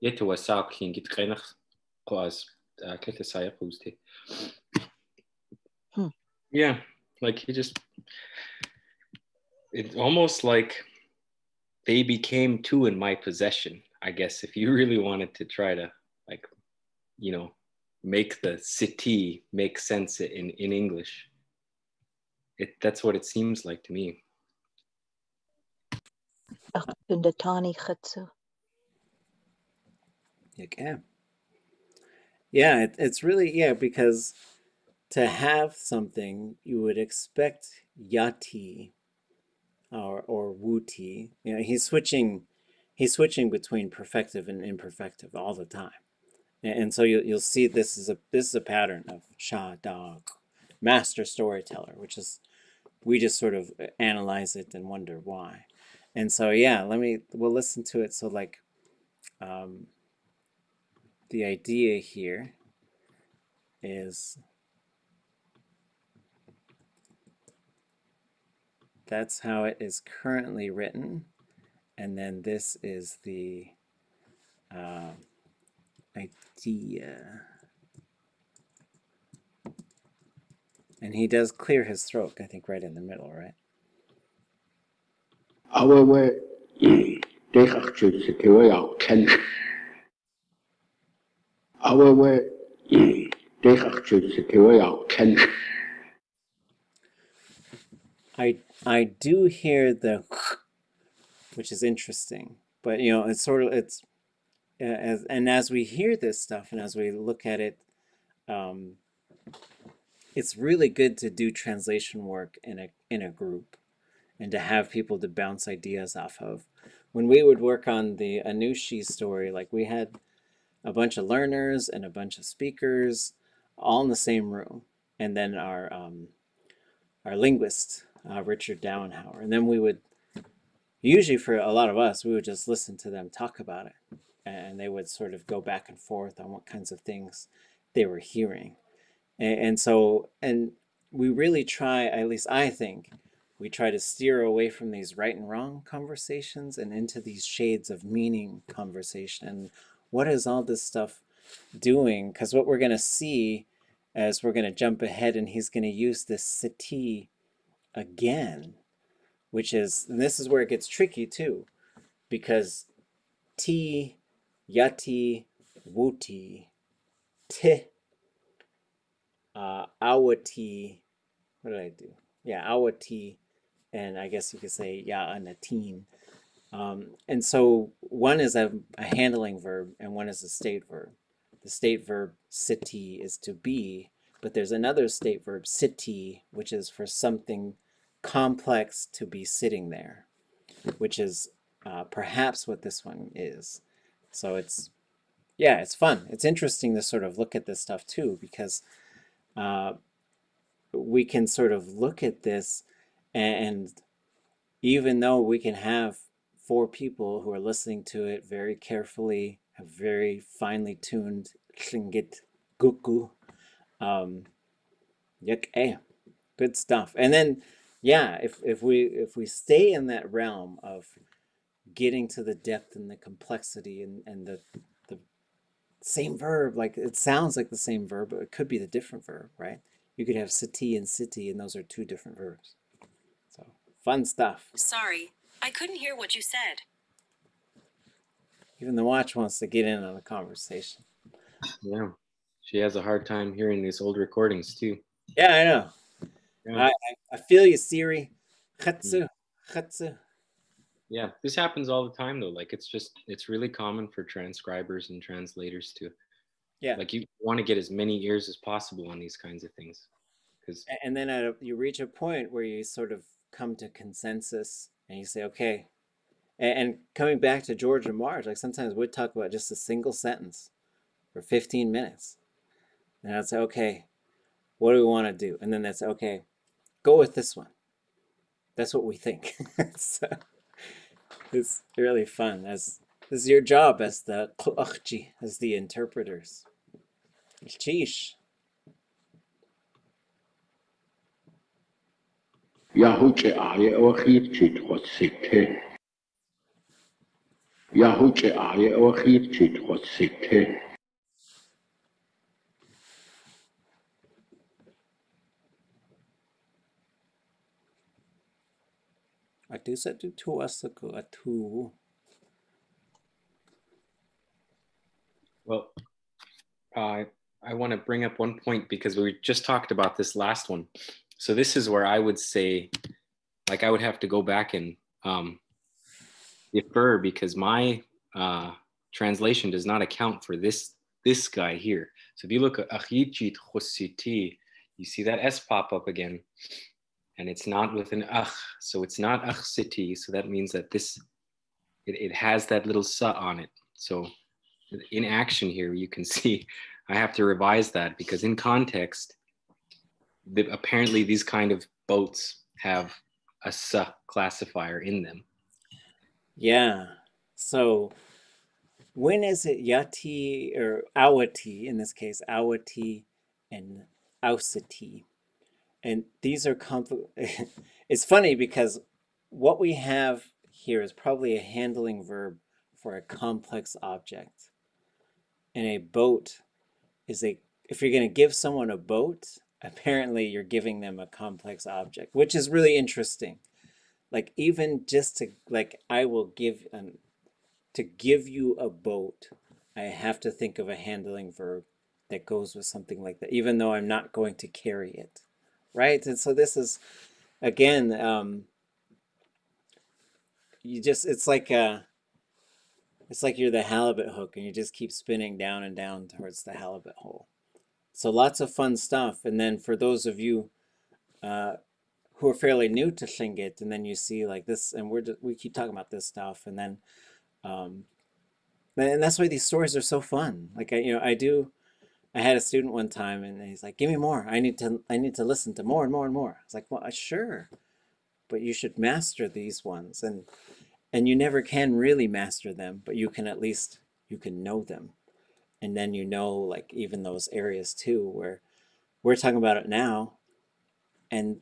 Yet was Sakling, it kind of was a little sire posted. Yeah. Like he just it's almost like they became two in my possession, I guess, if you *laughs* really wanted to try to like, you know, make the city make sense in, in English. It that's what it seems like to me. Ach, Bundatani Chetsu. Okay. Yeah, it, it's really yeah because to have something you would expect yati or or wuti. You know, he's switching he's switching between perfective and imperfective all the time. And, so you'll you'll see this is a this is a pattern of sha dog. master storyteller, which is we just sort of analyze it and wonder why. And so yeah, let me we'll listen to it. So like um, the idea here is that's how it is currently written. And then this is the uh, idea. And he does clear his throat, I think, right in the middle, right? Awewe dekachut sekewe au ken. Awewe dekachut sekewe au ken. I I do hear the *laughs* which is interesting, but you know, it's sort of it's as and as we hear this stuff and as we look at it, um, it's really good to do translation work in a in a group and to have people to bounce ideas off of. When we would work on the Anushi story, like we had a bunch of learners and a bunch of speakers all in the same room, and then our um, our linguist uh, Richard Dauenhauer, and then we would usually for a lot of us we would just listen to them talk about it, and they would sort of go back and forth on what kinds of things they were hearing, and, and so and we really try, at least I think, we try to steer away from these right and wrong conversations and into these shades of meaning conversation. And what is all this stuff doing? Because what we're going to see as we're going to jump ahead and he's going to use this sati again, which is, this is where it gets tricky too, because ti, yati, wuti, ti, uh, awati, what did I do? Yeah, awati, and I guess you could say ya and a teen. Um, and so one is a, a handling verb and one is a state verb. The state verb siti is to be, but there's another state verb siti, which is for something complex to be sitting there, which is uh, perhaps what this one is. So it's, yeah, it's fun. It's interesting to sort of look at this stuff too, because uh, we can sort of look at this and even though we can have four people who are listening to it very carefully, have very finely tuned Tlingit Guku, um, yuk, eh, good stuff. And then, yeah, if, if we if we stay in that realm of getting to the depth and the complexity and, and the the same verb, like it sounds like the same verb, but it could be the different verb, right? You could have city and city, and those are two different verbs. So fun stuff. Sorry, I couldn't hear what you said. Even the watch wants to get in on the conversation. Yeah. She has a hard time hearing these old recordings too. Yeah, I know. Yeah. I, I, feel you, Siri. Chatsu. Hmm. Yeah, this happens all the time though. Like it's just it's really common for transcribers and translators to Yeah. like you want to get as many ears as possible on these kinds of things. Because And then at a, you reach a point where you sort of come to consensus and you say, okay. And, and coming back to George and Marge, like sometimes we'd talk about just a single sentence for 15 minutes. And say, okay, what do we want to do? And then that's okay, go with this one. That's what we think. *laughs* so it's really fun. As this is your job as the qlu'akhji, as the interpreters. Sheesh. Chit chosite. Atu sa tu tu asaku atu. Well, uh, I want to bring up one point because we just talked about this last one. So this is where I would say, like, I would have to go back and um, defer because my uh, translation does not account for this this guy here. So if you look at Chositi, you see that S pop up again, and it's not with an ach, so it's not ach city. So that means that this it, it has that little sa on it. So in action here, you can *laughs* see I have to revise that because in context, the, apparently these kind of boats have a sa classifier in them. Yeah. So when is it yati or awati in this case, awati and ausati? And these are compl- *laughs* it's funny because what we have here is probably a handling verb for a complex object. And a boat is a if you're going to give someone a boat, apparently you're giving them a complex object, which is really interesting. Like even just to like I will give an to give you a boat, I have to think of a handling verb that goes with something like that, even though I'm not going to carry it, right? And so this is, again, um, you just it's like a, it's like you're the halibut hook and you just keep spinning down and down towards the halibut hole. So lots of fun stuff. And then for those of you uh, who are fairly new to Tlingit, and then you see like this, and we're just, we keep talking about this stuff, and then um, and that's why these stories are so fun. Like I, you know, I do. I had a student one time, and he's like, "Give me more. I need to. I need to listen to more and more and more." I was like, "Well, sure, but you should master these ones." And and you never can really master them, but you can at least you can know them, and then you know like even those areas too where we're talking about it now, and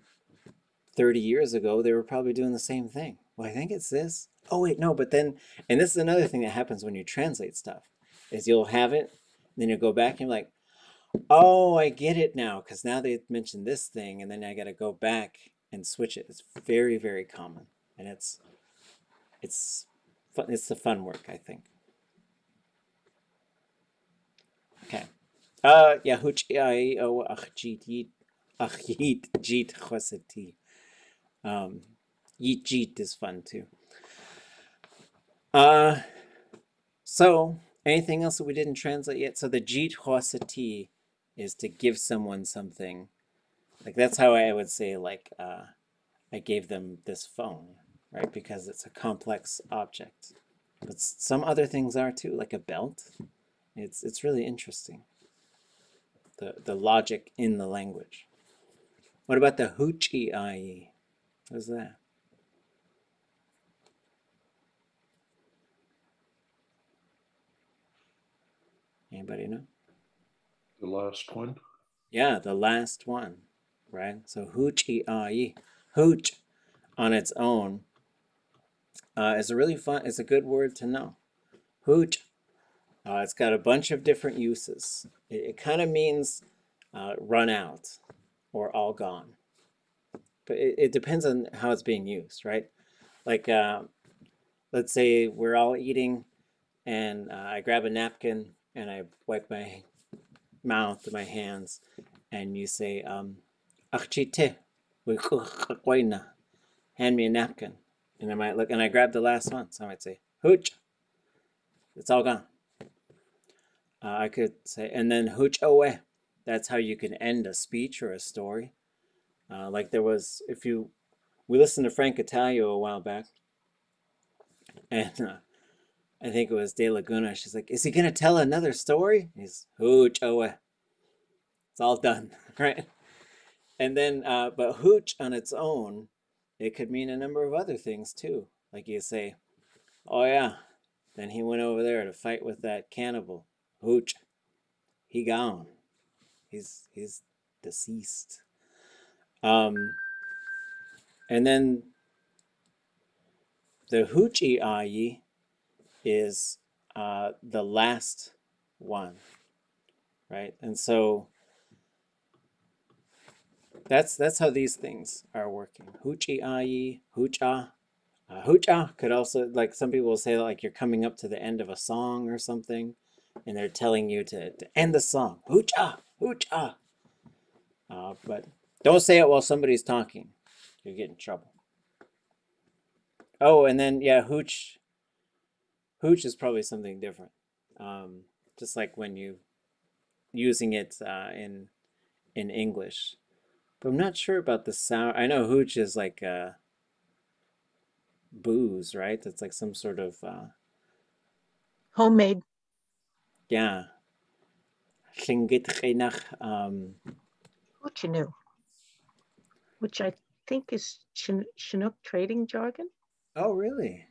30 years ago they were probably doing the same thing. Well, I think it's this oh wait no but then and this is another thing that happens when you translate stuff is you'll have it then you'll go back and you're like oh i get it now because now they mentioned this thing and then i got to go back and switch it. It's very very common and it's it's fun it's the fun work i think. Okay. Uh yeah huch i o achjit yit achjit jit choseti um yit jit is fun too. Uh, so anything else that we didn't translate yet? So the jit hwasati is to give someone something. Like that's how I would say like uh, I gave them this phone, right? Because it's a complex object. But some other things are too, like a belt. It's it's really interesting. The the logic in the language. What about the hoochie ai? What is that? Anybody know? The last one. Yeah, the last one, right? So hoochie ai, hooch on its own uh, is a really fun, it's a good word to know. Hooch, uh, it's got a bunch of different uses. It, it kind of means uh, run out or all gone. But it, it depends on how it's being used, right? Like, uh, let's say we're all eating and uh, I grab a napkin and I wipe my mouth and my hands, and you say, um, hand me a napkin. And I might look, and I grab the last one, so I might say, hooch. It's all gone. Uh, I could say, and then hooch away. That's how you can end a speech or a story. Uh, like there was, if you, we listened to Frank Italio a while back, and uh, I think it was De Laguna. She's like, "Is he gonna tell another story?" He's hooch away. It's all done, *laughs* right? And then, uh, but hooch on its own, it could mean a number of other things too. Like you say, "Oh yeah," then he went over there to fight with that cannibal. Hooch, he gone. He's he's deceased. Um, and then the hoochie ayi is uh, the last one, right? And so that's that's how these things are working. Huchi ai, hucha. Uh, hucha could also, like some people will say, like you're coming up to the end of a song or something, and they're telling you to, to end the song. Hucha, hucha. Uh, but don't say it while somebody's talking. You get in trouble. Oh, and then, yeah, hooch Hooch is probably something different. Um, just like when you using it uh, in in English. But I'm not sure about the sound. I know hooch is like uh, booze, right? It's like some sort of uh, homemade. Yeah. Um, Hoochinu. which I think is Chinook trading jargon. Oh, really?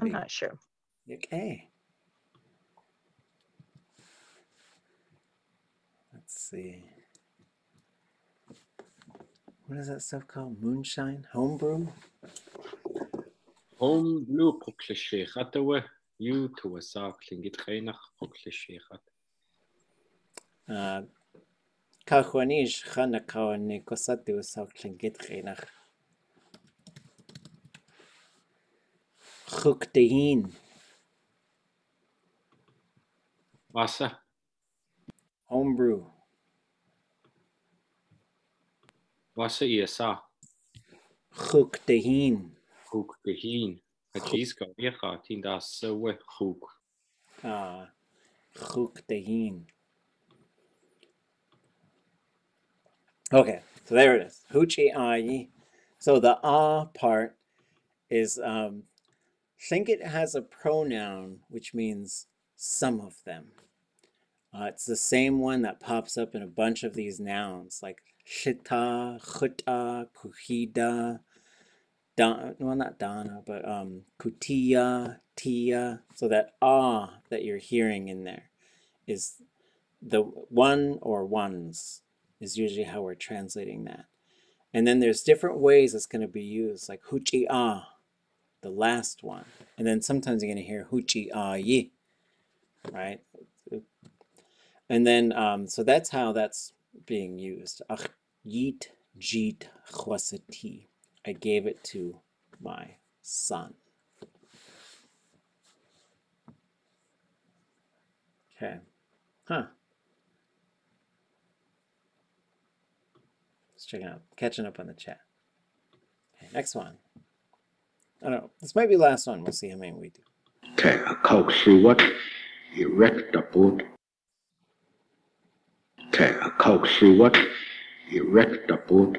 I'm not sure. Okay. Let's see. What is that stuff called? Moonshine? Homebrew? Home blue poklishe hatawe you to a sak lingit reinach poklishe hat. Uh, Kahwanish Hana Kawani Kosati was Git Renach. Chukdehin. Wasser, Homebrew. Wasser ihr sa, Chukdehin. hoek behin. Het is kan weer gaat in dat zo. Ah, Chukdehin. Okay, so there it is. Huchi ayi. So the ah part is, um, think it has a pronoun which means some of them. Uh, it's the same one that pops up in a bunch of these nouns like shita, chuta, kuhida, da, well not dana, but um, kutia, tia. So that ah that you're hearing in there is the one or ones is usually how we're translating that. And then there's different ways it's going to be used, like huchi ah, the last one. And then sometimes you're going to hear huchi ah yi, right? And then, um, so that's how that's being used. Ach yit jit chwasati. I gave it to my son. Okay. Huh. Let's check out. Catching up on the chat. Okay, next one. I don't know. This might be the last one. We'll see how many we do. Okay, a coaxy what? Erect the boat. Okay, a coaxy what? Erect the boat.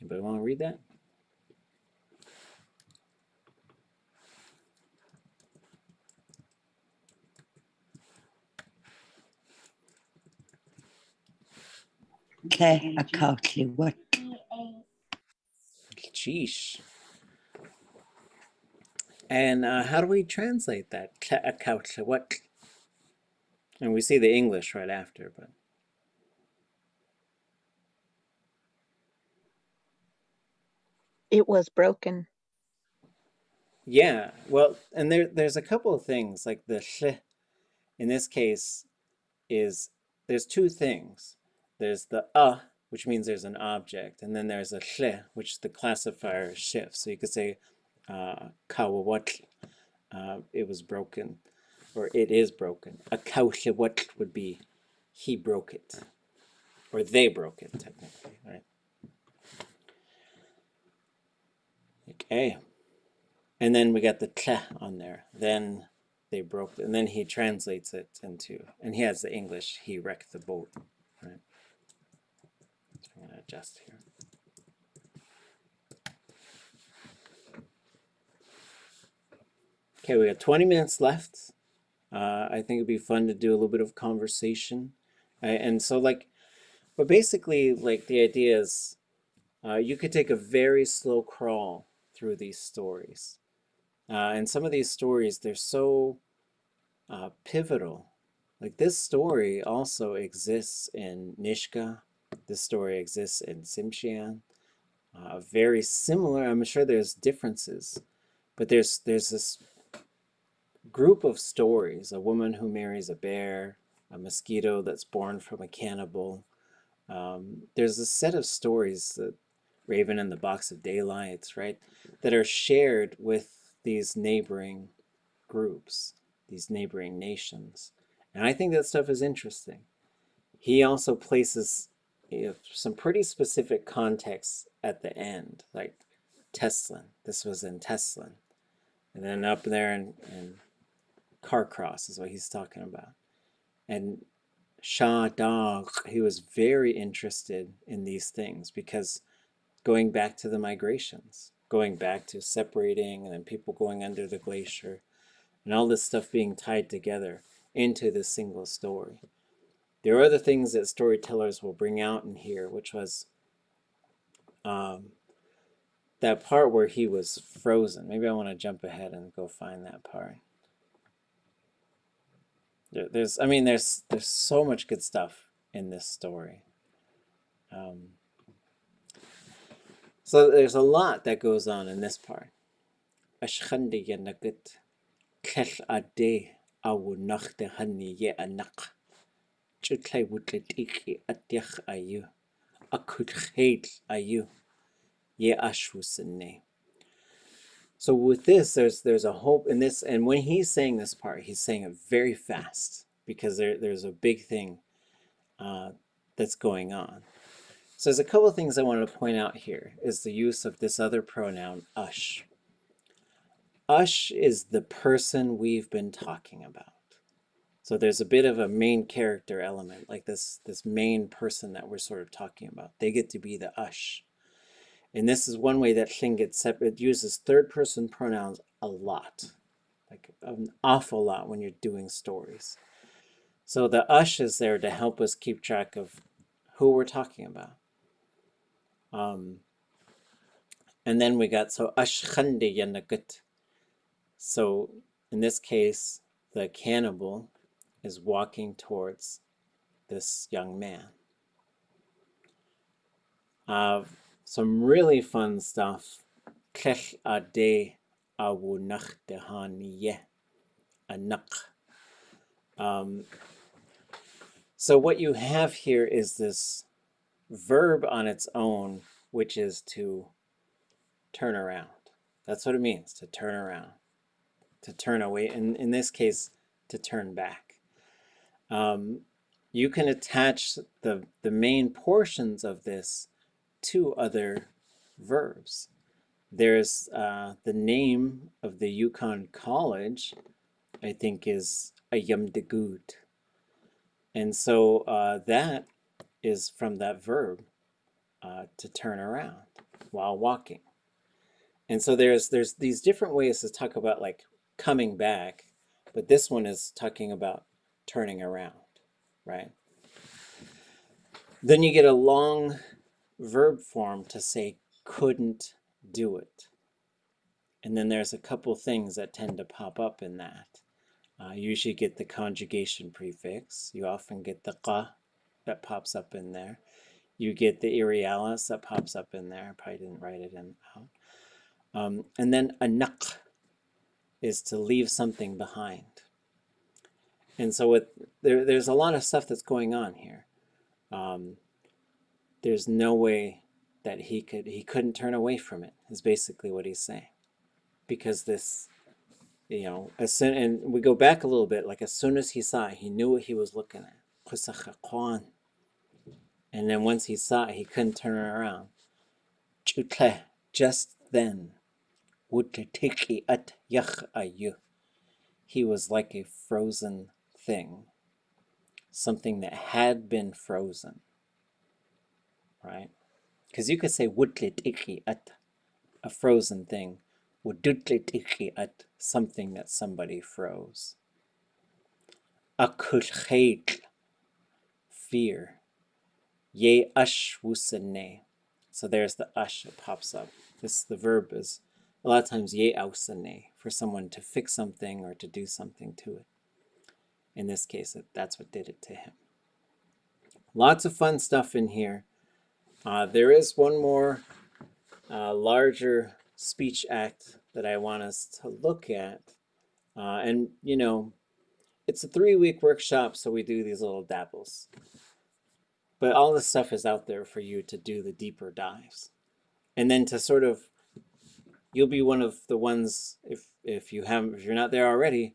Anybody want to read that? Okay, a coaxy what? Sheesh. And uh, how do we translate that? A couch, what? And we see the English right after, but It was broken. yeah. Well, and there there's a couple of things like the sh in this case is there's two things. There's the a, which means there's an object, and then there's a sh, which the classifier shifts. So you could say uh, uh, it was broken, or it is broken. A kawshawat would be he broke it, or they broke it technically, right? Okay. And then we got the tle on there. Then they broke, and then he translates it into, and he has the English, he wrecked the boat, right? So I'm gonna adjust here. Okay, we got 20 minutes left. Uh, I think it'd be fun to do a little bit of conversation. Uh, and so like, but basically like the idea is uh, you could take a very slow crawl through these stories. Uh, and some of these stories, they're so uh, pivotal. Like this story also exists in Nisga'a. This story exists in Tsimshian. Uh, very similar. I'm sure there's differences, but there's there's this group of stories: a woman who marries a bear, a mosquito that's born from a cannibal. Um, there's a set of stories that Raven and the Box of Daylights, right, that are shared with these neighboring groups, these neighboring nations. And I think that stuff is interesting. He also places you know, some pretty specific contexts at the end, like Teslin. This was in Teslin. And then up there in, in Carcross is what he's talking about. And Shah Dagh, he was very interested in these things because going back to the migrations, going back to separating and then people going under the glacier and all this stuff being tied together into this single story. There are other things that storytellers will bring out in here, which was um, that part where he was frozen. Maybe I want to jump ahead and go find that part. There, there's, I mean, there's there's so much good stuff in this story. Um, so there's a lot that goes on in this part. Ashkhandi ade awu nachte hani ye anak. Ye. So with this, there's there's a hope in this, and when he's saying this part, he's saying it very fast because there, there's a big thing uh, that's going on. So there's a couple of things I wanted to point out here is the use of this other pronoun, ush. Ush is the person we've been talking about. So there's a bit of a main character element, like this, this main person that we're sort of talking about. They get to be the ush. And this is one way that Xing gets separate. Uses third person pronouns a lot, like an awful lot when you're doing stories. So the ush is there to help us keep track of who we're talking about. Um, and then we got so ush khandi yanagut. So in this case, the cannibal is walking towards this young man. Uh, some really fun stuff. Um, so what you have here is this verb on its own, which is to turn around. That's what it means, to turn around, to turn away. In, in this case, to turn back. Um, you can attach the, the main portions of this to other verbs. There's uh, the name of the Yukon College, I think is Ayamdigut. And so uh, that is from that verb uh, to turn around while walking. And so there's there's these different ways to talk about like coming back, but this one is talking about turning around, right? Then you get a long verb form to say couldn't do it. And then there's a couple things that tend to pop up in that. Uh, you usually get the conjugation prefix. You often get the qa that pops up in there. You get the irrealis that pops up in there. I probably didn't write it in out. Um, and then anak is to leave something behind. And so with, there, there's a lot of stuff that's going on here. Um, there's no way that he could he couldn't turn away from it is basically what he's saying. Because this you know as soon and we go back a little bit like as soon as he saw it he knew what he was looking at. And then once he saw it he couldn't turn around. Just then he was like a frozen thing something that had been frozen right? Because you could say at a frozen thing, at something that somebody froze. Akulchait, fear. Ye ash wusane. So there's the ash that pops up. This the verb is a lot of times ye ausane for someone to fix something or to do something to it. In this case, that's what did it to him. Lots of fun stuff in here. Uh, there is one more uh, larger speech act that I want us to look at. Uh, and, you know, it's a three-week workshop, so we do these little dabbles. But all this stuff is out there for you to do the deeper dives. And then to sort of, you'll be one of the ones, if, if, you haven't, if you're not there already,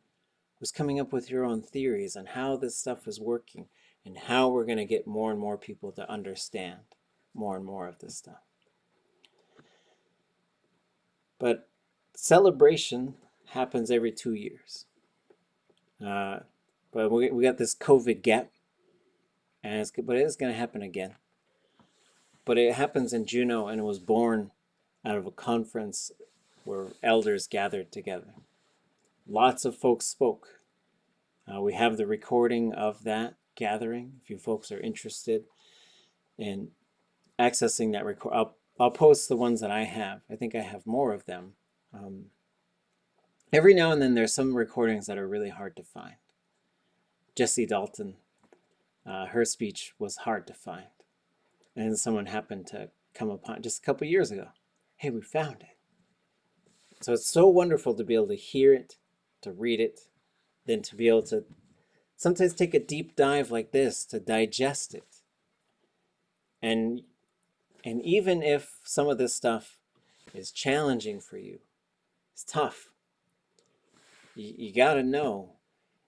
who's coming up with your own theories on how this stuff is working and how we're going to get more and more people to understand more and more of this stuff. But celebration happens every two years. Uh, but we, we got this COVID gap, and it's, but it is going to happen again. But it happens in Juneau, and it was born out of a conference where elders gathered together. Lots of folks spoke. Uh, we have the recording of that. gathering. If you folks are interested in accessing that record, I'll, I'll post the ones that I have. I think I have more of them. Um, every now and then there's some recordings that are really hard to find. Jessie Dalton, uh, her speech was hard to find. And someone happened to come upon just a couple years ago. Hey, we found it. So it's so wonderful to be able to hear it, to read it, then to be able to sometimes take a deep dive like this to digest it. And and even if some of this stuff is challenging for you, it's tough. You, you got to know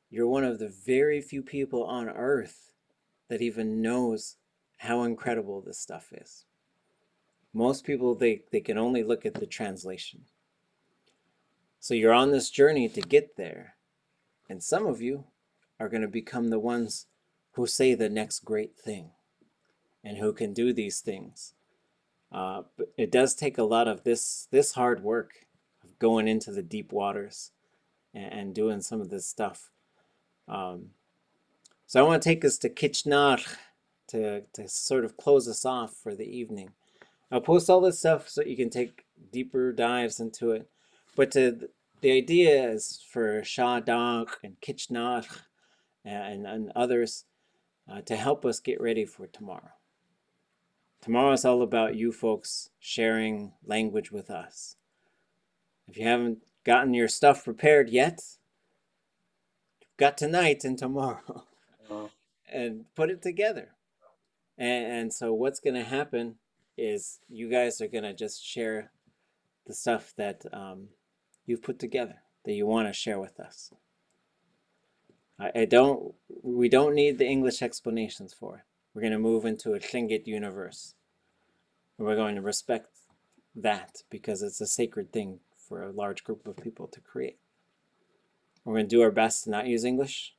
you're one of the very few people on earth that even knows how incredible this stuff is. Most people they, they can only look at the translation. So you're on this journey to get there. And some of you are going to become the ones who say the next great thing and who can do these things. Uh, but it does take a lot of this this hard work of going into the deep waters and, and doing some of this stuff. Um, so I want to take us to Kichnáalx̱ to, to sort of close us off for the evening. I'll post all this stuff so you can take deeper dives into it. But to, the idea is for Shah Dang and Kichnáalx̱ and, and others uh, to help us get ready for tomorrow. Tomorrow is all about you folks sharing language with us. If you haven't gotten your stuff prepared yet, you've got tonight and tomorrow. Uh, *laughs* and put it together. And, and so what's going to happen is you guys are going to just share the stuff that um, you've put together that you want to share with us. I, I don't. We don't need the English explanations for it. We're going to move into a Tlingit universe. And We're going to respect that because it's a sacred thing for a large group of people to create. We're going to do our best to not use English,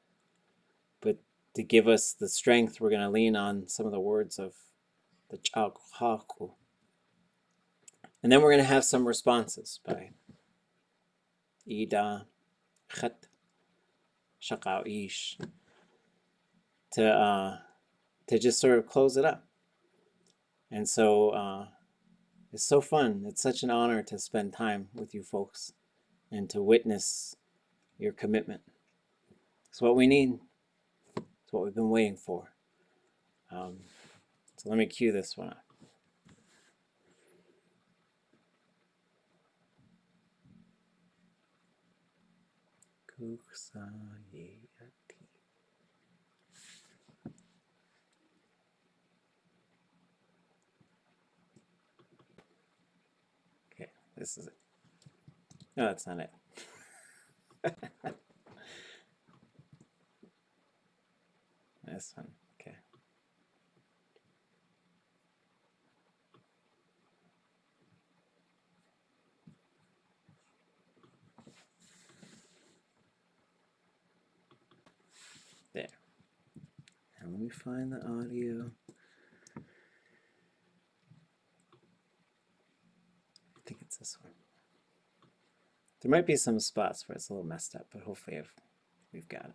but to give us the strength, we're going to lean on some of the words of the Chauhaku. And then we're going to have some responses by Ida, Khat, Shakao Ish, to, uh, to just sort of close it up. And so uh, it's so fun. It's such an honor to spend time with you folks and to witness your commitment. It's what we need. It's what we've been waiting for. Um, so let me cue this one up. Okay, this is it. No, that's not it. *laughs* this one, okay. There. Now let me find the audio. I think it's this one. There might be some spots where it's a little messed up, but hopefully I've, we've got it.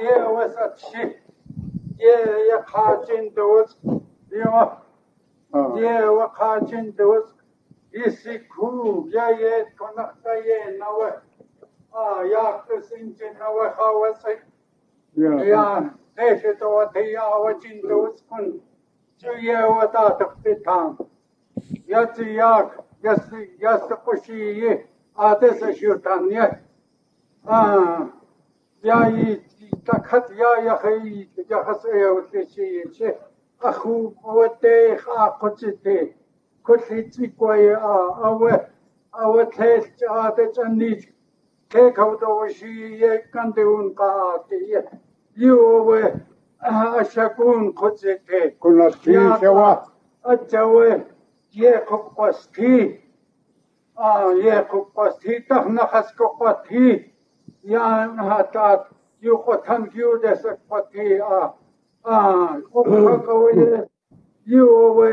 ye wesa chi ye ya kha chin de was ye wa ye wa kha chin de was isi ku ya ye kona ta ye na wa a ya ke sin chin na wa kha wa se ya te she to wa te ya wa chin de was kun chu ye wa ta ta te ta ya chi ya ya si ya sa ku shi ye a te se shi ta ne a я и так хат я я хай я хасая вот лечи че аху вот э ха коците кулли циквай а авэ авэ тэл а тэ чанни тэ кавдо ши е канде ун ка те е. Ювэ ашакун коците кулати шава. ачавэ е коппасти а е коппасти тахна хас коппасти jānātāt yu khotan kyu desak pati a a khokawe yu we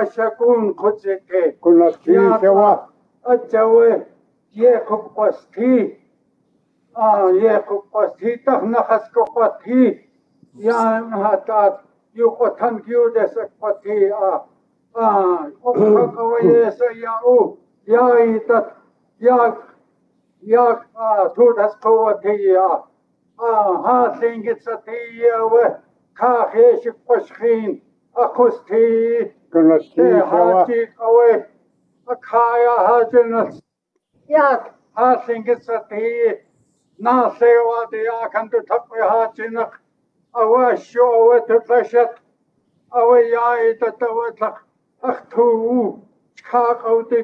ashakun khoteke kunakti sewa achawe ye khopasti a ye khopasti tahnakhas khopati jānātāt yu khotan kyu desak pati a a khokawe se ya u ya itat ya Ja, tror das på at ja. Aha, singet så det ja, we. Kach ich verschrien. Akusti. Gnasti. Hat ich awe. Akaya hat in das. Ja, ha singet så det. Na se wa de ja kan du tak we ha chinak. Awe sho we te fashat. Awe ja et ta we tak. Ach tu. Kach au de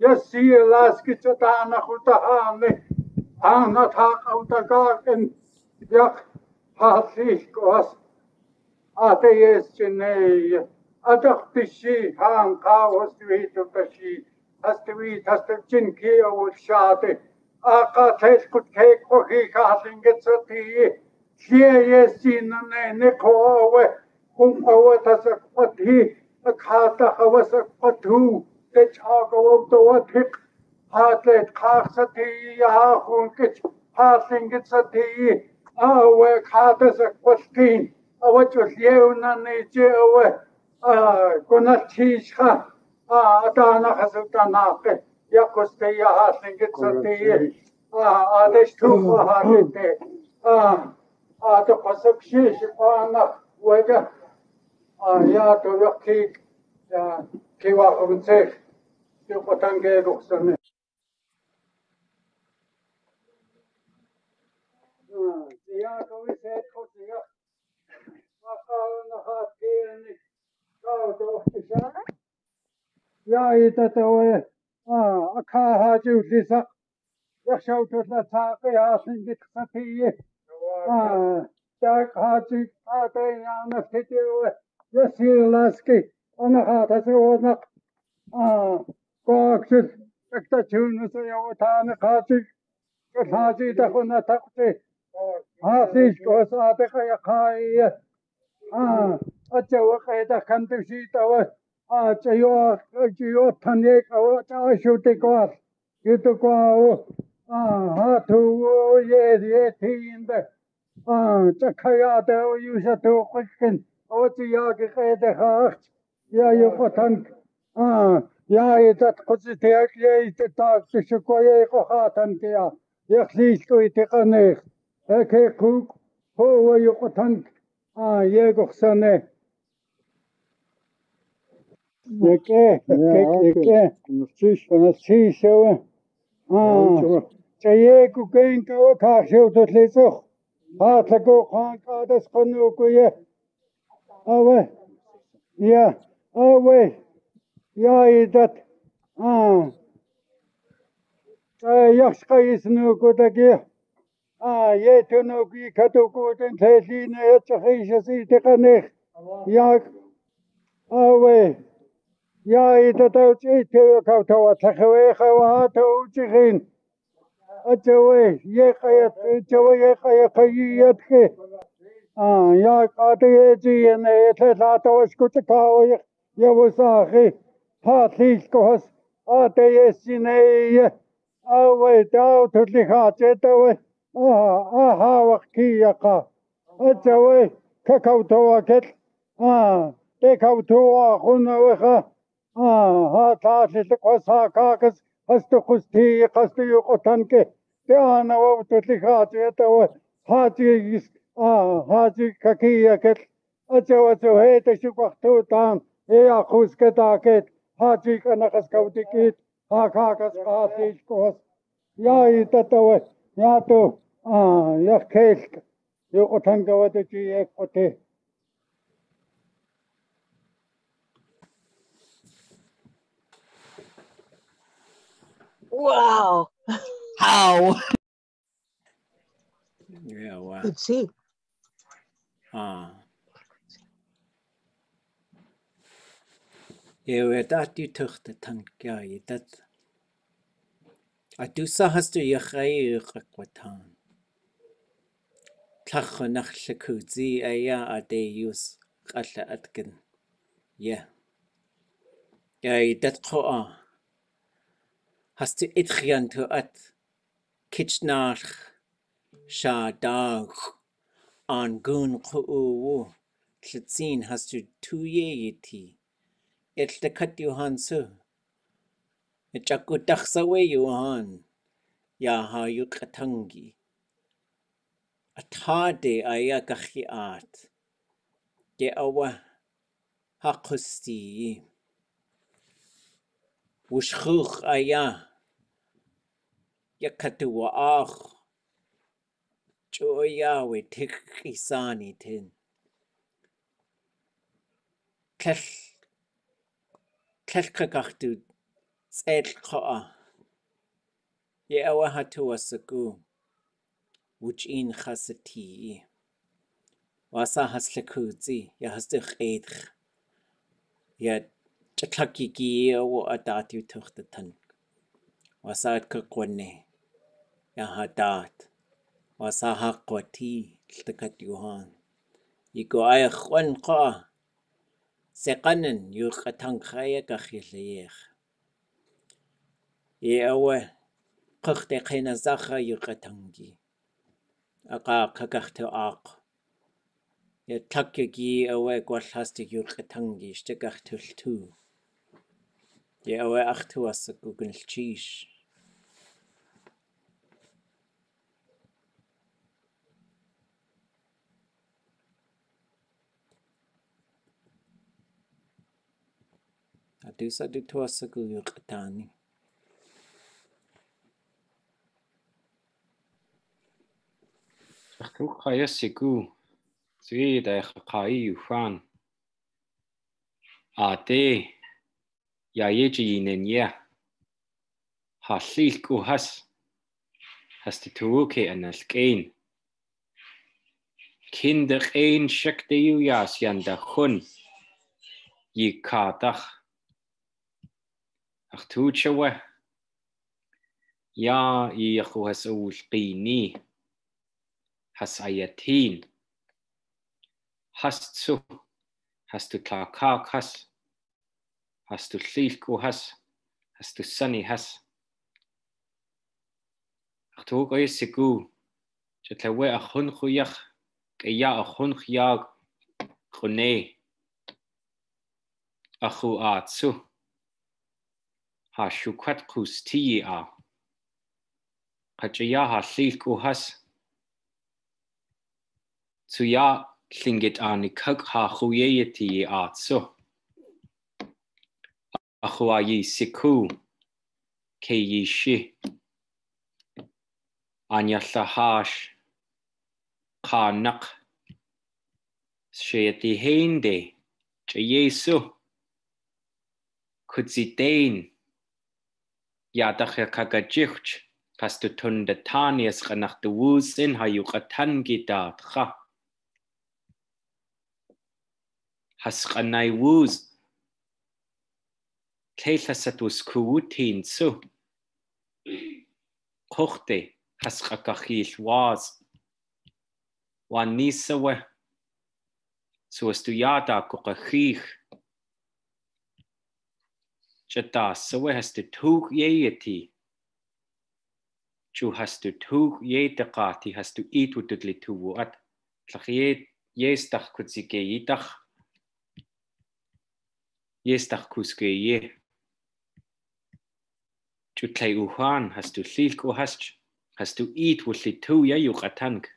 يسير لاسكت تانخ تهامي أنا تاقو تقاكن يخ هاتليش كواس أتيس جنيه أدختشي هان قاو هستويت بشي هستويت هستوچن كي أول شاتي أقاتيش كت كيك وكي كاتنجت ستيه شيئيسين نينكوه كم قوة سقطه أكحاتا قوة سقطه гэж агоомтоотик хаатлет хаагсати яахун гэж хаалингцати аавэ хаатэсэк болтин авачул еунаны жеавэ аа гоналтиишха аа атана хасутанаахэ яккусте яахалингцати аа адэш туфа хаалите аа ата пасакши шипана вэгэ аа я тоёхи я кива хунцэх i te ta ti shu ko ye ko ha tan ke ya. Ya khli ko i te ka ne. E ke ku ho o yu ko tan. Ah, ye go sa ne. Ye ke, ke ke ke. Sis na sis so. Ah, cha ye ku ke in ka o ka shu to le so. Ha ta go khan ka das ko no ko ye. Awe. Ya, awe. Ya i dat. Ah. Ta yax ka is no ko ta ke. Ah, ye to no ki ka to ko ten the li ne ya cha hi sha si te ka ne. Ya. Awe. Ya i ta ta chi te ka ta wa ta khwe kha wa ta u Я этот козитеак я ите так шикоя ико хатан тя. Я хлишлу ите канех. Эке кук хова юко танк. А я гохсане. Яке, яке. Нуциш, нуцишэвэ. А. Чае кукэн кава кашэу тутлэцох. Хаатлаку хаан кадас конукуе. Авэ. Я. Авэ. Ye. A we ta tu li ha che te we. Ah, a ha wa ki ya ka. Achawe, ka kau to wa ket. Ah, te хаалилгоос атаясинэе авэ дав төрлийнхаа зэдэвэ аа аавах кияка. Атавэ какаутова гэл аа дэкаутова хунавэха аа хаалилг хасаакагс хастохс тий гастуу готанке тэанава төрлийнхаа зэдэвэ хаажигис аа хаажиг какия гэл атавэ хэдэшиг вахтуу таан ээ ахус кэдакэт хаджи канахас кавдикит хакакас хаатишкос яа итатава яату а яхэлк югутангавад чи яккути Wow. How? Yeah, wow. Good see. Ah. Эвэдати төхт танкяидат атусахасту яхаиэкъакъватаан тлаххунарлъакуути ая атеиус къалла аткин я яидат қоа. Хасти итхьянту ат кичнаах шадаах ангун қуу лъцин хасту туеити Яталтакат Юхансу. Чакутахсавэ Юхан. Яха юкатанги. Атаде аягахи аат. Ге ава хақусти. Ушхух ая. Якатуа ах. Чояуэ тик исани тин. Кэлл kelkagaqtut seelqa'a ye'awahatuwasaku uch'in khasati'i wasahaslakutsi yahastaq'etx ya tlakigiyawo atatiutortatan wasaatkaqwanne yahataat wasahaqqwati ltakatjuhaan yiku ayaqwan qa'a сеқанан юққатанқаякахилиер иауа қырте қиназаха юққатанги ақааққакарту аақ я тлаккиги ауа гуаллаастик юққатанги штекартулту я ауа ахтуассаккугнлчиш hoe ga je siku? Zie de kai ufan. A de. Ja je ji nen ye. Ha sil ku has. Has de tuuke en al kein. Kinder een shek de u jas yan da hun. Yi kadach. Ach tuutje we. Ja, i chu has ul qini. Has ayatin. Hast su. Hast du klakak has. Hast du llilku has. Hast du sunny has. Ach tu go sigu. Je te we a chun chwyach. Ge ya a chun chwyag. Chwne. A chw a tsu. ha siwcwad cws ti a. Cadria ha llil gwhas. Twyia llingid a ni cyg ha chwyau ti a tso. A chwa i sicw. Cei i si. Anya llahash. Canaq. Sri ti hen de. Tia Jesu. Cwtsi dein. Cwtsi ядахэ кагачихч касту тунда таниас ханахту вусин хаюга тангитаатха хасханай вус кейласатус куутинсу кохте хасхакахил ваз ванисава суастуяда кокахих Чата савэ хасты түүх яйяти чу хасты түүх яйтэгати хасты иитутутли тувуат тлахиет ястаркутсике итах ястаркуске е чу тлай ухан хасты лилку хасч хасты иитвулли туу яюкатанг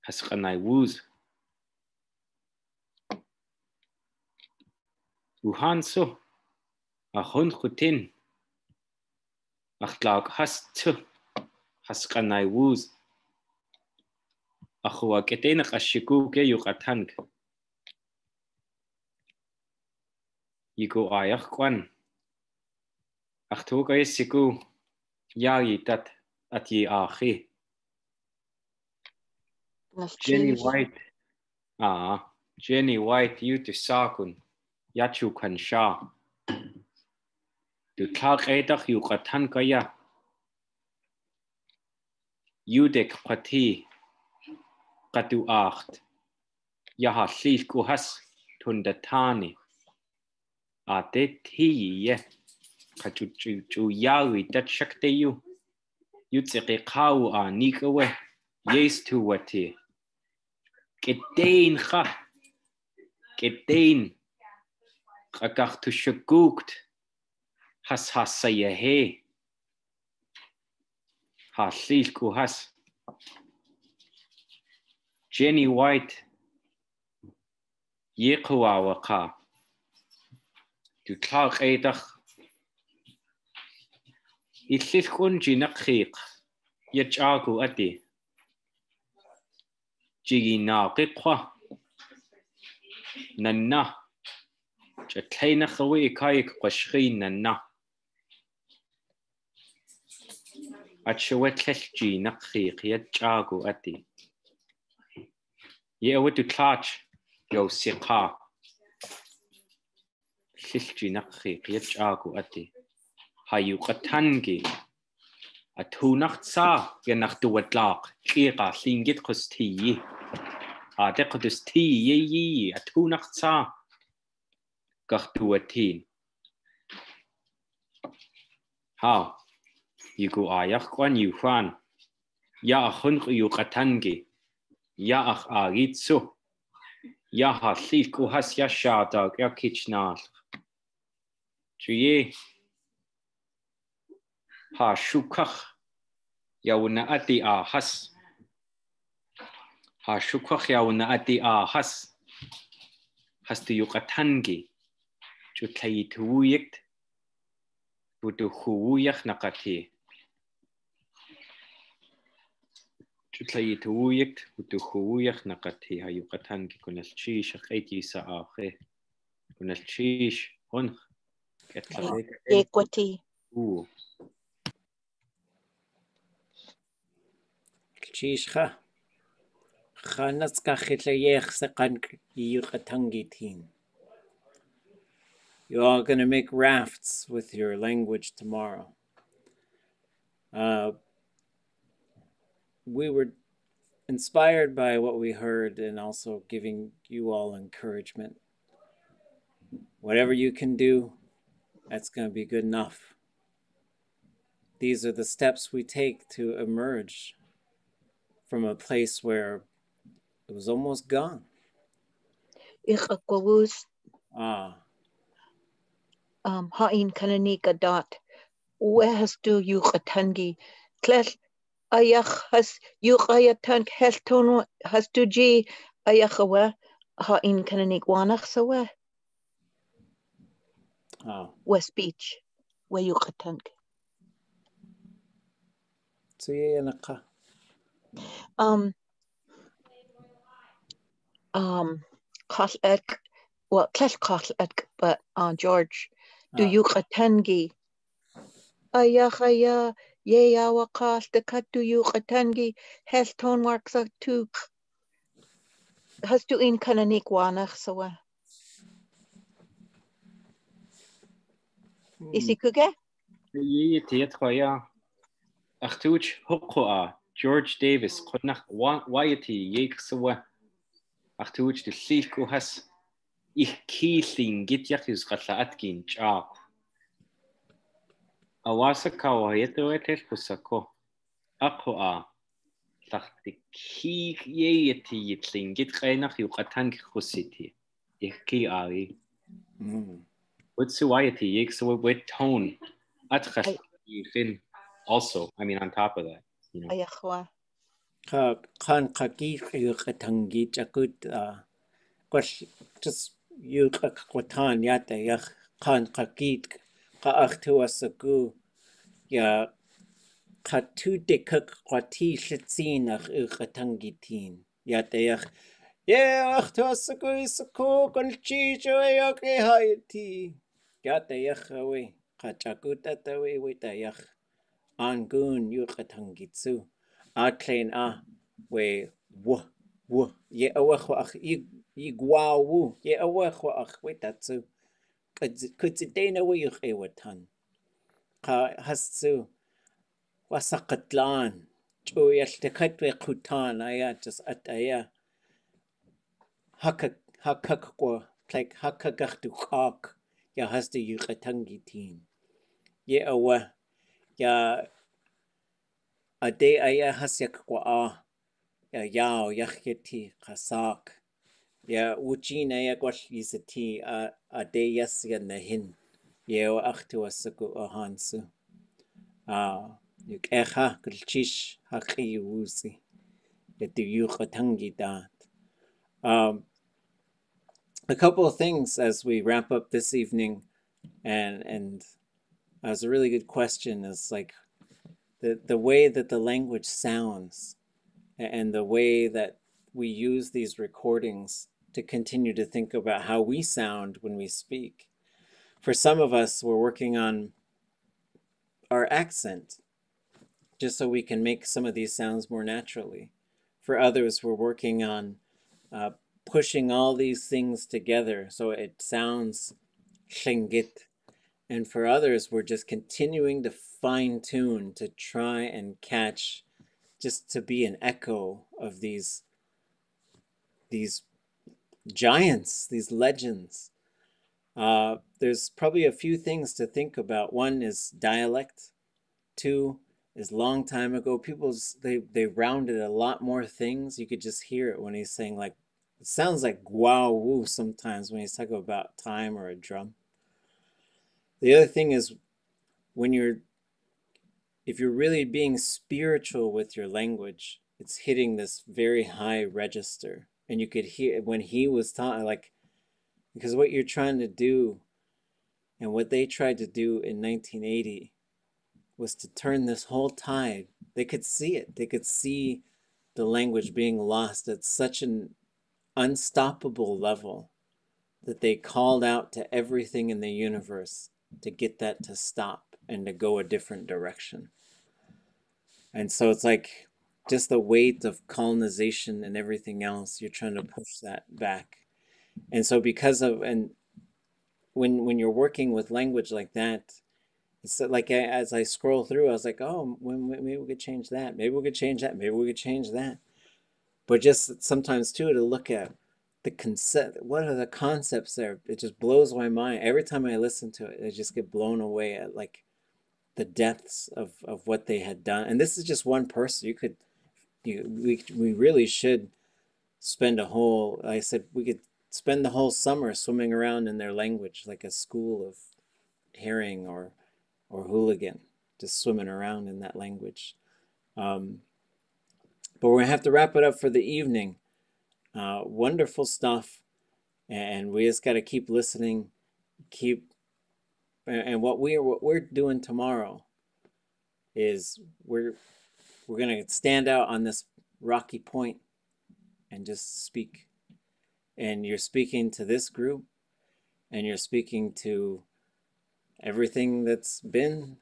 хасганай вуз wuz. Uhan so. A hun chutin. Ach lag has tu. hasqanay wuz akhwa ketena qashiku ke yuqatank yigo ayakh kwan akhtu ka siku yagi tat ati akhi Jenny White ah Jenny White yu te sakun yachu kan sha. Du tag edach yu qatan kaya yudek qati qatu acht. Ya ha llil kuhas tundatani a te ti ye. Qachu chu chu yawi tat shakte yu. Yu tsiqi qaw a nikawe yes tu wati gedein kha. Gedein qaqartusukkuukt has hassayahe haalliilku has. Jenny White. Yequawaqa du tlaaqeedaq illilkun jineqqiiq yachaaku ati jiginaaqiqqa nanna тлейнахви кайк кашхинанна атшуатлалжи нақхи қиатчаагу ати еуату тлаач йосиқа лилжи нақхи қиатчаагу ати хаюқатанги атунарцаа янартуатлаақ лиqa лингит қустии атеқдус тиии атунарцаа дуатлаaq qiqa llingit qusti a de qusti ye yi atунах ca gach duatin ha yugu ayach kwan yu fan ya khun yu qatangi ya ach agitsu ya ha llil ku has ya shadag ya kichnal Triye ha shukach yauna ati ahas ha shukach yauna ati ahas hast du yuqatangi чутлаи тууйгт путухууях накати чутлаи тууйгт путухууях накати хаюкатан кикуналчиш хэтиса аахэ. Куналчиш он кэтлэрэг эквати уу. Чишха ханацка хилэех сэкан июкатангитин You are going to make rafts with your language tomorrow. Uh, we were inspired by what we heard and also giving you all encouragement. Whatever you can do, that's going to be good enough. These are the steps we take to emerge from a place where it was almost gone. Ah, hain kananika dot. Wehas do yuqatangi kles ayach has yuqayatan helton has do ji. Ayachawa hain kananik wanach sawa ah. West Beach where yuqatank So yeah, naqa. um um call ek well kles call ek but uh George do Ah. yuqatangi ayachaya ye yawa call the cut do yuqatangi helton works out to has do in kananik wanach sawa Isi kuge? Ye tiet khoya. Achtuch hukwa George Davis qunach wayati yek sawa. Achtuch de llilku их киилин гитях юсгаллааткин чаак авасакава ятуэтэл кусако акуа лартик хиг еетиитлин гит гайнах юкатан гихусити их киари утсуайти иксо with tone атхал фин also i mean on top of that you know. Аяхва ка кан каки юкатан гит акут а. Кваш just يوكاك قطان ياتا يخ قان قاكيت قاختوا سكو يا قاتو ديكك قاتي اخ اختنجتين ياتا يخ يا اختوا سكو يسكو كل شي شو يوكي هايتي. ياتا يخ وي قاتاكو تاتا وي ويتا يخ انجون يوكتنجتسو اكلين اه وي و و يا اوخ اخ igwawu ye awakho akhwe tatsu kutsitena we yuqewatan qa hasu wasaqatlan tuyalltakhat we qutan aya tis ataya hakak hakak ko like hakakaktu khak ya haste yuqatangi tin ye awa ya ade aya hasyak ko a ya yao yakheti qasak ya uchina ya kwallisati a ade yasya nahin. Ye achtu wasaku ahansu a yuk eha kulchish haqi wusi. Yati yuqatangi dat um a couple of things as we wrap up this evening and and as a really good question is like the the way that the language sounds and the way that we use these recordings to continue to think about how we sound when we speak for some of us we're working on our accent just so we can make some of these sounds more naturally for others we're working on uh, pushing all these things together so it sounds Tlingit. And for others, we're just continuing to fine tune to try and catch, just to be an echo of these these giants, these legends. Uh, there's probably a few things to think about. One is dialect. Two is long time ago. People they they rounded a lot more things. You could just hear it when he's saying like it sounds like wow woo sometimes when he's talking about time or a drum. The other thing is when you're if you're really being spiritual with your language, it's hitting this very high register. And you could hear when he was talking like because what you're trying to do and what they tried to do in 1980 was to turn this whole tide. They could see it. They could see the language being lost at such an unstoppable level that they called out to everything in the universe to get that to stop and to go a different direction. And so it's like just the weight of colonization and everything else, you're trying to push that back. And so because of and when when you're working with language like that, it's like as I scroll through, I was like, oh, maybe we could change that. Maybe we could change that. Maybe we could change that but just sometimes too to look at the concept what are the concepts there it just blows my mind every time i listen to it i just get blown away at like the depths of, of what they had done and this is just one person you could you we, we really should spend a whole i said we could spend the whole summer swimming around in their language like a school of herring or or hooligan just swimming around in that language um, but we're to have to wrap it up for the evening. Uh, wonderful stuff. And we just got to keep listening, keep, and what we are, what we're doing tomorrow is we're, we're going to stand out on this rocky point and just speak. And you're speaking to this group and you're speaking to everything that's been.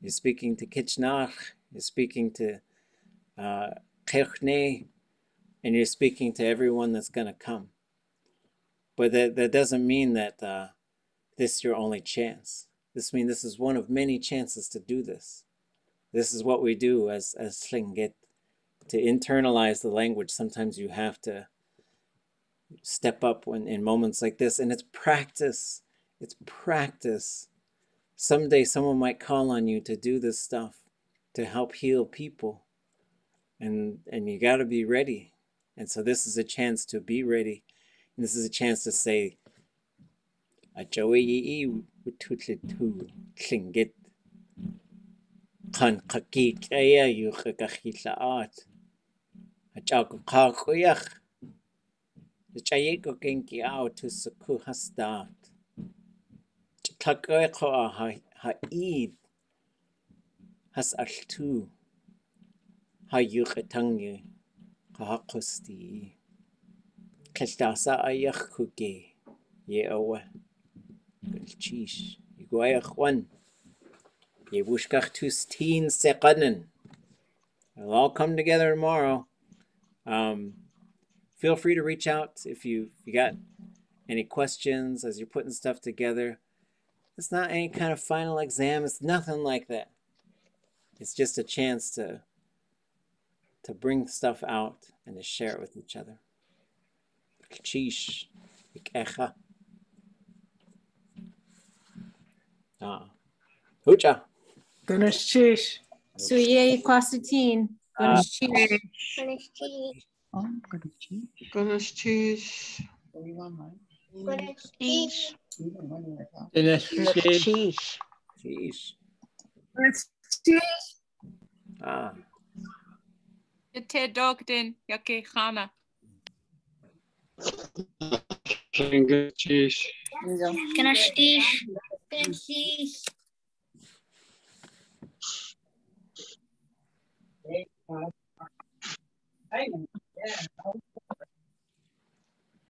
You're speaking to Kichnáalx̱. You're speaking to uh, and you're speaking to everyone that's going to come. But that, that doesn't mean that uh, this is your only chance. This means this is one of many chances to do this. This is what we do as, as Tlingit. To internalize the language, sometimes you have to step up when in moments like this. And it's practice. It's practice. Someday someone might call on you to do this stuff to help heal people and and you got to be ready and so this is a chance to be ready and this is a chance to say klingit kan qaki kaya yu qakhi laat a chak qa quyakh chaye ko kenki out to suku hastat tlakay ko ha ha id has altu hayuqatangi qahaqusti qiltasa ayakh kuge ye awa gulchish iguayach one ye wushkach tusteen seqanen It'll all come together tomorrow. Um, feel free to reach out if you if you got any questions as you're putting stuff together. It's not any kind of final exam. It's nothing like that. It's just a chance to to bring stuff out and to share it with each other. Ikecha. Ah. Hucha. Ganesh Chish. Suye Kwasatin. Ganesh Chish. Ganesh cheese. Ganesh Chish. Sheesh. Ganesh Chish. Ah. Te dogden yake khana. Ganesh Ganesh Chish. Ganesh Hey, yeah.